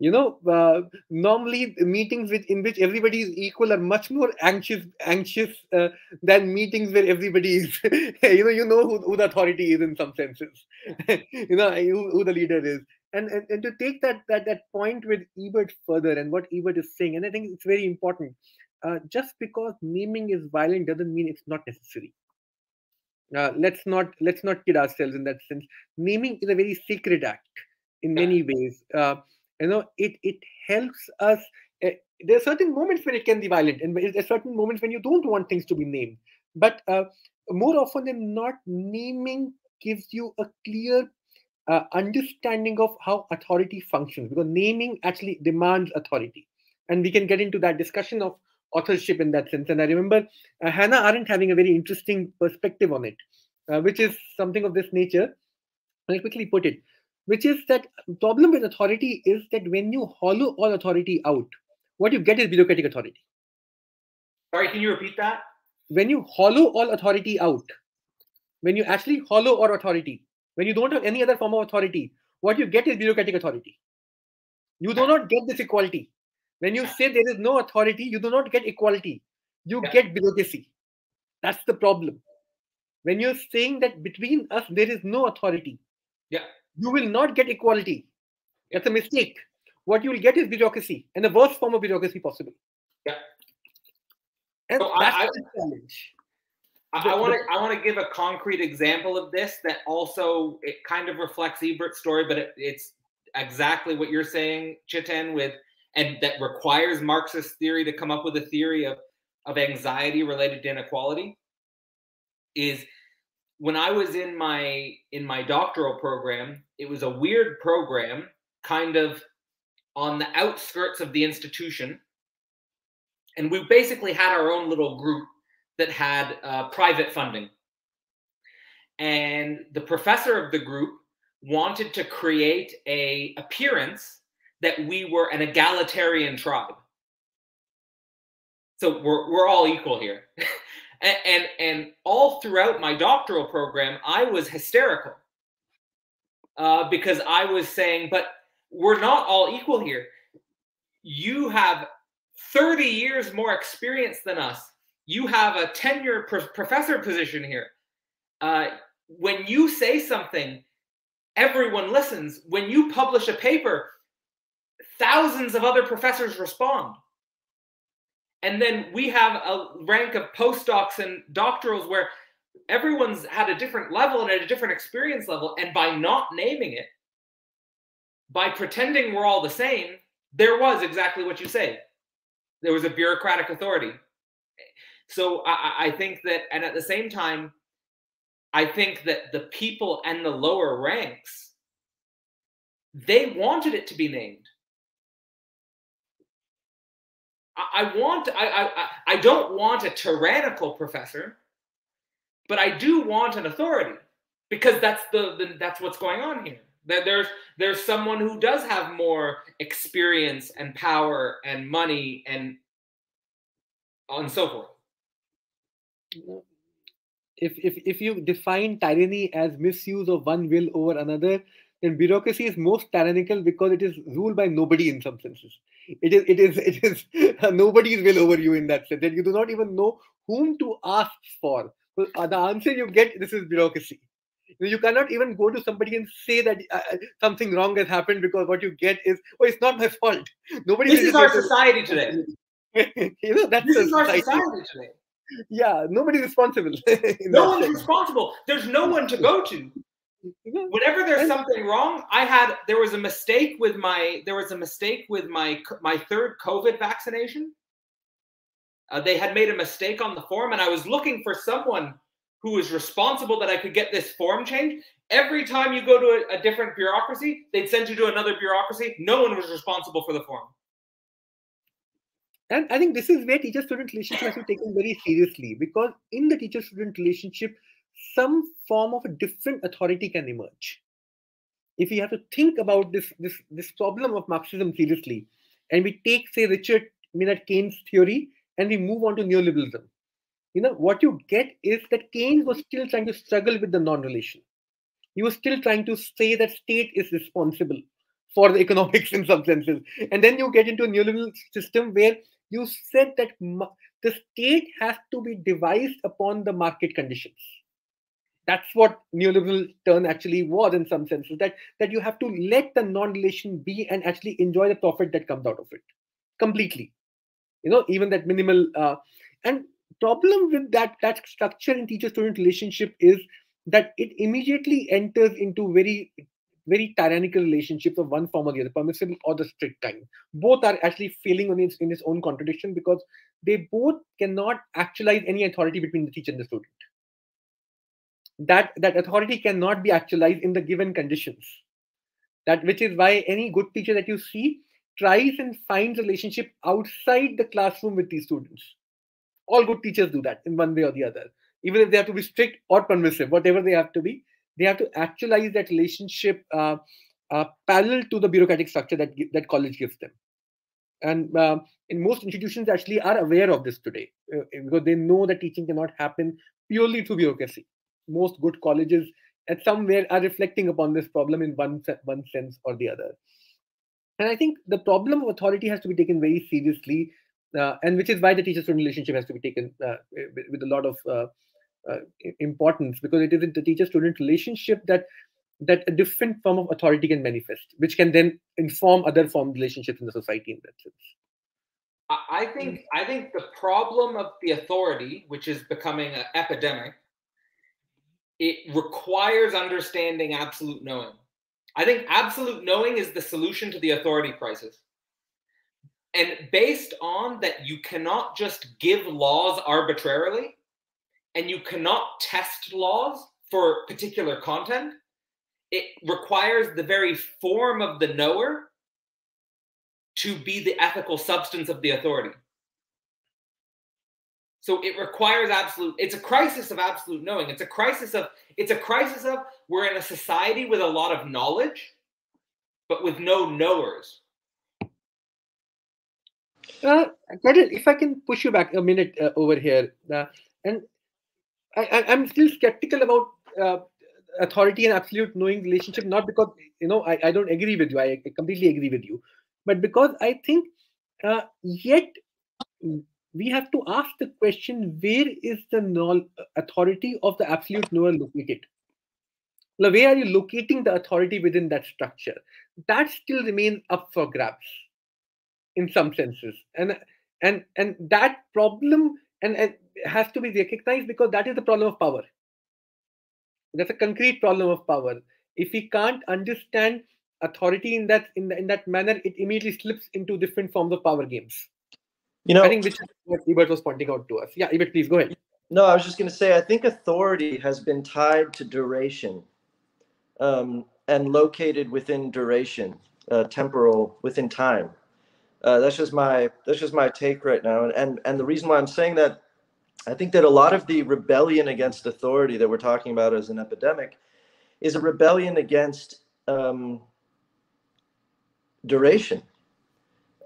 you know uh, normally meetings with, in which everybody is equal are much more anxious anxious uh, than meetings where everybody is you know you know who, who, the authority is in some senses you know who, who, the leader is and, and and to take that that that point with ebert further and what ebert is saying and i think it's very important uh, just because naming is violent doesn't mean it's not necessary. Uh, let's not let's not kid ourselves in that sense. Naming is a very sacred act in many ways. Uh, you know it it helps us uh, there are certain moments when it can be violent and there are certain moments when you don't want things to be named. But uh, more often than not naming gives you a clear uh, understanding of how authority functions because naming actually demands authority and we can get into that discussion of authorship in that sense and i remember uh, hannah arendt having a very interesting perspective on it uh, which is something of this nature i'll quickly put it which is that problem with authority is that when you hollow all authority out, what you get is bureaucratic authority. Sorry, can you repeat that? When you hollow all authority out, when you actually hollow all authority, when you don't have any other form of authority, what you get is bureaucratic authority. You do not get this equality. When you say there is no authority, you do not get equality. You get bureaucracy. That's the problem. When you're saying that between us there is no authority, yeah you will not get equality. That's a mistake. What you will get is bureaucracy and the worst form of bureaucracy possible. Yeah. And so that's I, the challenge. I want to I want to give a concrete example of this that also it kind of reflects Ebert's story, but it, it's exactly what you're saying, Chetan, with and that requires Marxist theory to come up with a theory of, of anxiety related to inequality is when I was in my in my doctoral program, it was a weird program, kind of on the outskirts of the institution. And we basically had our own little group that had uh, private funding. And the professor of the group wanted to create a appearance that we were an egalitarian tribe. So we're, we're all equal here. and, and, and all throughout my doctoral program, I was hysterical uh, because I was saying, but we're not all equal here. You have 30 years more experience than us. You have a tenure pro- professor position here. Uh, when you say something, everyone listens. When you publish a paper, thousands of other professors respond. And then we have a rank of postdocs and doctorals where everyone's had a different level and at a different experience level. And by not naming it, by pretending we're all the same, there was exactly what you say. There was a bureaucratic authority. So I, I think that, and at the same time, I think that the people and the lower ranks, they wanted it to be named. I, I want, I, I, I don't want a tyrannical professor, but I do want an authority because that's the, the that's what's going on here. That There's there's someone who does have more experience and power and money and and so forth. If if if you define tyranny as misuse of one will over another, then bureaucracy is most tyrannical because it is ruled by nobody in some senses. It is it is it is nobody's will over you in that sense. That you do not even know whom to ask for. So, uh, the answer you get this is bureaucracy you cannot even go to somebody and say that uh, uh, something wrong has happened because what you get is, oh, it's not my fault. Nobody. This is our society today. you know, that's this is our society today. Yeah, nobody's responsible. no one's sense. responsible. There's no one to go to. Whenever there's something wrong, I had there was a mistake with my there was a mistake with my my third COVID vaccination. Uh, they had made a mistake on the form, and I was looking for someone who was responsible that I could get this form changed. Every time you go to a, a different bureaucracy, they'd send you to another bureaucracy. No one was responsible for the form. And I think this is where teacher student relationship has to be taken very seriously because in the teacher student relationship, some form of a different authority can emerge. If we have to think about this, this, this problem of Marxism seriously, and we take, say, Richard Maynard Keynes' theory and we move on to neoliberalism, you know what you get is that keynes was still trying to struggle with the non-relation. He was still trying to say that state is responsible for the economics in some senses. And then you get into a neoliberal system where you said that the state has to be devised upon the market conditions. That's what neoliberal turn actually was in some senses that that you have to let the non-relation be and actually enjoy the profit that comes out of it completely. You know even that minimal uh, and problem with that that structure in teacher student relationship is that it immediately enters into very very tyrannical relationships of one form or the other permissible or the strict kind. Both are actually failing on its in its own contradiction because they both cannot actualize any authority between the teacher and the student. That that authority cannot be actualized in the given conditions. That which is why any good teacher that you see tries and finds relationship outside the classroom with these students. All good teachers do that in one way or the other. Even if they have to be strict or permissive whatever they have to be they have to actualize that relationship uh, uh, parallel to the bureaucratic structure that that college gives them. And uh, in most institutions actually are aware of this today uh, because they know that teaching cannot happen purely through bureaucracy. Most good colleges at somewhere are reflecting upon this problem in one one sense or the other. And i think the problem of authority has to be taken very seriously uh, and which is why the teacher-student relationship has to be taken uh, with, with, a lot of uh, Uh, importance because it is in the teacher-student relationship that that a different form of authority can manifest, which can then inform other form relationships in the society in that sense. I think I think the problem of the authority, which is becoming an epidemic, it requires understanding absolute knowing. I think absolute knowing is the solution to the authority crisis and based on that you cannot just give laws arbitrarily and you cannot test laws for particular content it requires the very form of the knower to be the ethical substance of the authority. So it requires absolute it's a crisis of absolute knowing. It's a crisis of it's a crisis of we're in a society with a lot of knowledge but with no knowers. Uh, if I can push you back a minute uh, over here, uh, and I, am still skeptical about uh, authority and absolute knowing relationship, not because you know I, I don't agree with you, I, I completely agree with you, but because I think uh, yet we have to ask the question: Where is the authority of the absolute knower located? Now, where are you locating the authority within that structure? That still remains up for grabs in some senses and and and that problem and, and has to be recognized because that is the problem of power. That's a concrete problem of power. If we can't understand authority in that in, the, in that manner it immediately slips into different forms of power games. You know i think which is what ebert was pointing out to us. Yeah ebert please go ahead. No i was just going to say i think authority has been tied to duration um, and located within duration uh, temporal within time uh, that's just my that's just my take right now. And, and and the reason why I'm saying that, I think that a lot of the rebellion against authority that we're talking about as an epidemic, is a rebellion against um, duration.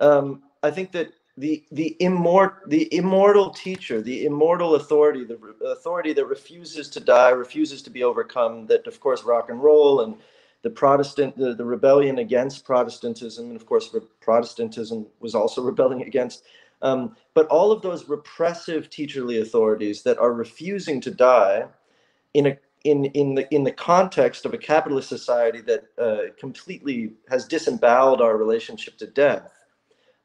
Um, I think that the the immort the immortal teacher, the immortal authority, the authority that refuses to die, refuses to be overcome. That of course rock and roll and the Protestant, the, the rebellion against Protestantism, and of course, Protestantism was also rebelling against. Um, but all of those repressive teacherly authorities that are refusing to die in a in in the in the context of a capitalist society that uh, completely has disemboweled our relationship to death,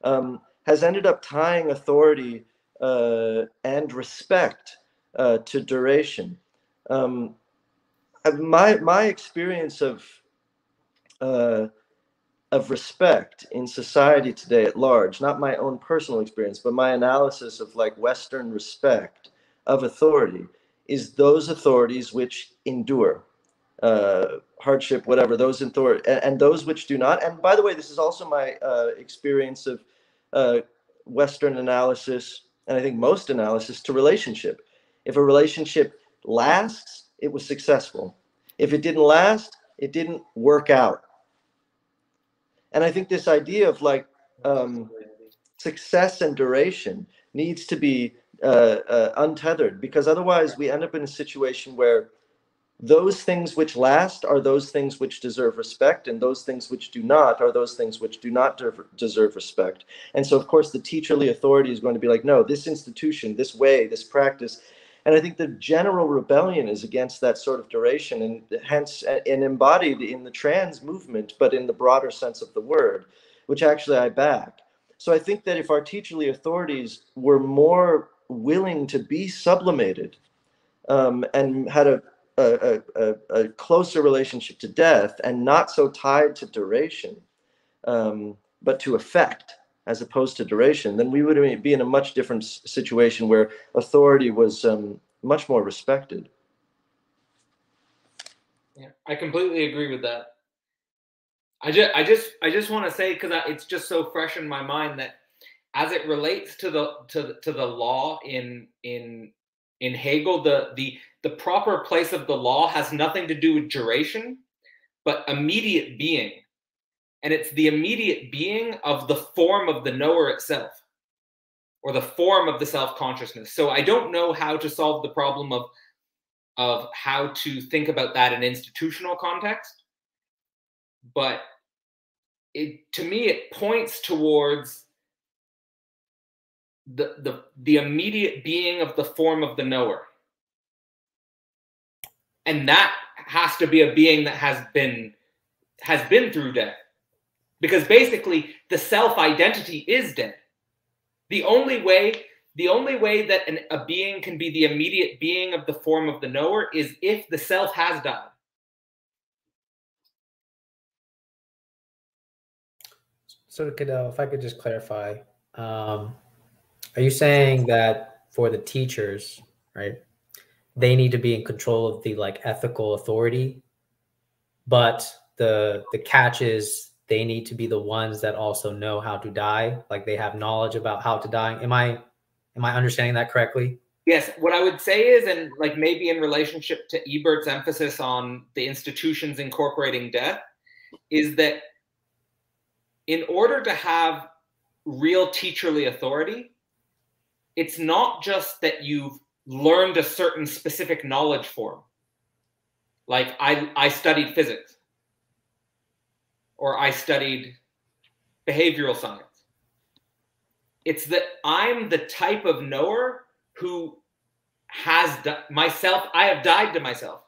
um, has ended up tying authority uh, and respect uh, to duration. Um, my my experience of uh, of respect in society today at large, not my own personal experience, but my analysis of like Western respect of authority, is those authorities which endure uh, hardship, whatever, those authority, and, and, those which do not. And by the way, this is also my uh, experience of uh, Western analysis, and I think most analysis to relationship. If a relationship lasts, it was successful. If it didn't last, it didn't work out. And I think this idea of like um, success and duration needs to be uh, uh, untethered because otherwise we end up in a situation where those things which last are those things which deserve respect and those things which do not are those things which do not de- deserve respect. And so of course the teacherly authority is going to be like no this institution this way this practice and I think the general rebellion is against that sort of duration and hence and embodied in the trans movement, but in the broader sense of the word, which actually I back. So I think that if our teacherly authorities were more willing to be sublimated um, and had a, a, a, a, closer relationship to death and not so tied to duration, um, but to effect, as opposed to duration, then we would be in a much different situation where authority was um, much more respected. Yeah, I completely agree with that. I just, I just, I just want to say because it's just so fresh in my mind that as it relates to the to to the law in in in Hegel, the the the proper place of the law has nothing to do with duration, but immediate being and it's the immediate being of the form of the knower itself or the form of the self-consciousness. So i don't know how to solve the problem of of how to think about that in institutional context but it to me it points towards the the the immediate being of the form of the knower. And that has to be a being that has been has been through death because basically the self identity is dead. The only way the only way that an, a being can be the immediate being of the form of the knower is if the self has died. So, could uh, if I could just clarify um, are you saying that for the teachers, right, they need to be in control of the like ethical authority, but the the catch is they need to be the ones that also know how to die, like they have knowledge about how to die. Am I am I understanding that correctly? Yes, what I would say is, and like maybe in relationship to Ebert's emphasis on the institutions incorporating death, is that in order to have real teacherly authority, it's not just that you've learned a certain specific knowledge form. Like I, I studied physics or I studied behavioral science. It's that I'm the type of knower who has myself, I have died to myself.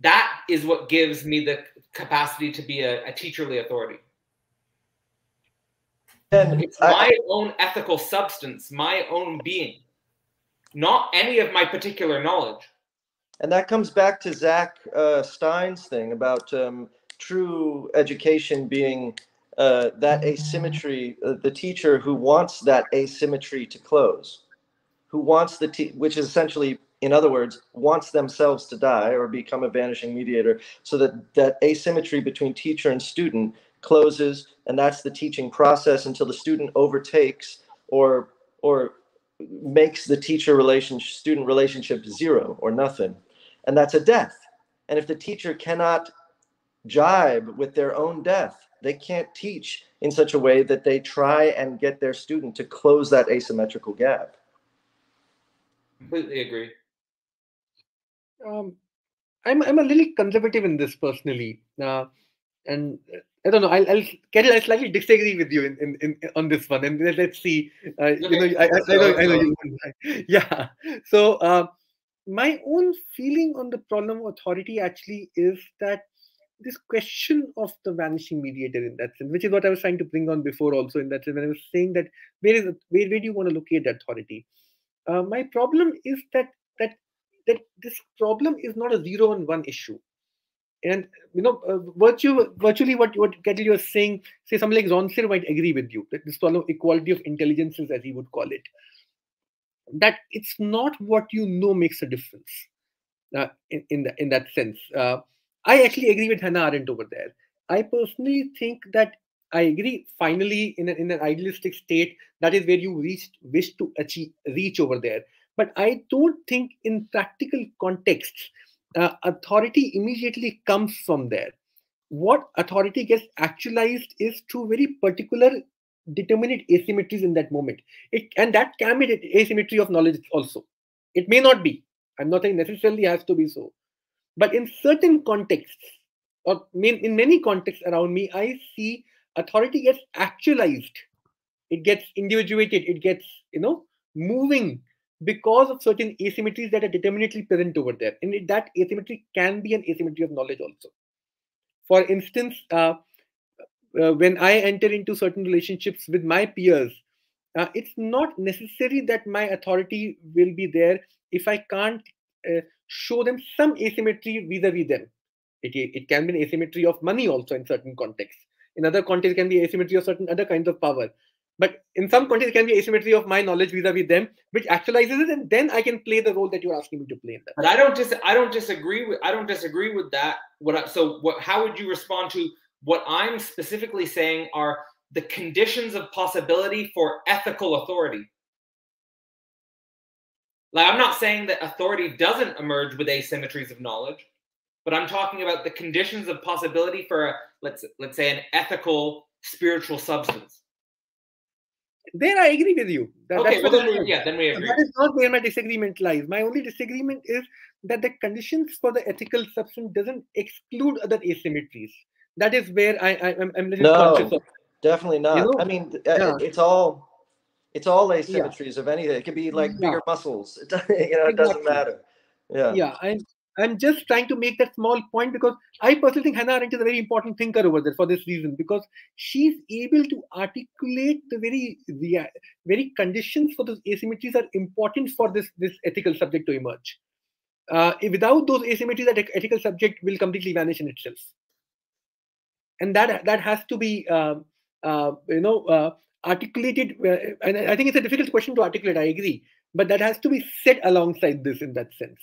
That is what gives me the capacity to be a, a teacherly authority. And it's I, my own ethical substance, my own being, not any of my particular knowledge. And that comes back to Zak uh, Stein's thing about um, true education being uh, that asymmetry, uh, the teacher who wants that asymmetry to close, who wants the, te- which is essentially, in other words, wants themselves to die or become a vanishing mediator, so that that asymmetry between teacher and student closes, and that's the teaching process until the student overtakes or or makes the teacher relationship student relationship zero or nothing, and that's a death. And if the teacher cannot jibe with their own death, they can't teach in such a way that they try and get their student to close that asymmetrical gap. Completely agree. Um, I'm I'm a little conservative in this personally, uh, and I don't know. I'll, I'll Cadell, I slightly disagree with you in, in, in on this one, and let's see. Uh, you know, I, I, I, know, I know you. Yeah. So uh, my own feeling on the problem of authority actually is that this question of the vanishing mediator in that sense, which is what I was trying to bring on before, also in that sense, when I was saying that where is where, where do you want to locate authority? Uh, my problem is that that that this problem is not a zero and one issue and you know, uh, virtue, virtually what what Cadell are saying, say something like Rancière might agree with you that this problem equality of intelligences, as he would call it, that it's not what you know makes a difference uh, in in, the, in that sense. Uh, I actually agree with Hannah Arendt over there. I personally think that I agree. Finally, in, a, in an idealistic state, that is where you reach wish to achieve reach over there. But I don't think in practical contexts uh, authority immediately comes from there. What authority gets actualized is through very particular determinate asymmetries in that moment. It and that can be asymmetry of knowledge also. It may not be. I'm not saying necessarily has to be so. But in certain contexts, or in many contexts around me, I see authority gets actualized. It gets individuated. It gets, you know, moving because of certain asymmetries that are determinately present over there. And that asymmetry can be an asymmetry of knowledge also. For instance, uh, uh, when I enter into certain relationships with my peers, uh, it's not necessary that my authority will be there if I can't Uh, show them some asymmetry vis-a-vis them. It, it can be an asymmetry of money also in certain contexts. In other contexts, can be asymmetry of certain other kinds of power. But in some contexts, can be asymmetry of my knowledge vis-a-vis them, which actualizes it, and then I can play the role that you're asking me to play in that. But I don't dis- I don't disagree with I don't disagree with that. What I, so what? How would you respond to what I'm specifically saying are the conditions of possibility for ethical authority? Like I'm not saying that authority doesn't emerge with asymmetries of knowledge, but I'm talking about the conditions of possibility for a let's let's say an ethical spiritual substance there I agree with you. That, okay, well then we, yeah, then we agree. That is not where my disagreement lies. My only disagreement is that the conditions for the ethical substance doesn't exclude other asymmetries. That is where I, I am I'm little no, conscious of. Definitely not. You know? I mean, uh, yeah. it's all it's all asymmetries yeah. of anything. It can be like yeah. bigger muscles. It doesn't, you know, it exactly. doesn't matter. Yeah. Yeah, and I'm just trying to make that small point because I personally think Hannah Arendt is a very important thinker over there for this reason because she's able to articulate the very the very conditions for those asymmetries are important for this this ethical subject to emerge. Uh, without those asymmetries, that ethical subject will completely vanish in itself, and that that has to be uh, uh, you know uh, articulated, uh, and I think it's a difficult question to articulate. I agree, but that has to be set alongside this in that sense.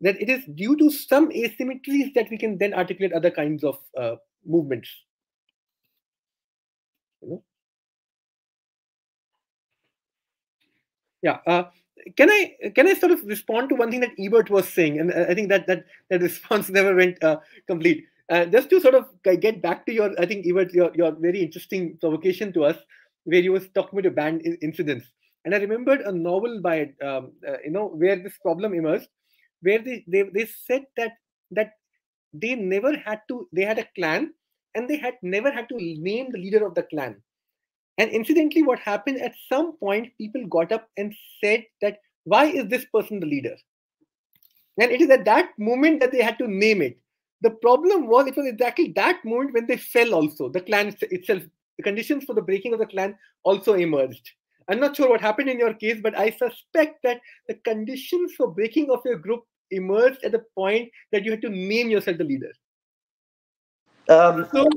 That it is due to some asymmetries that we can then articulate other kinds of uh, movements. You know? Yeah. Uh, can I can I sort of respond to one thing that Ebert was saying, and I think that that that response never went uh, complete. Uh, just to sort of get back to your, I think Ebert, your your very interesting provocation to us, where you was talking about a band incidents, and I remembered a novel by um, uh, you know where this problem emerged, where they, they they said that that they never had to they had a clan and they had never had to name the leader of the clan and incidentally, what happened at some point, people got up and said that, why is this person the leader? And it is at that moment that they had to name it. The problem was, it was exactly that moment when they fell also. The clan itself, the conditions for the breaking of the clan also emerged. I'm not sure what happened in your case, but I suspect that the conditions for breaking of your group emerged at the point that you had to name yourself the leader. Um, so,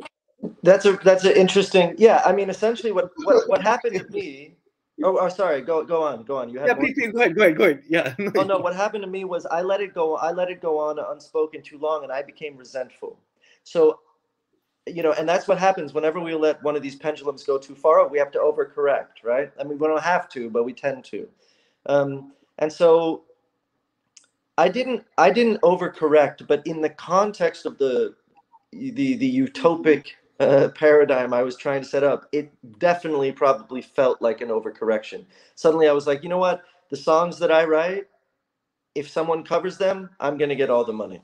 that's a that's an interesting. Yeah, I mean, essentially, what what, what happened to me. Oh, oh, sorry. Go go on. Go on. You have yeah, please, please, go ahead. Go ahead. Go ahead. Yeah. oh no, what happened to me was I let it go. I let it go on unspoken too long, and I became resentful. So, you know, and that's what happens whenever we let one of these pendulums go too far. We have to overcorrect, right? I mean, we don't have to, but we tend to. Um, and so, I didn't. I didn't overcorrect, but in the context of the the the utopic paradigm I was trying to set up, it definitely probably felt like an overcorrection. Suddenly I was like, you know what? The songs that I write, if someone covers them, I'm going to get all the money.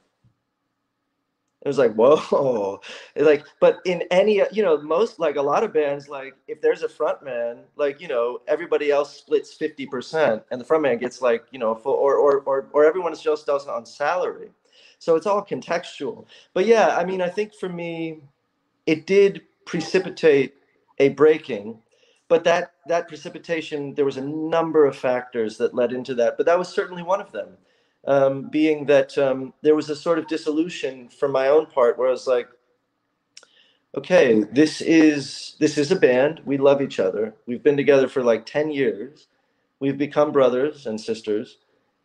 It was like, whoa, like, but in any, you know, most, like a lot of bands, like if there's a front man, like, you know, everybody else splits 50% and the front man gets like, you know, full, or, or, or, or everyone just does on salary. So it's all contextual. But yeah, I mean, I think for me, it did precipitate a breaking but that that precipitation there was a number of factors that led into that but that was certainly one of them. Um, being that um, there was a sort of dissolution from my own part where i was like okay this is this is a band. We love each other. We've been together for like 10 years. We've become brothers and sisters.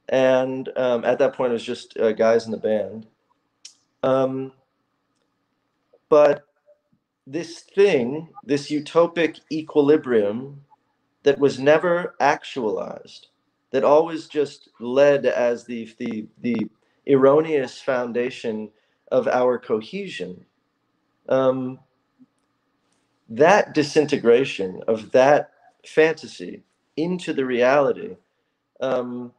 And um, at that point it was just uh, guys in the band. Um, but this thing, this utopic equilibrium that was never actualized, that always just led as the, the, the erroneous foundation of our cohesion. Um, that disintegration of that fantasy into the reality um,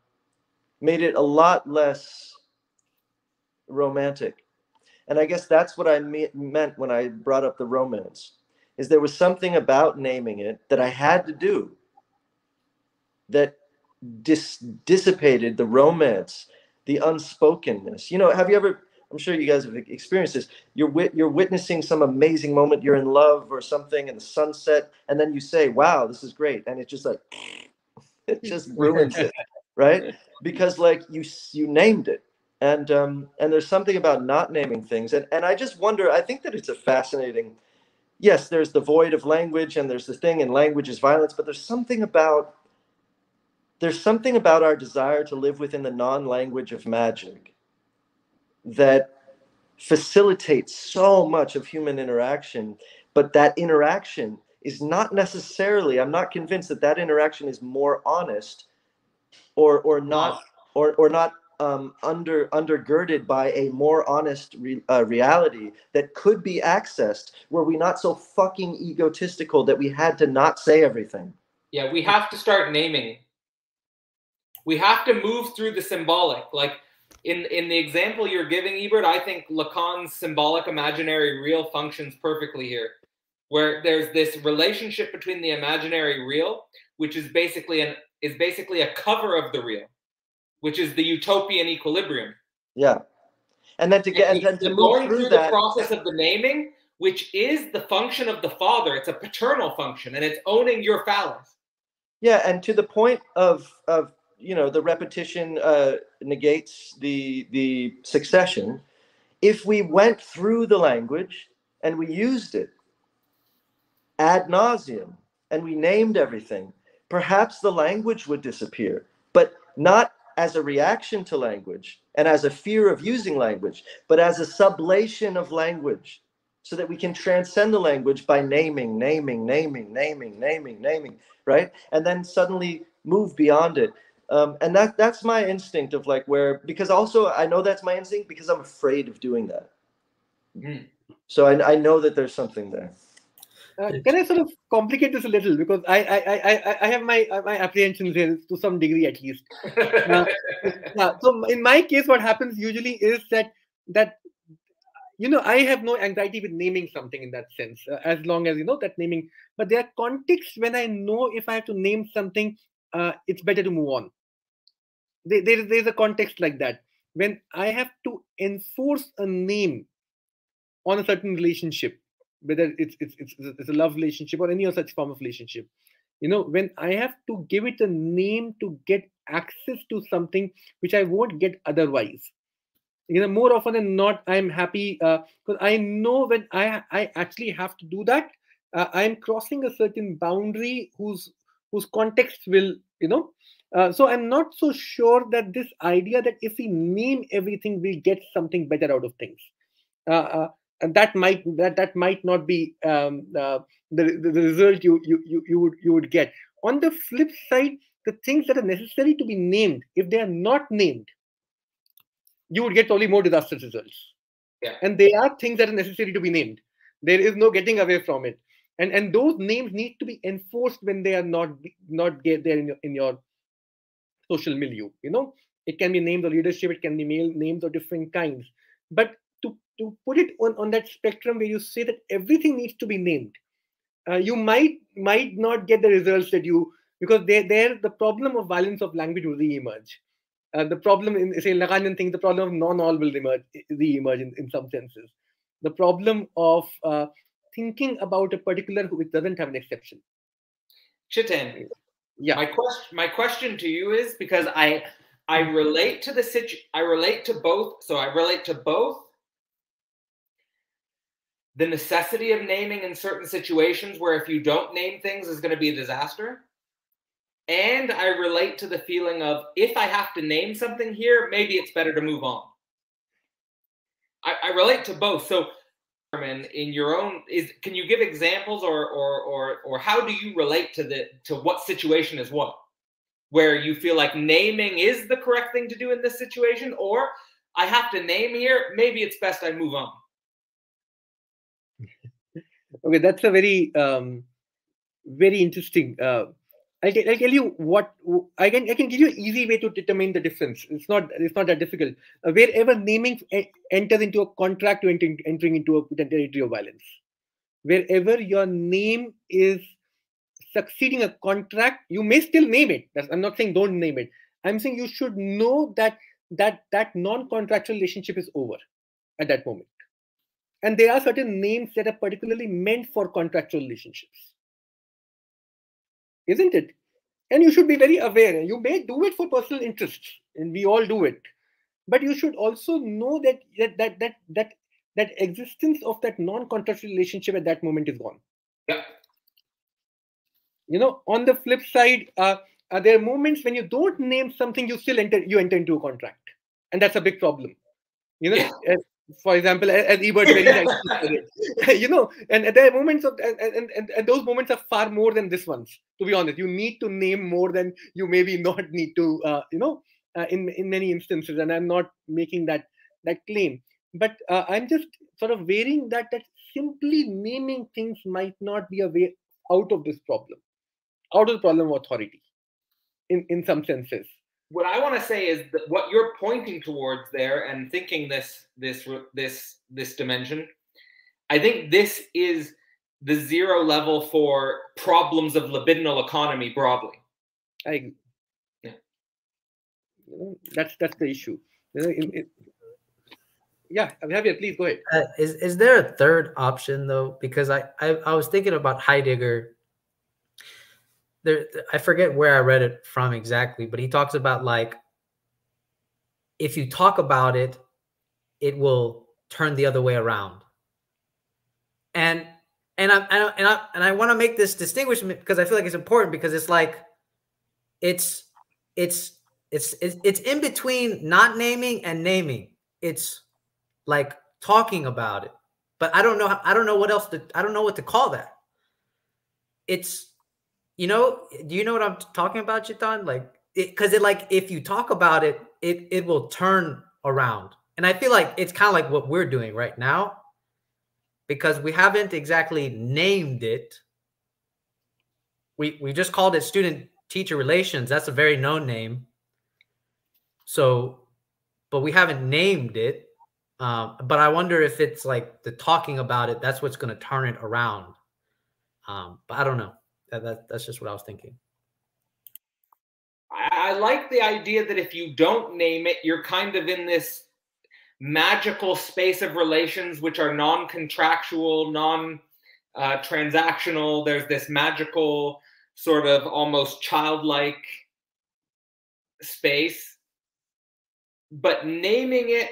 made it a lot less romantic and I guess that's what I me- meant when I brought up the romance. Is there was something about naming it that I had to do that dis- dissipated the romance, the unspokenness. You know, have you ever? I'm sure you guys have experienced this. You're wit- you're witnessing some amazing moment. You're in love or something in the sunset, and then you say, "Wow, this is great," and it's just like it just ruins it, right? Because like you you named it, and um, and there's something about not naming things and, and i just wonder i think that it's a fascinating yes there's the void of language and there's the thing and language is violence but there's something about there's something about our desire to live within the non-language of magic that facilitates so much of human interaction but that interaction is not necessarily i'm not convinced that that interaction is more honest or or not or or not um, under undergirded by a more honest re, uh, reality that could be accessed were we not so fucking egotistical that we had to not say everything. Yeah we have to start naming. We have to move through the symbolic. Like in in the example you're giving ebert i think lacan's symbolic imaginary real functions perfectly here where there's this relationship between the imaginary real which is basically an is basically a cover of the real which is the utopian equilibrium. Yeah. And then to get and, and then to going through, through that, the process of the naming, which is the function of the father, it's a paternal function, and it's owning your phallus. Yeah, and to the point of of you know the repetition uh, negates the the succession. If we went through the language and we used it ad nauseum and we named everything, perhaps the language would disappear, but not as a reaction to language and as a fear of using language, but as a sublation of language so that we can transcend the language by naming, naming, naming, naming, naming, naming, right? And then suddenly move beyond it. Um, and that that's my instinct of like where because also I know that's my instinct because I'm afraid of doing that. Mm. So I, I know that there's something there. Uh, can I sort of complicate this a little because I I I I have my my apprehensions here to some degree at least. uh, so in my case, what happens usually is that that you know I have no anxiety with naming something in that sense, uh, as long as you know that naming. But there are contexts when I know if I have to name something, uh, it's better to move on. There, there, there's a context like that when I have to enforce a name on a certain relationship whether it's it's it's, it's a love relationship or any other such form of relationship. You know when i have to give it a name to get access to something which i won't get otherwise. You know more often than not i'm happy because uh, i know when i i actually have to do that uh, i'm crossing a certain boundary whose whose context will you know uh, so i'm not so sure that this idea that if we name everything we get something better out of things. Uh, uh, and that might that that might not be um, uh, the, the, the result you, you you you would you would get. On the flip side, the things that are necessary to be named, if they are not named, you would get probably more disastrous results. Yeah. And they are things that are necessary to be named. There is no getting away from it. And and those names need to be enforced when they are not not get there in your in your social milieu. You know, it can be names of leadership, it can be male names of different kinds. But to put it on, on that spectrum where you say that everything needs to be named. Uh, you might might not get the results that you because there there the problem of violence of language will re-emerge. Uh, the problem in say Lacanian thing the problem of non-all will emerge re-emerge in, in some senses. The problem of uh, thinking about a particular which doesn't have an exception. Chetan, yeah. my question my question to you is because i i relate to the situ i relate to both so i relate to both the necessity of naming in certain situations where if you don't name things is going to be a disaster. And I relate to the feeling of if I have to name something here, maybe it's better to move on. I, I relate to both. So, in your own, is can you give examples or or or or how do you relate to the to what situation is what, where you feel like naming is the correct thing to do in this situation, or I have to name here, maybe it's best I move on. Okay, that's a very um, very interesting. Uh, I'll, t- I'll tell you what I can. I can give you an easy way to determine the difference. It's not. It's not that difficult. Uh, wherever naming e- enters into a contract to enter, entering into a territory of violence, wherever your name is succeeding a contract, you may still name it. That's, I'm not saying don't name it. I'm saying you should know that that that non-contractual relationship is over at that moment. And there are certain names that are particularly meant for contractual relationships. Isn't it? And you should be very aware. You may do it for personal interests, and we all do it. But you should also know that that that that that, that existence of that non-contractual relationship at that moment is gone. Yeah. You know, on the flip side, uh, uh, there are moments when you don't name something, you still enter you enter into a contract, and that's a big problem. You know, yeah for example, as Ebert very nicely you know, and, and there are moments of, and, and, and, and those moments are far more than this ones. To be honest, you need to name more than you maybe not need to, uh, you know, uh, in in many instances. And I'm not making that that claim, but uh, I'm just sort of varying that that simply naming things might not be a way out of this problem, out of the problem of authority, in in some senses what I want to say is that what you're pointing towards there and thinking this this this this dimension, I think this is the zero level for problems of libidinal economy broadly. I yeah. That's that's the issue. yeah, Javier, please go ahead. Uh, is is there a third option though? Because I, I I was thinking about Heidegger there I forget where I read it from exactly, but he talks about like if you talk about it, it will turn the other way around. And and I and I and I, want to make this distinguishment because I feel like it's important because it's like it's it's it's it's, it's in between not naming and naming. It's like talking about it, but I don't know. I don't know what else to. I don't know what to call that. It's you know. Do you know what I'm talking about, Chetan? Like because it, it like if you talk about it, it it will turn around, and I feel like it's kind of like what we're doing right now because we haven't exactly named it. We we just called it student teacher relations. That's a very known name. So, but we haven't named it. Um, but I wonder if it's like the talking about it. That's what's going to turn it around. Um, but I don't know. That, that that's just what I was thinking. I, like the idea that if you don't name it, you're kind of in this magical space of relations which are non-contractual, non-transactional. Uh, There's this magical sort of almost childlike space, but naming it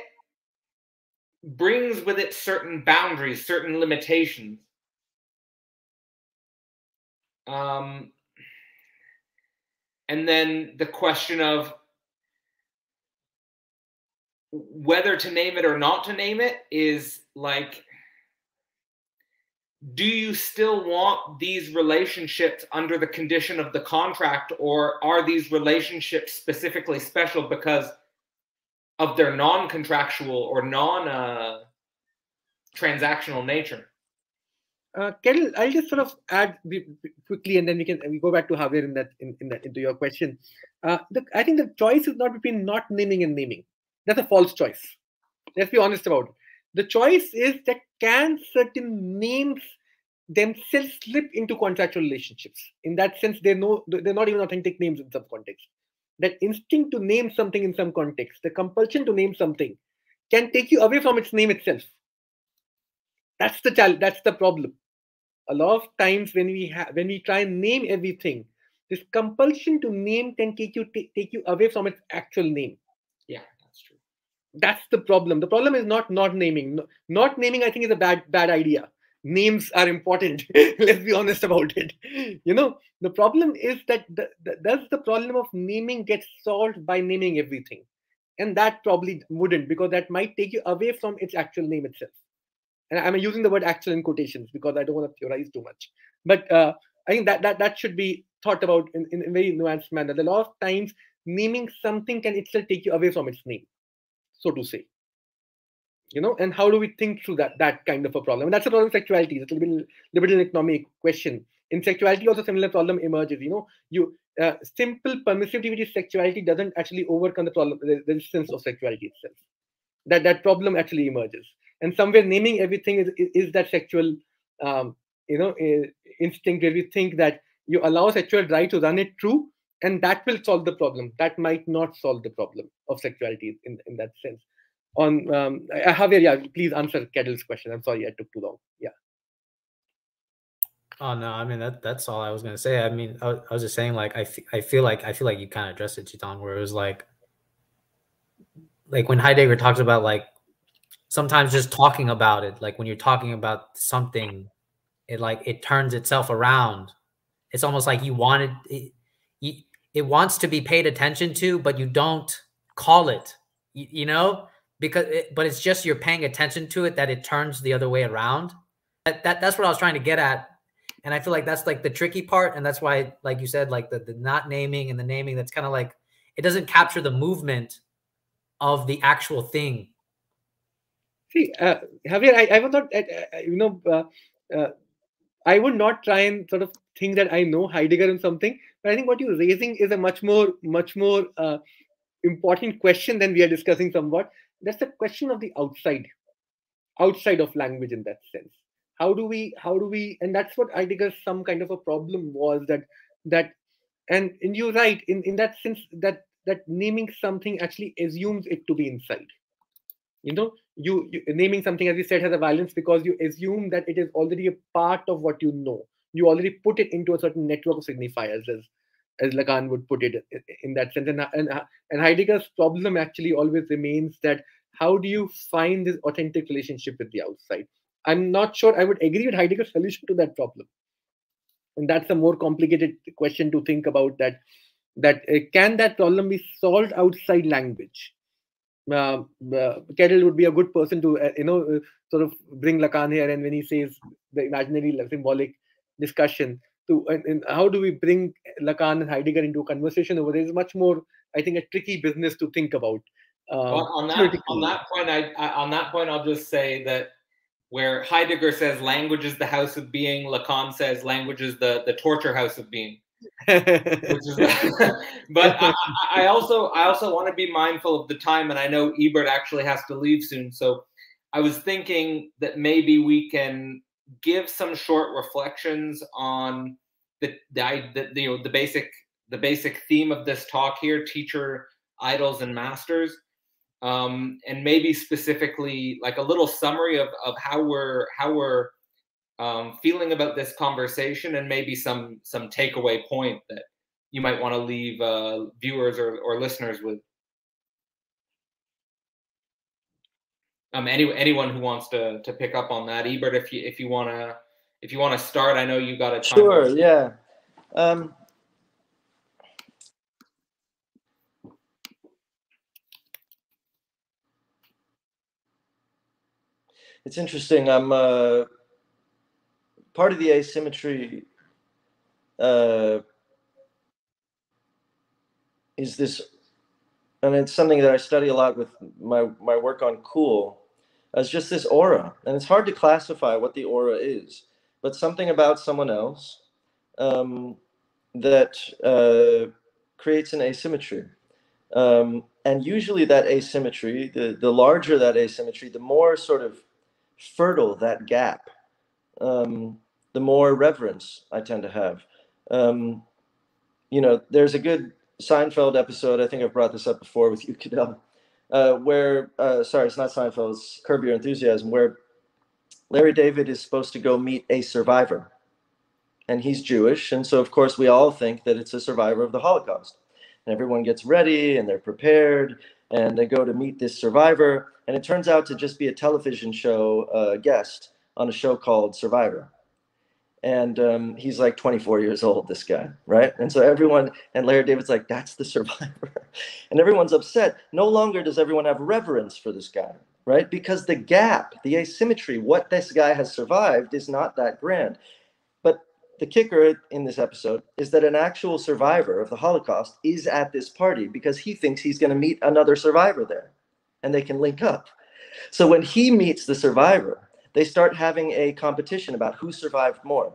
brings with it certain boundaries, certain limitations. Um, and then the question of whether to name it or not to name it is like do you still want these relationships under the condition of the contract or are these relationships specifically special because of their non-contractual or non uh, transactional nature uh, I'll just sort of add quickly, and then we can we go back to Javier in that in, in that into your question. Uh, the, I think the choice is not between not naming and naming. That's a false choice. Let's be honest about it. The choice is that can certain names themselves slip into contractual relationships? In that sense, they're no they're not even authentic names in some context. That instinct to name something in some context, the compulsion to name something, can take you away from its name itself. That's the challenge. That's the problem. A lot of times when we have when we try and name everything, this compulsion to name can take you take you away from its actual name. Yeah that's true. That's the problem. The problem is not not naming. Not naming i think is a bad bad idea. Names are important. Let's be honest about it. You know the problem is that the, the, does the problem of naming get solved by naming everything. And that probably wouldn't because that might take you away from its actual name itself and i'm using the word actual in quotations because i don't want to theorize too much. But uh, i think that that, that should be thought about in, in a very nuanced manner. A lot of times naming something can itself take you away from its name so to say. You know and how do we think through that that kind of a problem? And that's a problem of sexuality. It's a little bit liberal economic question. In sexuality also similar problem emerges you know. You uh, simple permissivity with sexuality doesn't actually overcome the problem the resistance of sexuality itself. That that problem actually emerges and somewhere naming everything is is, that sexual um, you know instinct where we think that you allow sexual drive to run it through and that will solve the problem. That might not solve the problem of sexuality in, in that sense. On um, javier yeah please answer cadell's question. I'm sorry i took too long. Yeah. Oh no i mean that that's all i was going to say. I mean I, I, was just saying like I, I feel like i feel like you kind of addressed it chetan where it was like like when heidegger talks about like sometimes just talking about it like when you're talking about something it like it turns itself around it's almost like you wanted it, you, it wants to be paid attention to, but you don't call it, you, you know, because it, but it's just you're paying attention to it that it turns the other way around. That, that that's what I was trying to get at. And I feel like that's like the tricky part. And that's why, like you said, like the, the not naming and the naming, that's kind of like it doesn't capture the movement of the actual thing. See, uh, Javier, I, I was not, you know, uh, uh, I would not try and sort of think that I know Heidegger and something. But I think what you're raising is a much more, much more uh, important question than we are discussing somewhat. That's the question of the outside, outside of language in that sense. How do we, how do we, and that's what Heidegger's some kind of a problem was that, that, and, and you're right, in, in that sense that, that naming something actually assumes it to be inside you know you, you, naming something as you said has a violence because you assume that it is already a part of what you know you already put it into a certain network of signifiers as as lacan would put it in that sense and, and, and heidegger's problem actually always remains that how do you find this authentic relationship with the outside I'm not sure I would agree with Heidegger's solution to that problem. And that's a more complicated question to think about. That that uh, can that problem be solved outside language? Uh, uh, Cadell would be a good person to uh, you know uh, sort of bring Lacan here, and when he says the imaginary symbolic discussion, to and, and, how do we bring Lacan and Heidegger into a conversation over there is much more, I think, a tricky business to think about. Uh, well, on that on that point, I, I, on that point, I'll just say that where Heidegger says language is the house of being, Lacan says language is the the torture house of being. Is, but I, I, also I also want to be mindful of the time, and I know Ebert actually has to leave soon. So I was thinking that maybe we can give some short reflections on the the, the you know the basic the basic theme of this talk here: teacher, idols, and masters. Um, and maybe specifically like a little summary of, of how we're how we're um, feeling about this conversation and maybe some some takeaway point that you might want to leave uh, viewers or, or listeners with. Um any anyone who wants to to pick up on that. Ebert if you if you want to if you want to start i know you got a sure yeah. Um it's interesting. I'm uh part of the asymmetry uh, is this, and it's something that I study a lot with my, my work on cool, as just this aura. And it's hard to classify what the aura is, but something about someone else um, that uh, creates an asymmetry. Um, and usually that asymmetry, the, the larger that asymmetry, the more sort of fertile that gap um, the more reverence I tend to have. Um, you know, there's a good Seinfeld episode. I think I've brought this up before with you, Cadell, uh, where uh, sorry, it's not Seinfeld. It's Curb Your Enthusiasm, where Larry David is supposed to go meet a survivor, and he's Jewish, and so of course we all think that it's a survivor of the Holocaust. And everyone gets ready and they're prepared, and they go to meet this survivor, and it turns out to just be a television show uh, guest on a show called Survivor. And um, he's like 24 years old, this guy, right? And so everyone, and Larry David's like, that's the survivor. and everyone's upset. No longer does everyone have reverence for this guy, right? Because the gap, the asymmetry, what this guy has survived is not that grand. But the kicker in this episode is that an actual survivor of the Holocaust is at this party because he thinks he's going to meet another survivor there and they can link up. So when he meets the survivor, they start having a competition about who survived more.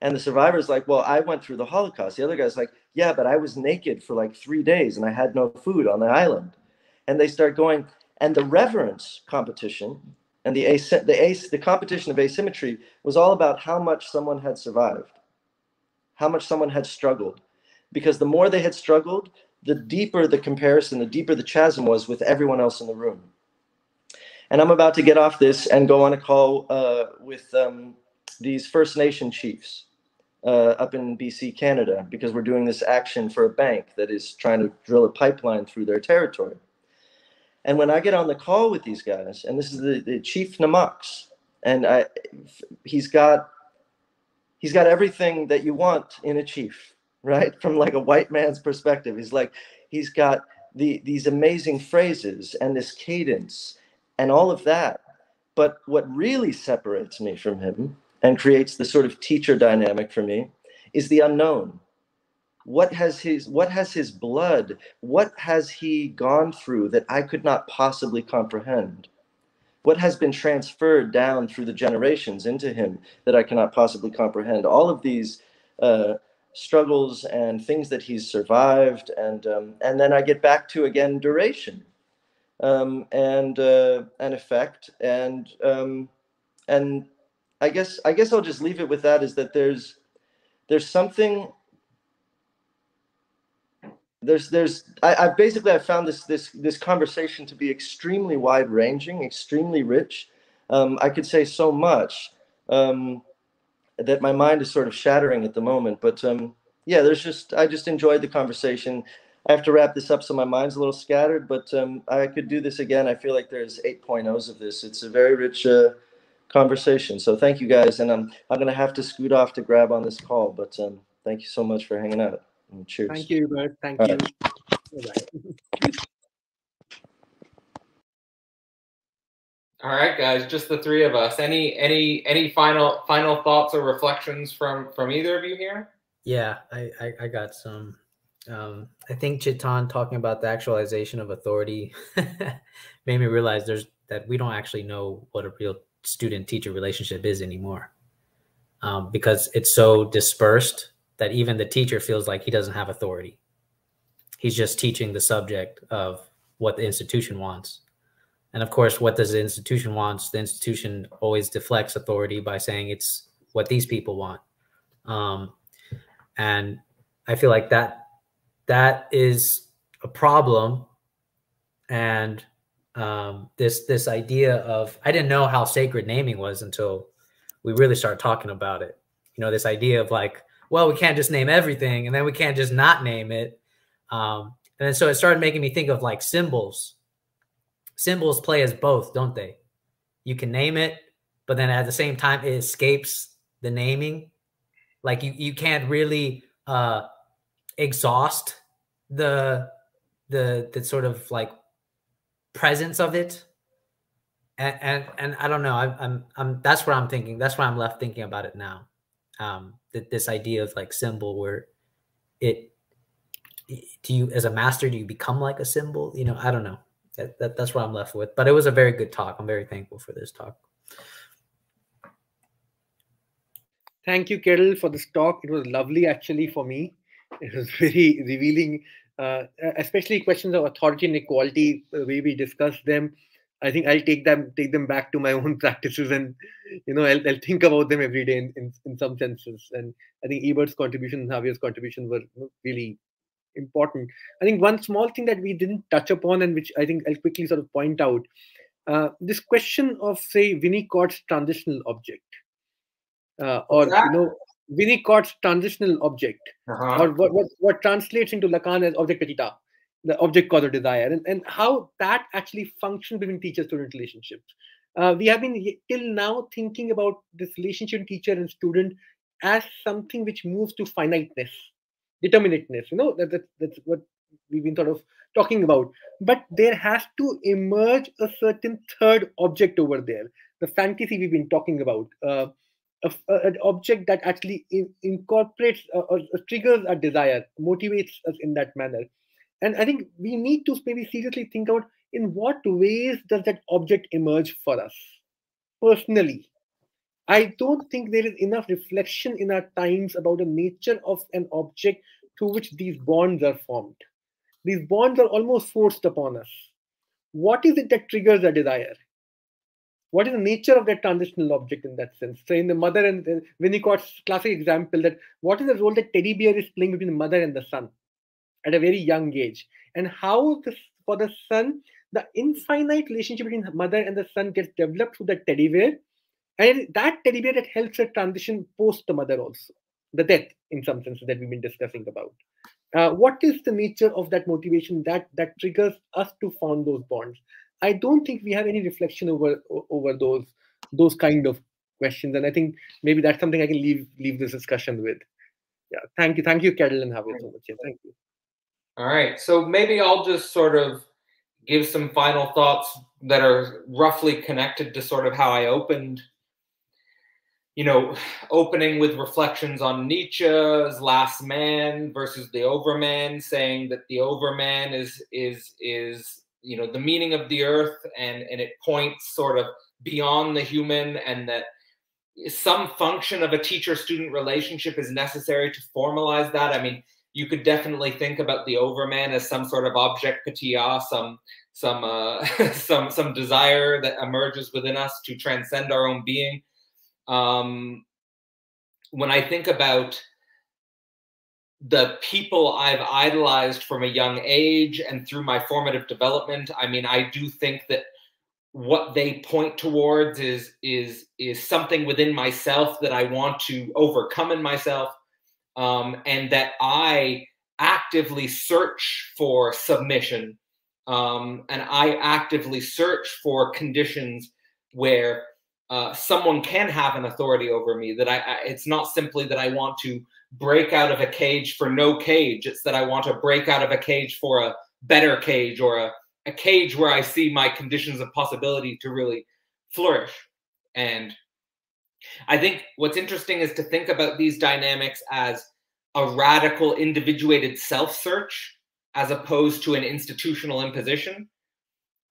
And the survivor's like, Well, I went through the Holocaust. The other guy's like, Yeah, but I was naked for like three days and I had no food on the island. And they start going, and the reverence competition and the as- the as- the competition of asymmetry was all about how much someone had survived, how much someone had struggled, because the more they had struggled, the deeper the comparison, the deeper the chasm was with everyone else in the room. And I'm about to get off this and go on a call uh, with um, these First Nation chiefs uh, up in BC, Canada, because we're doing this action for a bank that is trying to drill a pipeline through their territory. And when I get on the call with these guys, and this is the, the Chief Na'Moks, and I, he's got he's got everything that you want in a chief, right? From like a white man's perspective, he's like he's got the these amazing phrases and this cadence and all of that. But what really separates me from him and creates the sort of teacher dynamic for me is the unknown. What has his what has his blood? What has he gone through that I could not possibly comprehend? What has been transferred down through the generations into him that I cannot possibly comprehend? All of these uh, struggles and things that he's survived, and um, and then I get back to again duration um, and uh, an effect and um, and I guess I guess I'll just leave it with that is that there's there's something there's there's I, I basically I found this this this conversation to be extremely wide ranging, extremely rich. Um, I could say so much um, that my mind is sort of shattering at the moment, but um, yeah, there's just I just enjoyed the conversation. I have to wrap this up, so my mind's a little scattered, but um, I could do this again. I feel like there's 8.0s of this. It's a very rich, uh, conversation. So thank you guys, and I'm I'm gonna have to scoot off to grab on this call, but um, thank you so much for hanging out. And cheers. Thank you, Bert. Thank All you. right. All right, guys, just the three of us. Any any any final final thoughts or reflections from from either of you here? Yeah, I, I, I got some. Um, I think Chetan talking about the actualization of authority made me realize there's that we don't actually know what a real student teacher relationship is anymore um, because it's so dispersed that even the teacher feels like he doesn't have authority. He's just teaching the subject of what the institution wants. And of course, what does the institution wants? The institution always deflects authority by saying it's what these people want. Um, and I feel like that that is a problem. And um, this this idea of I didn't know how sacred naming was until we really started talking about it. You know, this idea of like, well, we can't just name everything, and then we can't just not name it. Um, and then so it started making me think of like symbols. Symbols play as both, don't they? You can name it, but then at the same time, it escapes the naming. Like you, you can't really uh, exhaust the the the sort of like presence of it. And and, and i don't know I, i'm i'm that's where i'm thinking that's why i'm left thinking about it now. Um that this idea of like symbol where it do you as a master do you become like a symbol? You know i don't know. That, that that's what i'm left with. But it was a very good talk. I'm very thankful for this talk. Thank you, Cadell, for this talk. It was lovely, actually, for me. It was very revealing, uh, especially questions of authority and equality, the way we discussed them. I think I'll take them take them back to my own practices, and you know, I'll, I'll think about them every day in, in, in some senses. And I think Ebert's contribution and Javier's contribution were really important. I think one small thing that we didn't touch upon, and which I think I'll quickly sort of point out, uh, this question of say Winnicott's transitional object uh, or you know Winnicott's transitional object, Uh-huh. or what, what what translates into Lacan as object petit a, the object cause of desire, and, and how that actually functions between teacher-student relationships. Uh, we have been till now thinking about this relationship teacher and student as something which moves to finiteness, determinateness. You know that, that that's what we've been sort of talking about. But there has to emerge a certain third object over there, the fantasy we've been talking about. Uh, a, an object that actually in, incorporates uh, or triggers a desire, motivates us in that manner. And I think we need to maybe seriously think out in what ways does that object emerge for us personally. I don't think there is enough reflection in our times about the nature of an object through which these bonds are formed. These bonds are almost forced upon us. What is it that triggers a desire? What is the nature of that transitional object in that sense? So in the mother and the Winnicott's classic example, that what is the role that teddy bear is playing between the mother and the son at a very young age, and how this, for the son, the infinite relationship between the mother and the son gets developed through that teddy bear, and that teddy bear that helps her transition post the mother also, the death in some sense that we've been discussing about. Uh, what is the nature of that motivation that that triggers us to form those bonds? I don't think we have any reflection over over those those kind of questions, and I think maybe that's something I can leave leave this discussion with. Yeah, thank you, thank you, Cadell have so much. Yeah, thank you. All right. So maybe I'll just sort of give some final thoughts that are roughly connected to sort of how I opened, you know, opening with reflections on Nietzsche's last man versus the overman, saying that the overman is is is you know the meaning of the earth and and it points sort of beyond the human and that some function of a teacher student relationship is necessary to formalize that. I mean, you could definitely think about the overman as some sort of object petit a, some some uh, some some desire that emerges within us to transcend our own being. Um, when I think about the people I've idolized from a young age and through my formative development, I mean, I do think that what they point towards is is is something within myself that I want to overcome in myself, um, and that I actively search for submission, um, and I actively search for conditions where uh, someone can have an authority over me. That I, I, it's not simply that I want to break out of a cage for no cage. It's that I want to break out of a cage for a better cage or a, a cage where I see my conditions of possibility to really flourish. And I think what's interesting is to think about these dynamics as a radical individuated self search as opposed to an institutional imposition.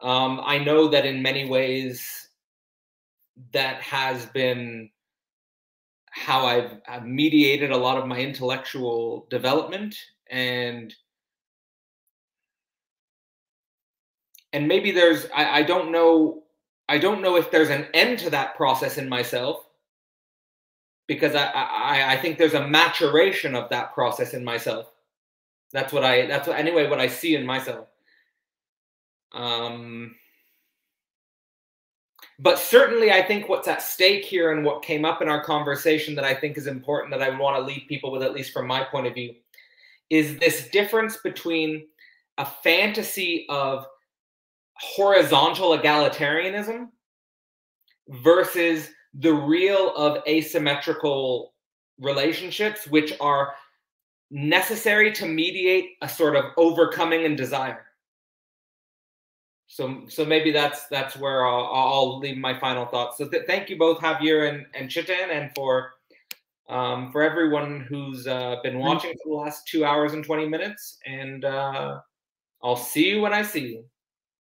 Um, I know that in many ways that has been how I've, I've, mediated a lot of my intellectual development and and maybe there's I, I don't know I don't know if there's an end to that process in myself because I, I I think there's a maturation of that process in myself. That's what I that's what anyway what I see in myself. Um but certainly I think what's at stake here and what came up in our conversation that I think is important that I want to leave people with at least from my point of view is this difference between a fantasy of horizontal egalitarianism versus the real of asymmetrical relationships, which are necessary to mediate a sort of overcoming and desire. So, so maybe that's that's where I'll, I'll leave my final thoughts. So, th- thank you both, Javier and, and Chetan, and for um, for everyone who's uh, been watching for the last two hours and twenty minutes. And uh, I'll see you when I see you.